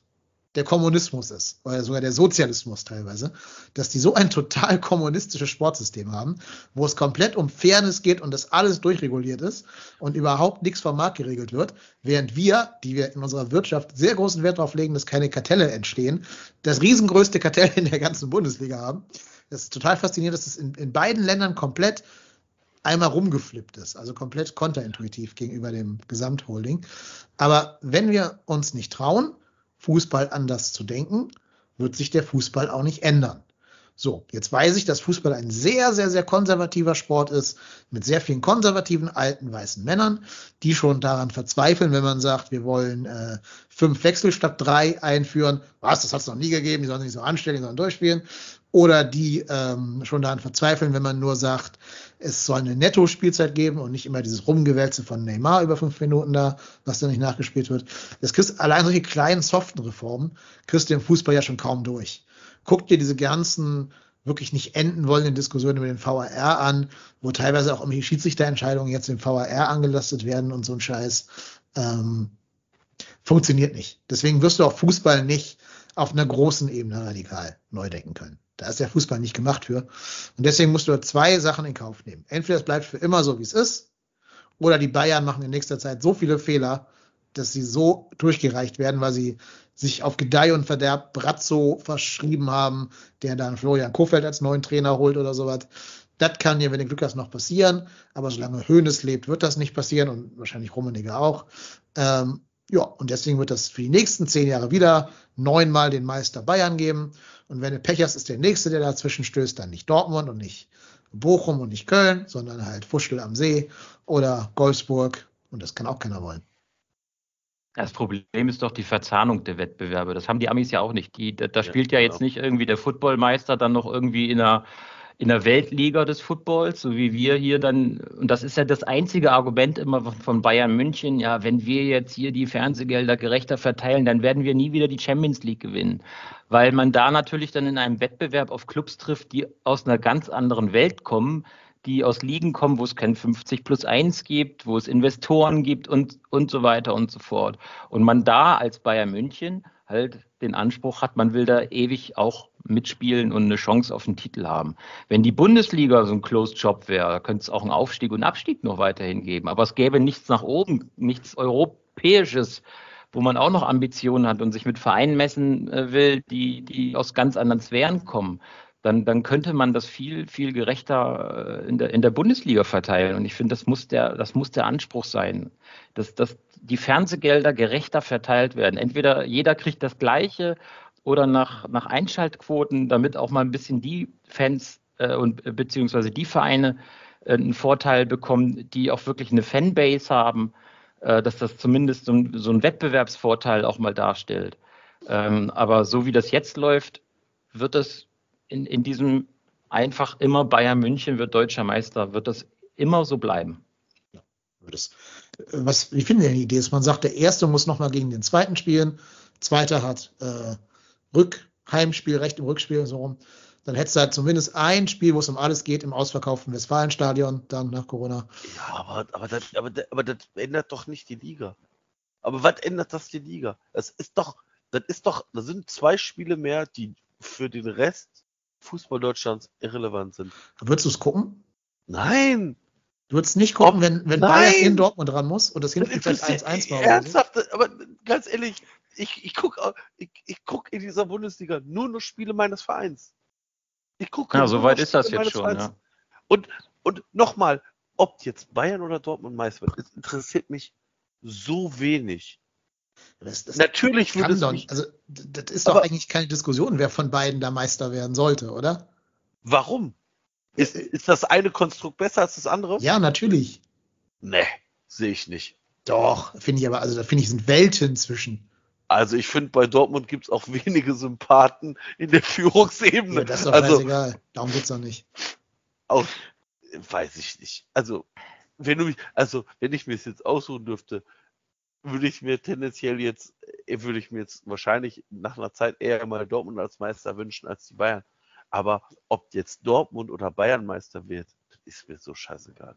der Kommunismus ist, oder sogar der Sozialismus teilweise, dass die so ein total kommunistisches Sportsystem haben, wo es komplett um Fairness geht und das alles durchreguliert ist und überhaupt nichts vom Markt geregelt wird, während wir, die wir in unserer Wirtschaft sehr großen Wert darauf legen, dass keine Kartelle entstehen, das riesengrößte Kartell in der ganzen Bundesliga haben. Das ist total faszinierend, dass es in, in beiden Ländern komplett einmal rumgeflippt ist, also komplett kontraintuitiv gegenüber dem Gesamtholding. Aber wenn wir uns nicht trauen, Fußball anders zu denken, wird sich der Fußball auch nicht ändern. So, jetzt weiß ich, dass Fußball ein sehr, sehr, sehr konservativer Sport ist, mit sehr vielen konservativen alten weißen Männern, die schon daran verzweifeln, wenn man sagt, wir wollen äh, fünf Wechsel statt drei einführen. Was, das hat es noch nie gegeben, die sollen sich so anstellen, die sollen durchspielen. Oder die ähm, schon daran verzweifeln, wenn man nur sagt, es soll eine Netto-Spielzeit geben und nicht immer dieses Rumgewälze von Neymar über fünf Minuten da, was dann nicht nachgespielt wird. Das kriegst allein solche kleinen, soften Reformen, kriegst du im Fußball ja schon kaum durch. Guck dir diese ganzen wirklich nicht enden wollenden Diskussionen über den VAR an, wo teilweise auch irgendwelche Schiedsrichterentscheidungen jetzt dem VAR angelastet werden und so ein Scheiß. Ähm, funktioniert nicht. Deswegen wirst du auch Fußball nicht auf einer großen Ebene radikal neu denken können. Da ist der Fußball nicht gemacht für. Und deswegen musst du zwei Sachen in Kauf nehmen. Entweder es bleibt für immer so, wie es ist, oder die Bayern machen in nächster Zeit so viele Fehler, dass sie so durchgereicht werden, weil sie sich auf Gedeih und Verderb Brazzo verschrieben haben, der dann Florian Kofeld als neuen Trainer holt oder sowas. Das kann dir, wenn du Glück hast, noch passieren. Aber solange Hoeneß lebt, wird das nicht passieren und wahrscheinlich Rummenigge auch. Ähm, ja, und deswegen wird das für die nächsten zehn Jahre wieder neunmal den Meister Bayern geben. Und wenn du Pech hast, ist der nächste, der dazwischen stößt, dann nicht Dortmund und nicht Bochum und nicht Köln, sondern halt Fuschel am See oder Wolfsburg. Und das kann auch keiner wollen. Das Problem ist doch die Verzahnung der Wettbewerbe. Das haben die Amis ja auch nicht. Die, da, da Ja, spielt ja jetzt genau. nicht irgendwie der Footballmeister dann noch irgendwie in einer, in der Weltliga des Footballs, so wie wir hier dann. Und das ist ja das einzige Argument immer von- Bayern München. Ja, wenn wir jetzt hier die Fernsehgelder gerechter verteilen, dann werden wir nie wieder die Champions League gewinnen. Weil man da natürlich dann in einem Wettbewerb auf Clubs trifft, die aus einer ganz anderen Welt kommen, die aus Ligen kommen, wo es kein 50 plus 1 gibt, wo es Investoren gibt und, und so weiter und so fort. Und man da als Bayern München halt den Anspruch hat, man will da ewig auch mitspielen und eine Chance auf den Titel haben. Wenn die Bundesliga so ein Closed Job wäre, könnte es auch einen Aufstieg und Abstieg noch weiterhin geben. Aber es gäbe nichts nach oben, nichts Europäisches, wo man auch noch Ambitionen hat und sich mit Vereinen messen äh, will, die, die aus ganz anderen Sphären kommen dann, dann könnte man das viel, viel gerechter äh, in der, in der Bundesliga verteilen. Und ich finde, das muss der, das muss der Anspruch sein, dass, dass die Fernsehgelder gerechter verteilt werden. Entweder jeder kriegt das Gleiche oder nach, nach Einschaltquoten, damit auch mal ein bisschen die Fans äh, und äh, beziehungsweise die Vereine äh, einen Vorteil bekommen, die auch wirklich eine Fanbase haben, äh, dass das zumindest so, so einen Wettbewerbsvorteil auch mal darstellt. Ähm, aber so wie das jetzt läuft, wird das in, in diesem einfach immer Bayern München wird deutscher Meister, wird das immer so bleiben. Äh, was, wie finden Sie denn die Idee? Dass man sagt, der Erste muss nochmal gegen den Zweiten spielen, Zweiter hat äh, Rückheimspielrecht im Rückspiel und so rum. Dann hättest du halt zumindest ein Spiel, wo es um alles geht, im ausverkauften Westfalenstadion, dann nach Corona. Ja, aber, aber, das, aber, das, aber das ändert doch nicht die Liga. Aber was ändert das die Liga? Das ist doch, das ist doch, das sind zwei Spiele mehr, die für den Rest Fußball Deutschlands irrelevant sind. Würdest du es gucken? Nein! Du würdest nicht gucken, wenn, wenn Nein! Bayern in Dortmund dran muss und das Hinspiel vielleicht interessiert 1-1 war. so. Ernsthaft, aber ganz ehrlich, ich, ich gucke ich, ich guck in dieser Bundesliga nur noch Spiele meines Vereins. Ich gucke Ja, nur so noch weit ist das Spiele jetzt schon. Ja. Und, und nochmal, ob jetzt Bayern oder Dortmund Meister wird, es interessiert mich so wenig. Das, das Natürlich würde es doch, mich, also das ist doch Aber- eigentlich keine Diskussion, wer von beiden da Meister werden sollte, oder? warum? Ist, ist das eine Konstrukt besser als das andere? Ja, natürlich. Nee, sehe ich nicht. Doch, finde ich aber, also da finde ich, sind Welten zwischen. Also ich finde, bei Dortmund gibt es auch (laughs) wenige Sympathen in der Führungsebene. Ja, das ist doch also, scheißegal. Darum geht's doch nicht. auch, weiß ich nicht. Also, wenn du mich, also, wenn ich mir es jetzt aussuchen dürfte, würde ich mir tendenziell jetzt, äh, würde ich mir jetzt wahrscheinlich nach einer Zeit eher mal Dortmund als Meister wünschen als die Bayern. Aber ob jetzt Dortmund oder Bayern Meister wird, ist mir so scheißegal.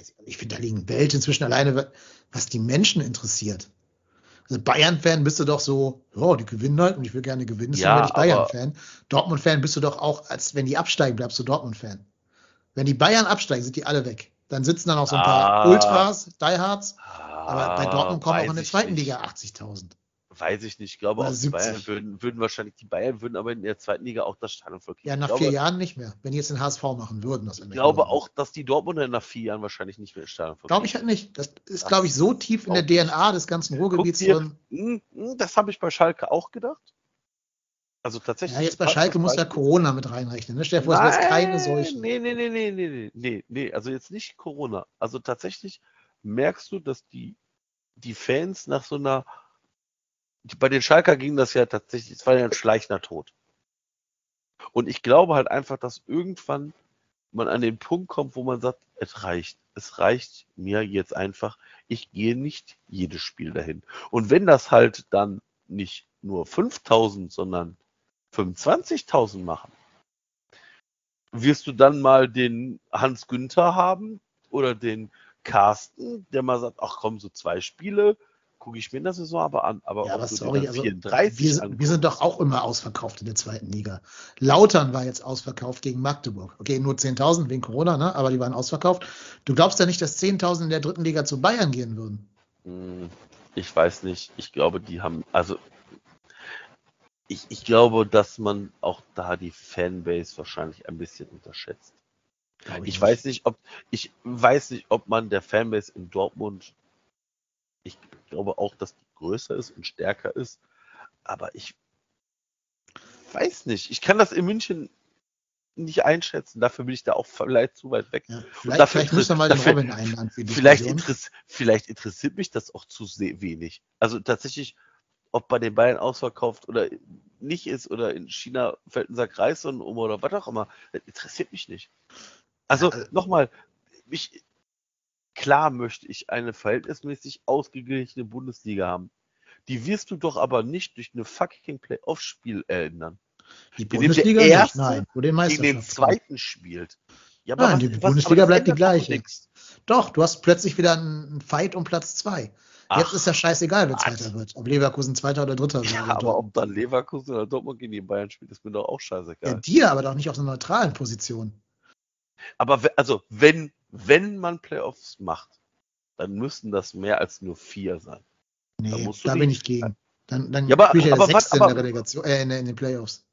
Ich, ich finde, da liegen Welt inzwischen alleine, was die Menschen interessiert. Also Bayern-Fan bist du doch so, ja, die gewinnen halt und ich will gerne gewinnen, deswegen Ja, bin ich Bayern-Fan. Dortmund-Fan bist du doch auch, als wenn die absteigen, bleibst du Dortmund-Fan. Wenn die Bayern absteigen, sind die alle weg. Dann sitzen da noch so ein paar Ah. Ultras, Diehards, aber bei Ah, Dortmund kommen auch in der zweiten nicht. Liga 80.000. Weiß ich nicht. Ich glaube, Oder auch die Bayern 70. würden, würden wahrscheinlich, die Bayern würden aber in der zweiten Liga auch das Stadion voll kriegen. Ja, nach ich vier glaube, Jahren nicht mehr. Wenn die jetzt den HSV machen würden, das Ich glaube auch, dass die Dortmunder nach vier Jahren wahrscheinlich nicht mehr ins Stadion voll Glaube ich halt nicht. Das ist, glaube ich, so tief in der. DNA des ganzen Ruhrgebiets drin. Hm, hm, Das habe ich bei Schalke auch gedacht. Also tatsächlich. Ja, jetzt bei Schalke das muss Beispiel. Corona mit reinrechnen. Ne? Stell dir vor, es wäre keine Seuche. Nee, nee, nee, nee, nee, nee, nee, also jetzt nicht Corona. Also tatsächlich merkst du, dass die, die Fans nach so einer, bei den Schalker ging das ja tatsächlich, es war ja ein schleichender Tod. Und ich glaube halt einfach, dass irgendwann man an den Punkt kommt, wo man sagt, es reicht. Es reicht mir jetzt einfach. Ich gehe nicht jedes Spiel dahin. Und wenn das halt dann nicht nur 5000, sondern 25.000 machen, wirst du dann mal den Hans Günther haben oder den Carsten, der mal sagt, ach komm, so zwei Spiele, gucke ich mir in der Saison aber an. Aber Ja, aber sorry, also 34 wir, sind- wir sind doch auch immer ausverkauft in der zweiten Liga. Lautern war jetzt ausverkauft gegen Magdeburg. Okay, nur 10.000 wegen Corona, ne? aber die waren ausverkauft. Du glaubst ja nicht, dass 10.000 in der dritten Liga zu Bayern gehen würden. Hm, Ich weiß nicht. Ich glaube, die haben, also ich, ich glaube, dass man auch da die Fanbase wahrscheinlich ein bisschen unterschätzt. Glaube Ich weiß nicht, ob ich weiß nicht, ob man der Fanbase in Dortmund, ich glaube auch, dass die größer ist und stärker ist, aber ich weiß nicht. Ich kann das in München nicht einschätzen. Dafür bin ich da auch vielleicht zu weit weg. Ja, vielleicht dafür vielleicht müssen wir mal den dafür- Robin einladen Vielleicht, interess vielleicht interessiert mich das auch zu sehr wenig. Also tatsächlich, ob bei den Bayern ausverkauft oder nicht ist oder in China fällt ein Sack Reis um oder was auch immer, das interessiert mich nicht. Also Ja, äh, nochmal, ich, klar möchte ich eine verhältnismäßig ausgeglichene Bundesliga haben. Die wirst du doch aber nicht durch eine fucking Playoff-Spiel ändern. Die dem der Bundesliga nicht, nein, wo den Gegen den zweiten spielt. Ja, Nein, die Bundesliga aber das bleibt die gleiche. Doch, du hast plötzlich wieder einen Fight um Platz zwei. Jetzt Ach, ist ja scheißegal, wer was? Zweiter wird. Ob Leverkusen Zweiter oder Dritter wird. Ja, aber Dortmund. ob dann Leverkusen oder Dortmund gegen die Bayern spielt, ist mir doch auch ja, scheißegal. dir aber doch nicht auf einer neutralen Position. Aber also, wenn, wenn man Playoffs macht, dann müssten das mehr als nur vier sein. Da Nee, da bin ich gegen. Dann, dann Ja, aber- spielt der aber Sechste in aber- der Relegation, äh, in, in den Playoffs.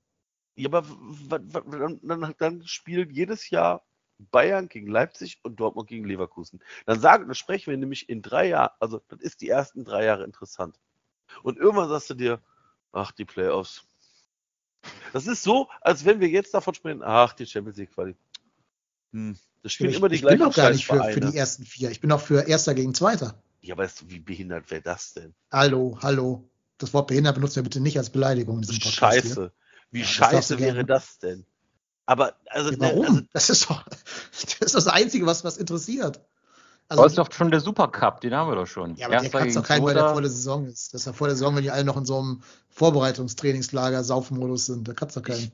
Ja, aber dann, dann, dann spielen jedes Jahr Bayern gegen Leipzig und Dortmund gegen Leverkusen. Dann sagen, dann sprechen wir nämlich in drei Jahren, also das ist die ersten drei Jahre interessant. Und irgendwann sagst du dir, ach, die Playoffs. Das ist so, als wenn wir jetzt davon sprechen, ach, die Champions League Quali. Hm, das spielen ich immer die ich bin gleichen doch gar nicht für, für die ersten vier. Ich bin auch für Erster gegen Zweiter. Ja, aber es- wie behindert wäre das denn? Hallo, hallo. Das Wort behindert benutzen wir bitte nicht als Beleidigung in diesem Podcast. Hier. Scheiße. Wie Ja, das scheiße du gerne. wäre das denn? Aber, also, Ja, ne, warum? also das, ist doch, (laughs) das ist das Einzige, was, was interessiert. Aber ist Also, doch schon der Supercup, den haben wir doch schon. ja, aber der Erster kann es doch keinen, weil der vor der Saison ist. Das ist ja vor der Saison, wenn die alle noch in so einem Vorbereitungstrainingslager, Saufmodus sind. Da kann es doch keinen. ich,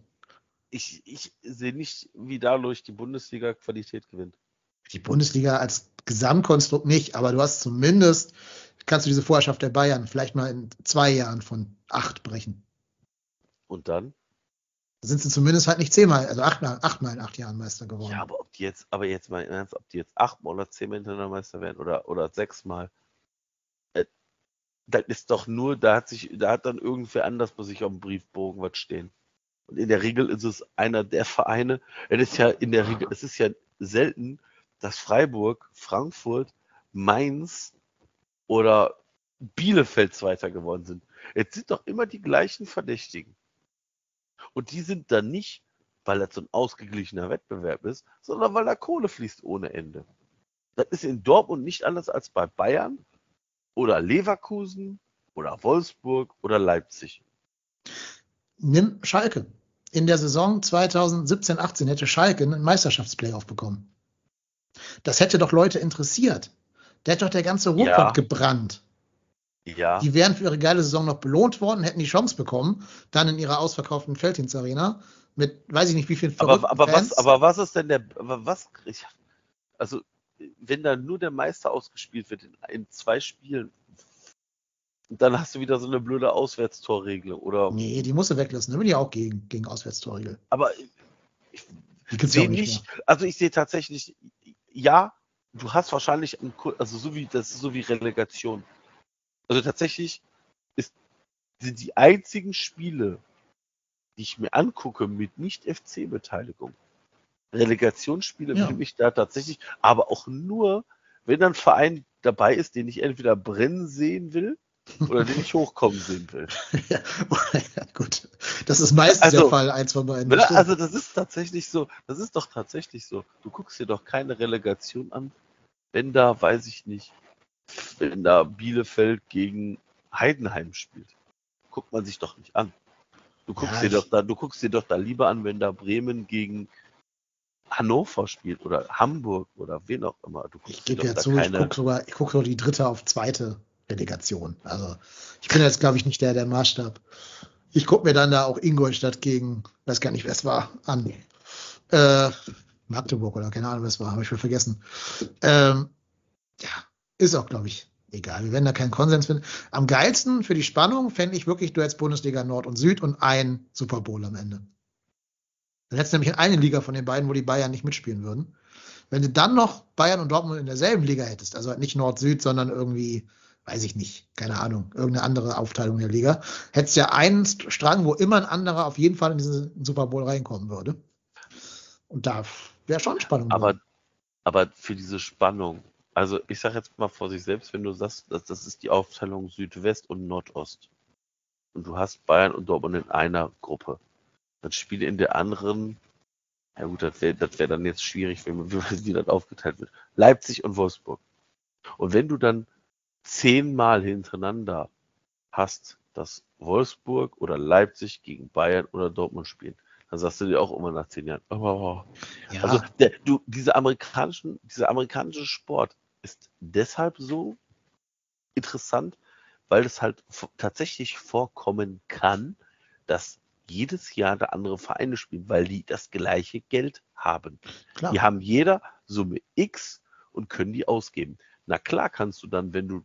ich sehe nicht, wie dadurch die Bundesliga Qualität gewinnt. Die Bundesliga als Gesamtkonstrukt nicht, aber du hast zumindest, kannst du diese Vorherrschaft der Bayern vielleicht mal in zwei Jahren von acht brechen. Und dann? Da sind sie zumindest halt nicht zehnmal, also achtmal, achtmal in acht Jahren Meister geworden. Ja, aber ob die jetzt, aber jetzt mal Ernst, ob die jetzt achtmal oder zehnmal hintereinander Meister werden oder, oder sechsmal, äh, das ist doch nur, da hat sich, da hat dann irgendwer anders bei sich auf dem Briefbogen was stehen. Und in der Regel ist es einer der Vereine, es ist ja in der Regel, es ist ja selten, dass Freiburg, Frankfurt, Mainz oder Bielefeld Zweiter geworden sind. Es sind doch immer die gleichen Verdächtigen. Und die sind dann nicht, weil das so ein ausgeglichener Wettbewerb ist, sondern weil da Kohle fließt ohne Ende. Das ist in Dortmund nicht anders als bei Bayern oder Leverkusen oder Wolfsburg oder Leipzig? Nimm Schalke. In der Saison 2017-18 hätte Schalke einen Meisterschaftsplayoff bekommen. Das hätte doch Leute interessiert. Der hätte doch der ganze Ruhrpott Ja. gebrannt. Ja. Die wären für ihre geile Saison noch belohnt worden, hätten die Chance bekommen, dann in ihrer ausverkauften Feldhins Arena mit, weiß ich nicht, wie vielen Aber, aber, was, Fans. aber was ist denn der, aber was, ich, also, wenn da nur der Meister ausgespielt wird in, in zwei Spielen, dann hast du wieder so eine blöde Auswärtstorregelung, oder? Nee, die musst du weglassen. Da bin ich auch gegen, gegen Auswärtstorregel. Aber ich ja sehe nicht. mehr. also ich sehe tatsächlich, ja, du hast wahrscheinlich, einen, also so wie, das ist so wie Relegation. Also tatsächlich ist, sind die einzigen Spiele, die ich mir angucke mit Nicht-FC-Beteiligung, Relegationsspiele Ja. für mich da tatsächlich, aber auch nur, wenn ein Verein dabei ist, den ich entweder brennen sehen will oder den ich hochkommen sehen will. (laughs) ja, gut. Das ist meistens Also, der Fall, eins von beiden. Also das ist tatsächlich so, das ist doch tatsächlich so. Du guckst dir doch keine Relegation an, wenn da, weiß ich nicht, wenn da Bielefeld gegen Heidenheim spielt. Guckt man sich doch nicht an. Du guckst Ja, dir ich- doch da, du guckst dir doch da lieber an, wenn da Bremen gegen Hannover spielt oder Hamburg oder wen auch immer. Du guckst Ich gebe ja zu, ich keine. gucke sogar, ich gucke sogar die dritte auf zweite Relegation. Also ich bin jetzt, glaube ich, nicht der, der Maßstab. Ich gucke mir dann da auch Ingolstadt gegen, weiß gar nicht, wer es war, an. Äh, Magdeburg oder keine Ahnung, wer es war, habe ich schon vergessen. Ähm, ja, ist auch, glaube ich, egal. Wir werden da keinen Konsens finden. Am geilsten für die Spannung fände ich wirklich, du hättest Bundesliga Nord und Süd und ein Super Bowl am Ende. Dann hättest du nämlich eine Liga von den beiden, wo die Bayern nicht mitspielen würden. Wenn du dann noch Bayern und Dortmund in derselben Liga hättest, also nicht Nord-Süd, sondern irgendwie, weiß ich nicht, keine Ahnung, irgendeine andere Aufteilung der Liga, hättest ja einen St- Strang, wo immer ein anderer auf jeden Fall in diesen Super Bowl reinkommen würde. Und da wäre schon Spannung. Aber, drin. aber für diese Spannung, also ich sage jetzt mal vor sich selbst, wenn du sagst, das, das ist die Aufteilung Südwest und Nordost und du hast Bayern und Dortmund in einer Gruppe, dann spiele in der anderen, ja gut, das wäre das wär dann jetzt schwierig, wenn, (laughs) wie das aufgeteilt wird, Leipzig und Wolfsburg. Und wenn du dann zehnmal hintereinander hast, dass Wolfsburg oder Leipzig gegen Bayern oder Dortmund spielen, dann sagst du dir auch immer nach zehn Jahren, oh, ja, also der, du, diese amerikanischen, dieser amerikanische Sport ist deshalb so interessant, weil es halt tatsächlich vorkommen kann, dass jedes Jahr da andere Vereine spielen, weil die das gleiche Geld haben. klar. Die haben jeder Summe X und können die ausgeben. Na klar kannst du dann, wenn du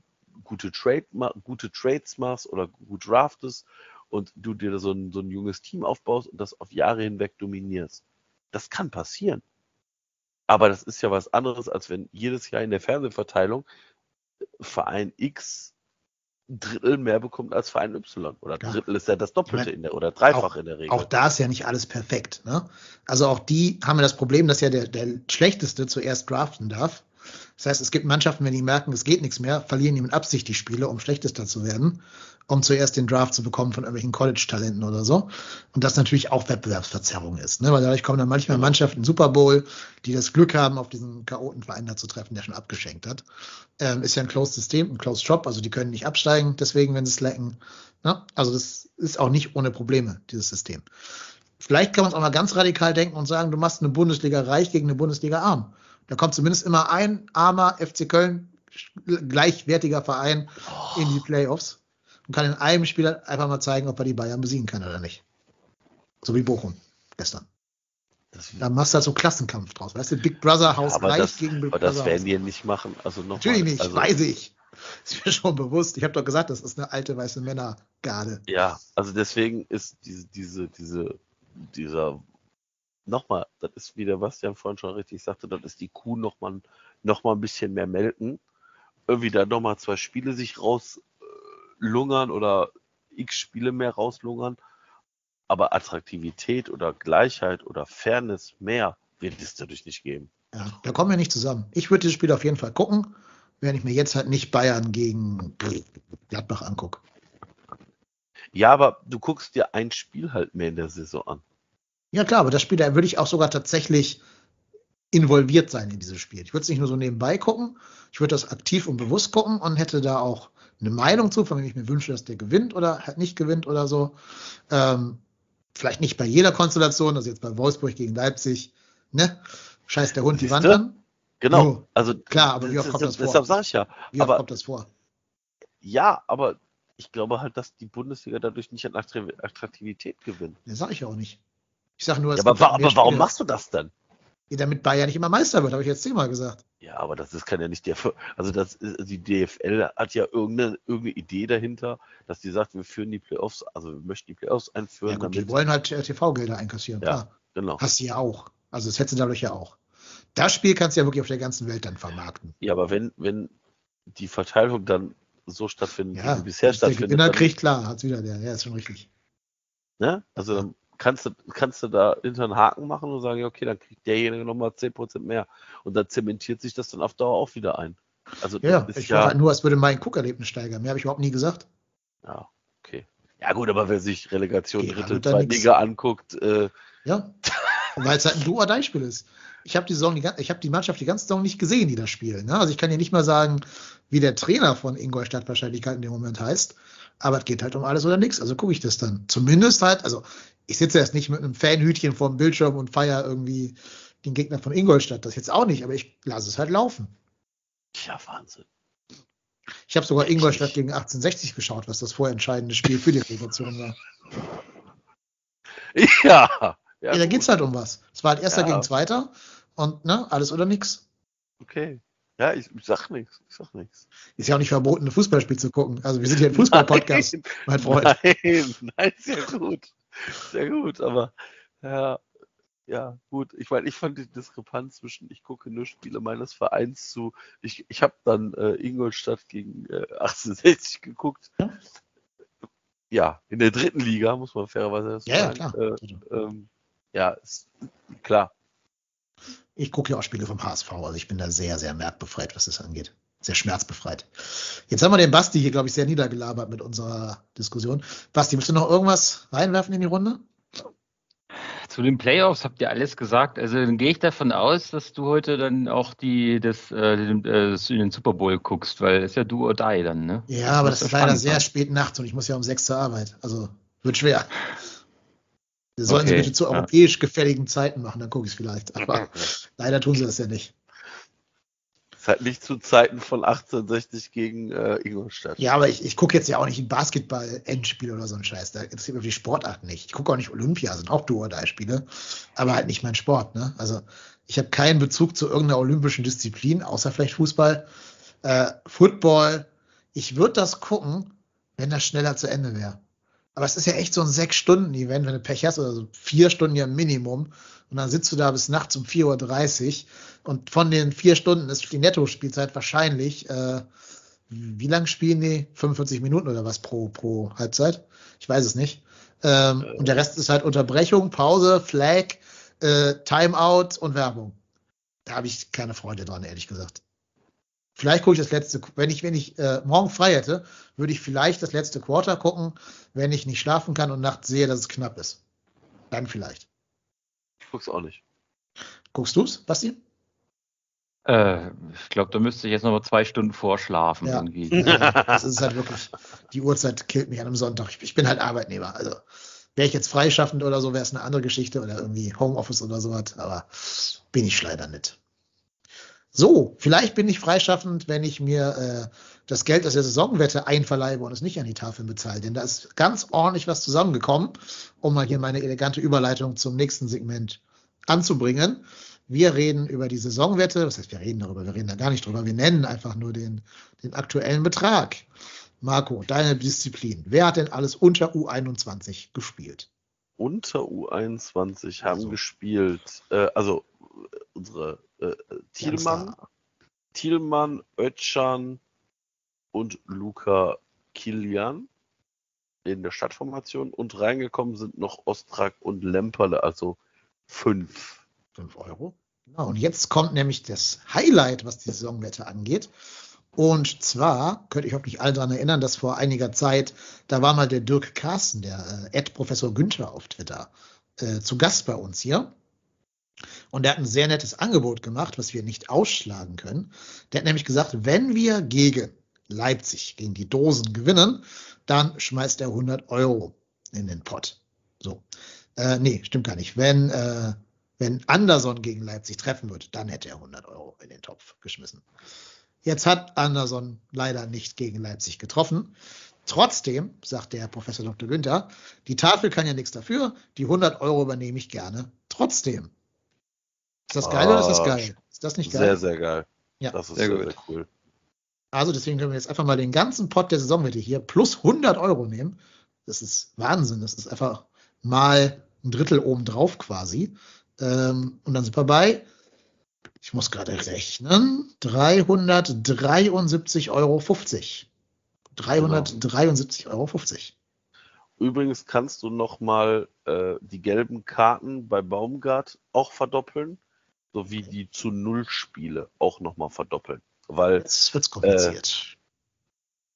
gute, Trade, gute Trades machst oder gut draftest und du dir so ein, so ein junges Team aufbaust und das auf Jahre hinweg dominierst. Das kann passieren. Aber das ist ja was anderes, als wenn jedes Jahr in der Fernsehverteilung Verein X ein Drittel mehr bekommt als Verein Y. Oder Ja. Drittel ist ja das Doppelte meine, in der oder dreifach in der Regel. Auch da ist ja nicht alles perfekt. Ne? Also auch die haben ja das Problem, dass ja der, der Schlechteste zuerst draften darf. Das heißt, es gibt Mannschaften, wenn die merken, es geht nichts mehr, verlieren die mit Absicht die Spiele, um Schlechtester zu werden, um zuerst den Draft zu bekommen von irgendwelchen College-Talenten oder so. Und das natürlich auch Wettbewerbsverzerrung ist. Ne? Weil dadurch kommen dann manchmal Mannschaften Super Bowl, die das Glück haben, auf diesen Chaotenverein da zu treffen, der schon abgeschenkt hat. Ähm, ist ja ein Closed System, ein Closed Shop, also die können nicht absteigen, deswegen, wenn sie slacken. Ne? Also das ist auch nicht ohne Probleme, dieses System. Vielleicht kann man es auch mal ganz radikal denken und sagen, du machst eine Bundesliga reich gegen eine Bundesliga arm. Da kommt zumindest immer ein armer FC Köln, gleichwertiger Verein in die Playoffs und kann in einem Spiel einfach mal zeigen, ob er die Bayern besiegen kann oder nicht. So wie Bochum gestern. Das, Da machst du halt so Klassenkampf draus. Weißt du, Big Brother Haus aber reich das, gegen Big aber das Brother werden die ja nicht machen. Also noch Natürlich mal, nicht, also, weiß ich. (laughs) Ist mir schon bewusst. Ich habe doch gesagt, das ist eine alte weiße Männergarde. Ja, also deswegen ist diese, diese, diese, dieser, nochmal, das ist, wie der Bastian vorhin schon richtig sagte, das ist die Kuh nochmal noch mal ein bisschen mehr melken. Irgendwie da nochmal zwei Spiele sich rauslungern oder x Spiele mehr rauslungern. Aber Attraktivität oder Gleichheit oder Fairness mehr wird es dadurch nicht geben. Ja, da kommen wir nicht zusammen. Ich würde dieses Spiel auf jeden Fall gucken, wenn ich mir jetzt halt nicht Bayern gegen Gladbach angucke. Ja, aber du guckst dir ein Spiel halt mehr in der Saison an. Ja klar, aber das Spiel, da würde ich auch sogar tatsächlich involviert sein in dieses Spiel. Ich würde es nicht nur so nebenbei gucken, ich würde das aktiv und bewusst gucken und hätte da auch eine Meinung zu, von wem ich mir wünsche, dass der gewinnt oder halt nicht gewinnt oder so. Ähm, vielleicht nicht bei jeder Konstellation, also jetzt bei Wolfsburg gegen Leipzig, ne? Scheiß der Hund die Wand Siehste? an. Genau. Jo, also klar, aber wie oft kommt das vor? Deshalb sage ich ja. Wie oft aber kommt das vor? ja, aber ich glaube halt, dass die Bundesliga dadurch nicht an Attraktiv- Attraktivität gewinnt. Das sage ich ja auch nicht. Ich sage nur, es Ja, aber, halt wa aber warum machst du das denn? damit Bayern nicht immer Meister wird, habe ich jetzt zehnmal gesagt. Ja, aber das ist, kann ja nicht der. Also das ist, die DFL hat ja irgendeine, irgendeine Idee dahinter, dass die sagt, wir führen die Playoffs, also wir möchten die Playoffs einführen, Ja, gut, die wollen halt TV-Gelder einkassieren, Ja. klar. Genau. Hast du ja auch. Also das hättest du dadurch ja auch. Das Spiel kannst du ja wirklich auf der ganzen Welt dann vermarkten. Ja, aber wenn, wenn die Verteilung dann so stattfindet, Ja, wie sie bisher der stattfindet, Gewinner dann, kriegt, klar, hat's wieder der. Ja, ist schon richtig. ne? also dann kannst du, kannst du da hinter einen Haken machen und sagen, ja, okay, dann kriegt derjenige nochmal 10% mehr. Und dann zementiert sich das dann auf Dauer auch wieder ein. Also Ja, das ist ich ja, halt nur, es würde mein Guckerlebnis steigern. Mehr habe ich überhaupt nie gesagt. ja, okay. Ja gut, aber wer sich Relegation Ja, dritte, nix. Liga anguckt, äh, Ja. Weil es halt ein Do-or-Die-Spiel ist. Ich habe die Saison, ich habe die Mannschaft die ganze Saison nicht gesehen, die das spielen. Ne? Also ich kann ja nicht mal sagen, wie der Trainer von Ingolstadt wahrscheinlich halt in dem Moment heißt. Aber es geht halt um alles oder nichts. Also gucke ich das dann. Zumindest halt, also ich sitze jetzt nicht mit einem Fanhütchen vorm Bildschirm und feiere irgendwie den Gegner von Ingolstadt. Das jetzt auch nicht, aber ich lasse es halt laufen. ja, Wahnsinn. Ich habe sogar Ingolstadt gegen 1860 geschaut, was das vorentscheidende Spiel für die Relegation war. (laughs) Ja, ja, Ja, da gut, geht's halt um was. Es war halt erster Ja. gegen zweiter und ne, alles oder nix. okay. Ja, ich, ich sag nichts, ich sag nichts. Ist ja auch nicht verboten, ein Fußballspiel zu gucken. Also wir sind hier ein Fußball-Podcast, (laughs) mein Freund. Nein, nein, sehr gut. Sehr gut, aber ja, ja, gut. Ich meine, ich fand die Diskrepanz zwischen ich gucke nur Spiele meines Vereins zu, ich, ich habe dann äh, Ingolstadt gegen äh, 1860 geguckt. Ja. Ja, in der dritten Liga, muss man fairerweise dazu Ja, ja, sagen. klar. Äh, ähm, ja, ist, klar. Ich gucke ja auch Spiele vom HSV, also ich bin da sehr, sehr merkbefreit, was das angeht. Sehr schmerzbefreit. Jetzt haben wir den Basti hier, glaube ich, sehr niedergelabert mit unserer Diskussion. Basti, willst du noch irgendwas reinwerfen in die Runde? Zu den Playoffs habt ihr alles gesagt. Also dann gehe ich davon aus, dass du heute dann auch die, das, äh, den, äh, das- den Super Bowl guckst, weil es ja Do or Die dann, ne? Ja, aber das ist leider sehr sein. spät nachts und ich muss ja um sechs zur Arbeit. Also wird schwer. Wir sollen sie Okay, bitte zu ja. europäisch gefälligen Zeiten machen, dann gucke ich es vielleicht. Aber (laughs) leider tun sie das ja nicht. Ist halt nicht zu Zeiten von 1860 gegen äh, Ingolstadt. Ja, aber ich, ich gucke jetzt ja auch nicht ein Basketball-Endspiel oder so ein Scheiß. Da interessiert mich die Sportart nicht. Ich gucke auch nicht Olympia, sind auch Do-or-Die-Spiele, aber halt nicht mein Sport. Ne? Also ich habe keinen Bezug zu irgendeiner olympischen Disziplin, außer vielleicht Fußball. Äh, Football, ich würde das gucken, wenn das schneller zu Ende wäre. Aber es ist ja echt so ein Sechs-Stunden-Event, wenn du Pech hast, oder so vier Stunden ja Minimum. Und dann sitzt du da bis nachts um 4.30 Uhr. Und von den vier Stunden ist die Netto-Spielzeit wahrscheinlich, äh, wie lang spielen die? 45 Minuten oder was pro, pro Halbzeit? Ich weiß es nicht. Ähm, und der Rest ist halt Unterbrechung, Pause, Flag, äh, Timeout und Werbung. Da habe ich keine Freude dran, ehrlich gesagt. Vielleicht gucke ich das letzte, wenn ich, wenn ich äh, morgen frei hätte, würde ich vielleicht das letzte Quarter gucken, wenn ich nicht schlafen kann und nachts sehe, dass es knapp ist. Dann vielleicht. Ich guck's auch nicht. Guckst du's, Basti? Äh, ich glaube, da müsste ich jetzt noch mal zwei Stunden vorschlafen Ja. irgendwie. Ja, (laughs) das ist halt wirklich, die Uhrzeit killt mich an einem Sonntag. Ich, ich bin halt Arbeitnehmer. Also wäre ich jetzt freischaffend oder so, wäre es eine andere Geschichte oder irgendwie Homeoffice oder sowas, aber bin ich leider nicht. So, vielleicht bin ich freischaffend, wenn ich mir äh, das Geld aus der Saisonwette einverleibe und es nicht an die Tafeln bezahle. Denn da ist ganz ordentlich was zusammengekommen, um mal hier meine elegante Überleitung zum nächsten Segment anzubringen. Wir reden über die Saisonwette. Das heißt, wir reden darüber, wir reden da gar nicht drüber. Wir nennen einfach nur den, den aktuellen Betrag. Marco, deine Disziplin. Wer hat denn alles unter U21 gespielt? Unter U21 haben Also. gespielt, äh, also unsere äh, Thielmann, Youngster. Thielmann, Özcan und Luca Kilian in der Stadtformation und reingekommen sind noch Ostrak und Lemperle, also fünf. 5 Euro. Genau. Und jetzt kommt nämlich das Highlight, was die Saisonwette angeht. Und zwar könnt ihr euch hoffentlich alle daran erinnern, dass vor einiger Zeit, da war mal der Dirk Carsten, der äh, Ed Professor Günther auf Twitter, äh, zu Gast bei uns hier. Und der hat ein sehr nettes Angebot gemacht, was wir nicht ausschlagen können. Der hat nämlich gesagt, wenn wir gegen Leipzig gegen die Dosen gewinnen, dann schmeißt er 100 Euro in den Pott. So. Äh, nee, stimmt gar nicht. Wenn, äh, wenn Anderson gegen Leipzig treffen würde, dann hätte er 100 Euro in den Topf geschmissen. Jetzt hat Anderson leider nicht gegen Leipzig getroffen. Trotzdem, sagt der Professor Dr. Günther, die Tafel kann ja nichts dafür, die 100 Euro übernehme ich gerne. Trotzdem. Ist das geil oder ist das Ah, geil? Ist das nicht geil? Sehr, sehr geil. Ja. Das ist Sehr sehr, sehr cool. Also deswegen können wir jetzt einfach mal den ganzen Pot der Saisonwette hier plus 100 Euro nehmen. Das ist Wahnsinn. Das ist einfach mal ein Drittel obendrauf quasi. Ähm, und dann sind wir bei, ich muss gerade rechnen, 373,50 Euro. 373,50 Euro. Übrigens kannst du nochmal äh, die gelben Karten bei Baumgart auch verdoppeln, sowie die zu Null Spiele auch nochmal verdoppeln. Weil Jetzt wird's kompliziert.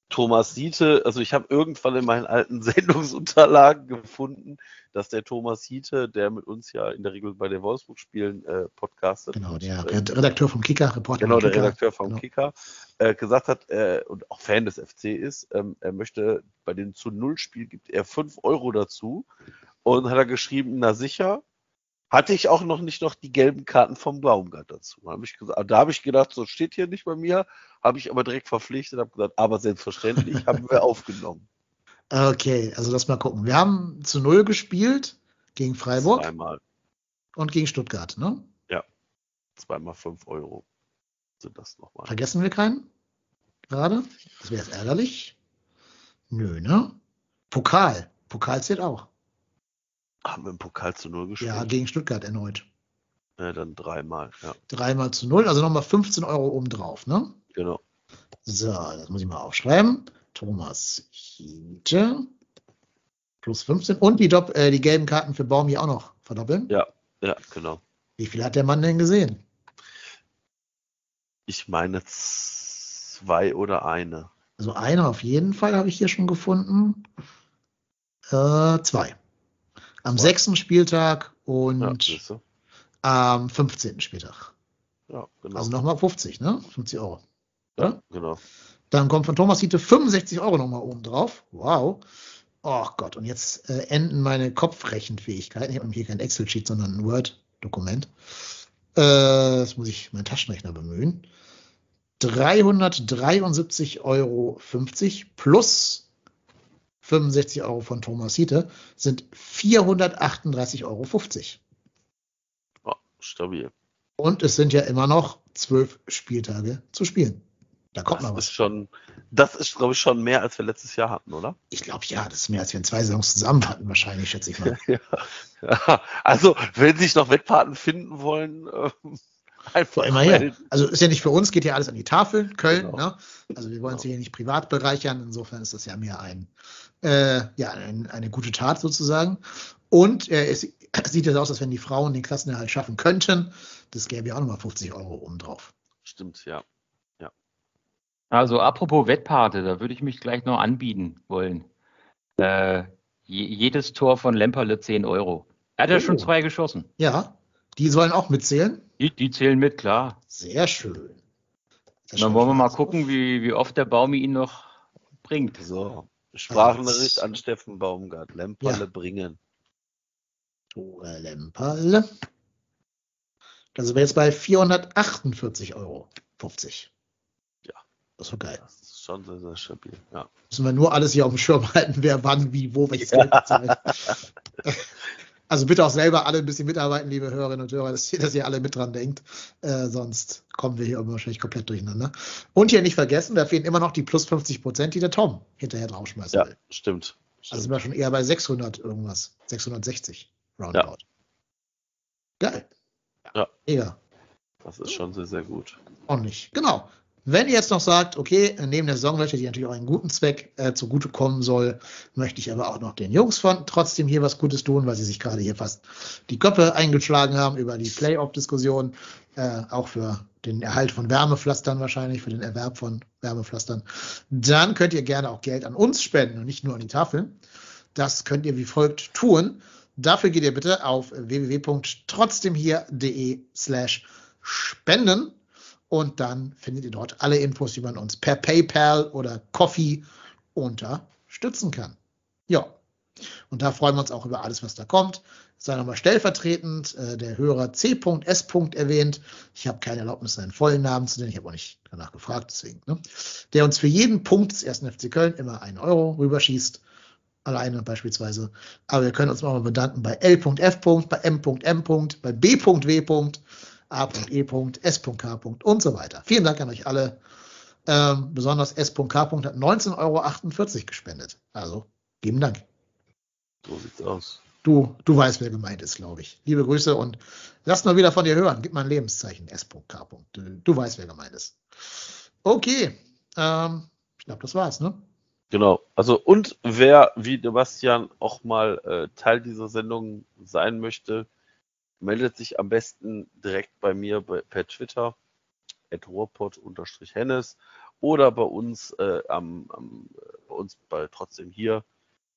Thomas Siete, also ich habe irgendwann in meinen alten (laughs) Sendungsunterlagen gefunden, dass der Thomas Siete, der mit uns ja in der Regel bei den Wolfsburg-Spielen äh, podcastet, genau, der äh, Redakteur vom Kicker, Reporter genau, der Kicker. Redakteur vom Genau. Kicker, äh, gesagt hat äh, und auch Fan des FC ist, ähm, er möchte bei dem zu Null Spiel gibt er 5 Euro dazu und hat er geschrieben, na sicher, hatte ich auch noch nicht noch die gelben Karten vom Baumgart dazu. Da habe ich, gesagt, da hab ich gedacht, so steht hier nicht bei mir, habe ich aber direkt verpflichtet, habe gesagt, aber selbstverständlich haben wir (laughs) aufgenommen. Okay, also lass mal gucken. Wir haben zu Null gespielt gegen Freiburg Zweimal, und gegen Stuttgart, ne? zweimal 5 Euro sind das nochmal. Vergessen wir keinen? Gerade? Das wäre jetzt ärgerlich. Nö, ne? Pokal. Pokal zählt auch. Haben wir im Pokal zu Null gespielt? Ja, gegen Stuttgart erneut. Ja, dann dreimal, ja, Dreimal zu null, also nochmal 15 Euro obendrauf, ne? genau. So, das muss ich mal aufschreiben. Thomas Hiete. Plus 15. Und die, Dopp äh, die gelben Karten für Baum hier auch noch verdoppeln. Ja, ja, genau. Wie viel hat der Mann denn gesehen? Ich meine zwei oder eine. Also eine auf jeden Fall habe ich hier schon gefunden. Äh, zwei. Am sechsten Spieltag Ja, und du? am 15. Spieltag. ja genau. Also nochmal 50, ne? 50 Euro. ja, genau. Dann kommt von Thomas Hiete 65 Euro nochmal oben drauf. Wow. Oh Gott, und jetzt äh, enden meine Kopfrechenfähigkeiten. Ich habe hier kein Excel-Sheet, sondern ein Word-Dokument. Äh, jetzt muss ich meinen Taschenrechner bemühen. 373,50 Euro plus 65 Euro von Thomas Hiete sind 438,50 Euro. Ja, stabil. Und es sind ja immer noch zwölf Spieltage zu spielen. Da kommt Das noch ist was. schon, das ist, glaube ich, schon mehr, als wir letztes Jahr hatten, oder? Ich glaube, ja, das ist mehr als wir in zwei Saisons zusammen hatten, wahrscheinlich, schätze ich mal. (laughs) ja. ja. Also, wenn sich noch Wettpaten finden wollen, ähm, (laughs) einfach Vor immer her. Also ist ja nicht für uns, geht ja alles an die Tafel, Köln. Genau. Ne? Also wir wollen uns Genau. hier nicht privat bereichern. Insofern ist das ja mehr ein, äh, ja, ein, eine gute Tat sozusagen. Und äh, es sieht jetzt aus, als wenn die Frauen den Klassenerhalt schaffen könnten. Das gäbe ja auch nochmal 50 Euro obendrauf. Stimmt, ja. Also apropos Wettpate, da würde ich mich gleich noch anbieten wollen. Äh, je, jedes Tor von Lemperle 10 Euro. Er hat ja Oh. schon zwei geschossen. Ja, die sollen auch mitzählen. Die, die zählen mit, klar. Sehr schön. Dann wollen wir mal gucken, wie, wie oft der Baumi ihn noch bringt. So. Sprachnachricht Also, an Steffen Baumgart. Lemperle Ja. bringen. Tore Lemperle. Da sind wir jetzt bei 448,50 Euro. Ja. Das ist so geil. Das ist schon sehr, sehr stabil. Ja. Müssen wir nur alles hier auf dem Schirm halten, wer wann, wie, wo, welches (laughs) Geld bezahlt. (laughs) Also bitte auch selber alle ein bisschen mitarbeiten, liebe Hörerinnen und Hörer, dass ihr, dass ihr alle mit dran denkt. Äh, sonst kommen wir hier wahrscheinlich komplett durcheinander. Und hier nicht vergessen, da fehlen immer noch die plus 50 Prozent, die der Tom hinterher draufschmeißen Ja, will. stimmt. Also sind wir schon eher bei 600 irgendwas. 660 roundabout. Geil. Ja. Mega. Das ist schon sehr, sehr gut. Ordentlich. Genau. Wenn ihr jetzt noch sagt, okay, neben der Saisonwette, die natürlich auch einen guten Zweck äh, zugutekommen soll, möchte ich aber auch noch den Jungs von trotzdem hier was Gutes tun, weil sie sich gerade hier fast die Köpfe eingeschlagen haben über die Playoff-Diskussion, äh, auch für den Erhalt von Wärmepflastern wahrscheinlich, für den Erwerb von Wärmepflastern. Dann könnt ihr gerne auch Geld an uns spenden und nicht nur an die Tafeln. Das könnt ihr wie folgt tun. Dafür geht ihr bitte auf www.trotzdemhier.de slash spenden. Und dann findet ihr dort alle Infos, wie man uns per PayPal oder Coffee unterstützen kann. Ja. Und da freuen wir uns auch über alles, was da kommt. Sei nochmal stellvertretend äh, der Hörer C.S. erwähnt. Ich habe keine Erlaubnis, seinen vollen Namen zu nennen. Ich habe auch nicht danach gefragt, deswegen. Ne? Der uns für jeden Punkt des ersten FC Köln immer einen Euro rüberschießt. Alleine beispielsweise. Aber wir können uns auch mal bedanken bei L.F., bei M.M., bei B.W., A.E., S.K. und so weiter. Vielen Dank an euch alle. Ähm, besonders S.K. hat 19,48 Euro gespendet. Also, lieben Dank. So sieht's aus. Du, du weißt, wer gemeint ist, glaube ich. Liebe Grüße und lass mal wieder von dir hören. Gib mal ein Lebenszeichen, S.K. Du, du weißt, wer gemeint ist. Okay. Ähm, ich glaube, das war's, ne? Genau. Also, und wer wie Sebastian auch mal äh, Teil dieser Sendung sein möchte, meldet sich am besten direkt bei mir bei, per Twitter, at hennes oder bei uns, äh, am, am, bei uns bei trotzdem hier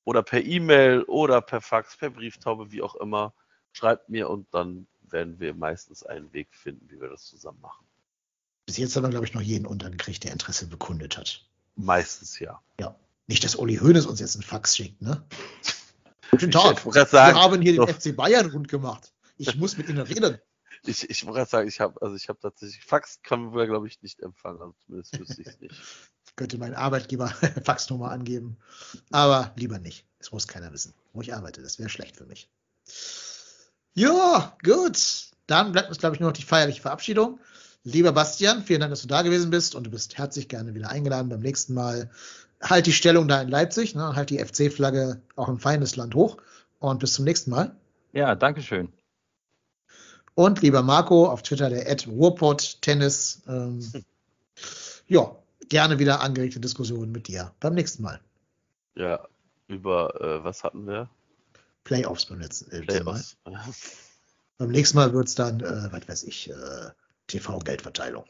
oder per E-Mail oder per Fax, per Brieftaube, wie auch immer. Schreibt mir und dann werden wir meistens einen Weg finden, wie wir das zusammen machen. Bis jetzt haben wir, glaube ich, noch jeden untergekriegt, der Interesse bekundet hat. Meistens ja. Ja. Nicht, dass Uli Hoeneß uns jetzt einen Fax schickt, ne? (laughs) Guten Tag. Wir haben hier den FC Bayern rund gemacht. Ich muss mit Ihnen reden. (laughs) Ich, ich wollte gerade sagen, ich habe also ich habe tatsächlich Fax kann man glaube ich nicht empfangen, also zumindest wüsste ich es nicht. Ich (laughs) könnte meinen Arbeitgeber (laughs) Faxnummer angeben, aber lieber nicht. Das muss keiner wissen, wo ich arbeite. Das wäre schlecht für mich. Ja, gut. Dann bleibt uns, glaube ich, nur noch die feierliche Verabschiedung. Lieber Bastian, vielen Dank, dass du da gewesen bist und du bist herzlich gerne wieder eingeladen beim nächsten Mal. Halt die Stellung da in Leipzig, ne? halt die FC-Flagge auch im Feindesland hoch und bis zum nächsten Mal. Ja, danke schön. Und lieber Marco, auf Twitter der Ed Ruhrpott Tennis. Ähm, ja, gerne wieder angeregte Diskussionen mit dir beim nächsten Mal. Ja, über äh, was hatten wir? Playoffs beim letzten äh, Playoffs. Mal. beim nächsten Mal wird es dann, äh, was weiß ich, äh, TV-Geldverteilung.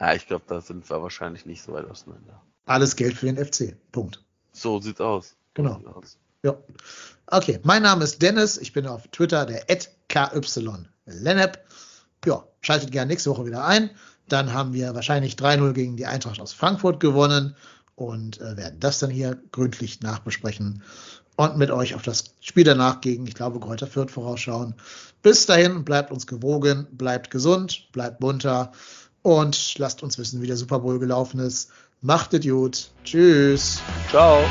Ja, ich glaube, da sind wir wahrscheinlich nicht so weit auseinander. Alles Geld für den FC. Punkt. So sieht's aus. Genau. So aus. Ja. Okay, mein Name ist Dennis. Ich bin auf Twitter der KY Lennep. Ja, schaltet gerne nächste Woche wieder ein. Dann haben wir wahrscheinlich 3-0 gegen die Eintracht aus Frankfurt gewonnen und äh, werden das dann hier gründlich nachbesprechen und mit euch auf das Spiel danach gegen, ich glaube, Kräuter Fürth vorausschauen. Bis dahin, bleibt uns gewogen, bleibt gesund, bleibt munter und lasst uns wissen, wie der Super Bowl gelaufen ist. Macht es gut. Tschüss. Ciao.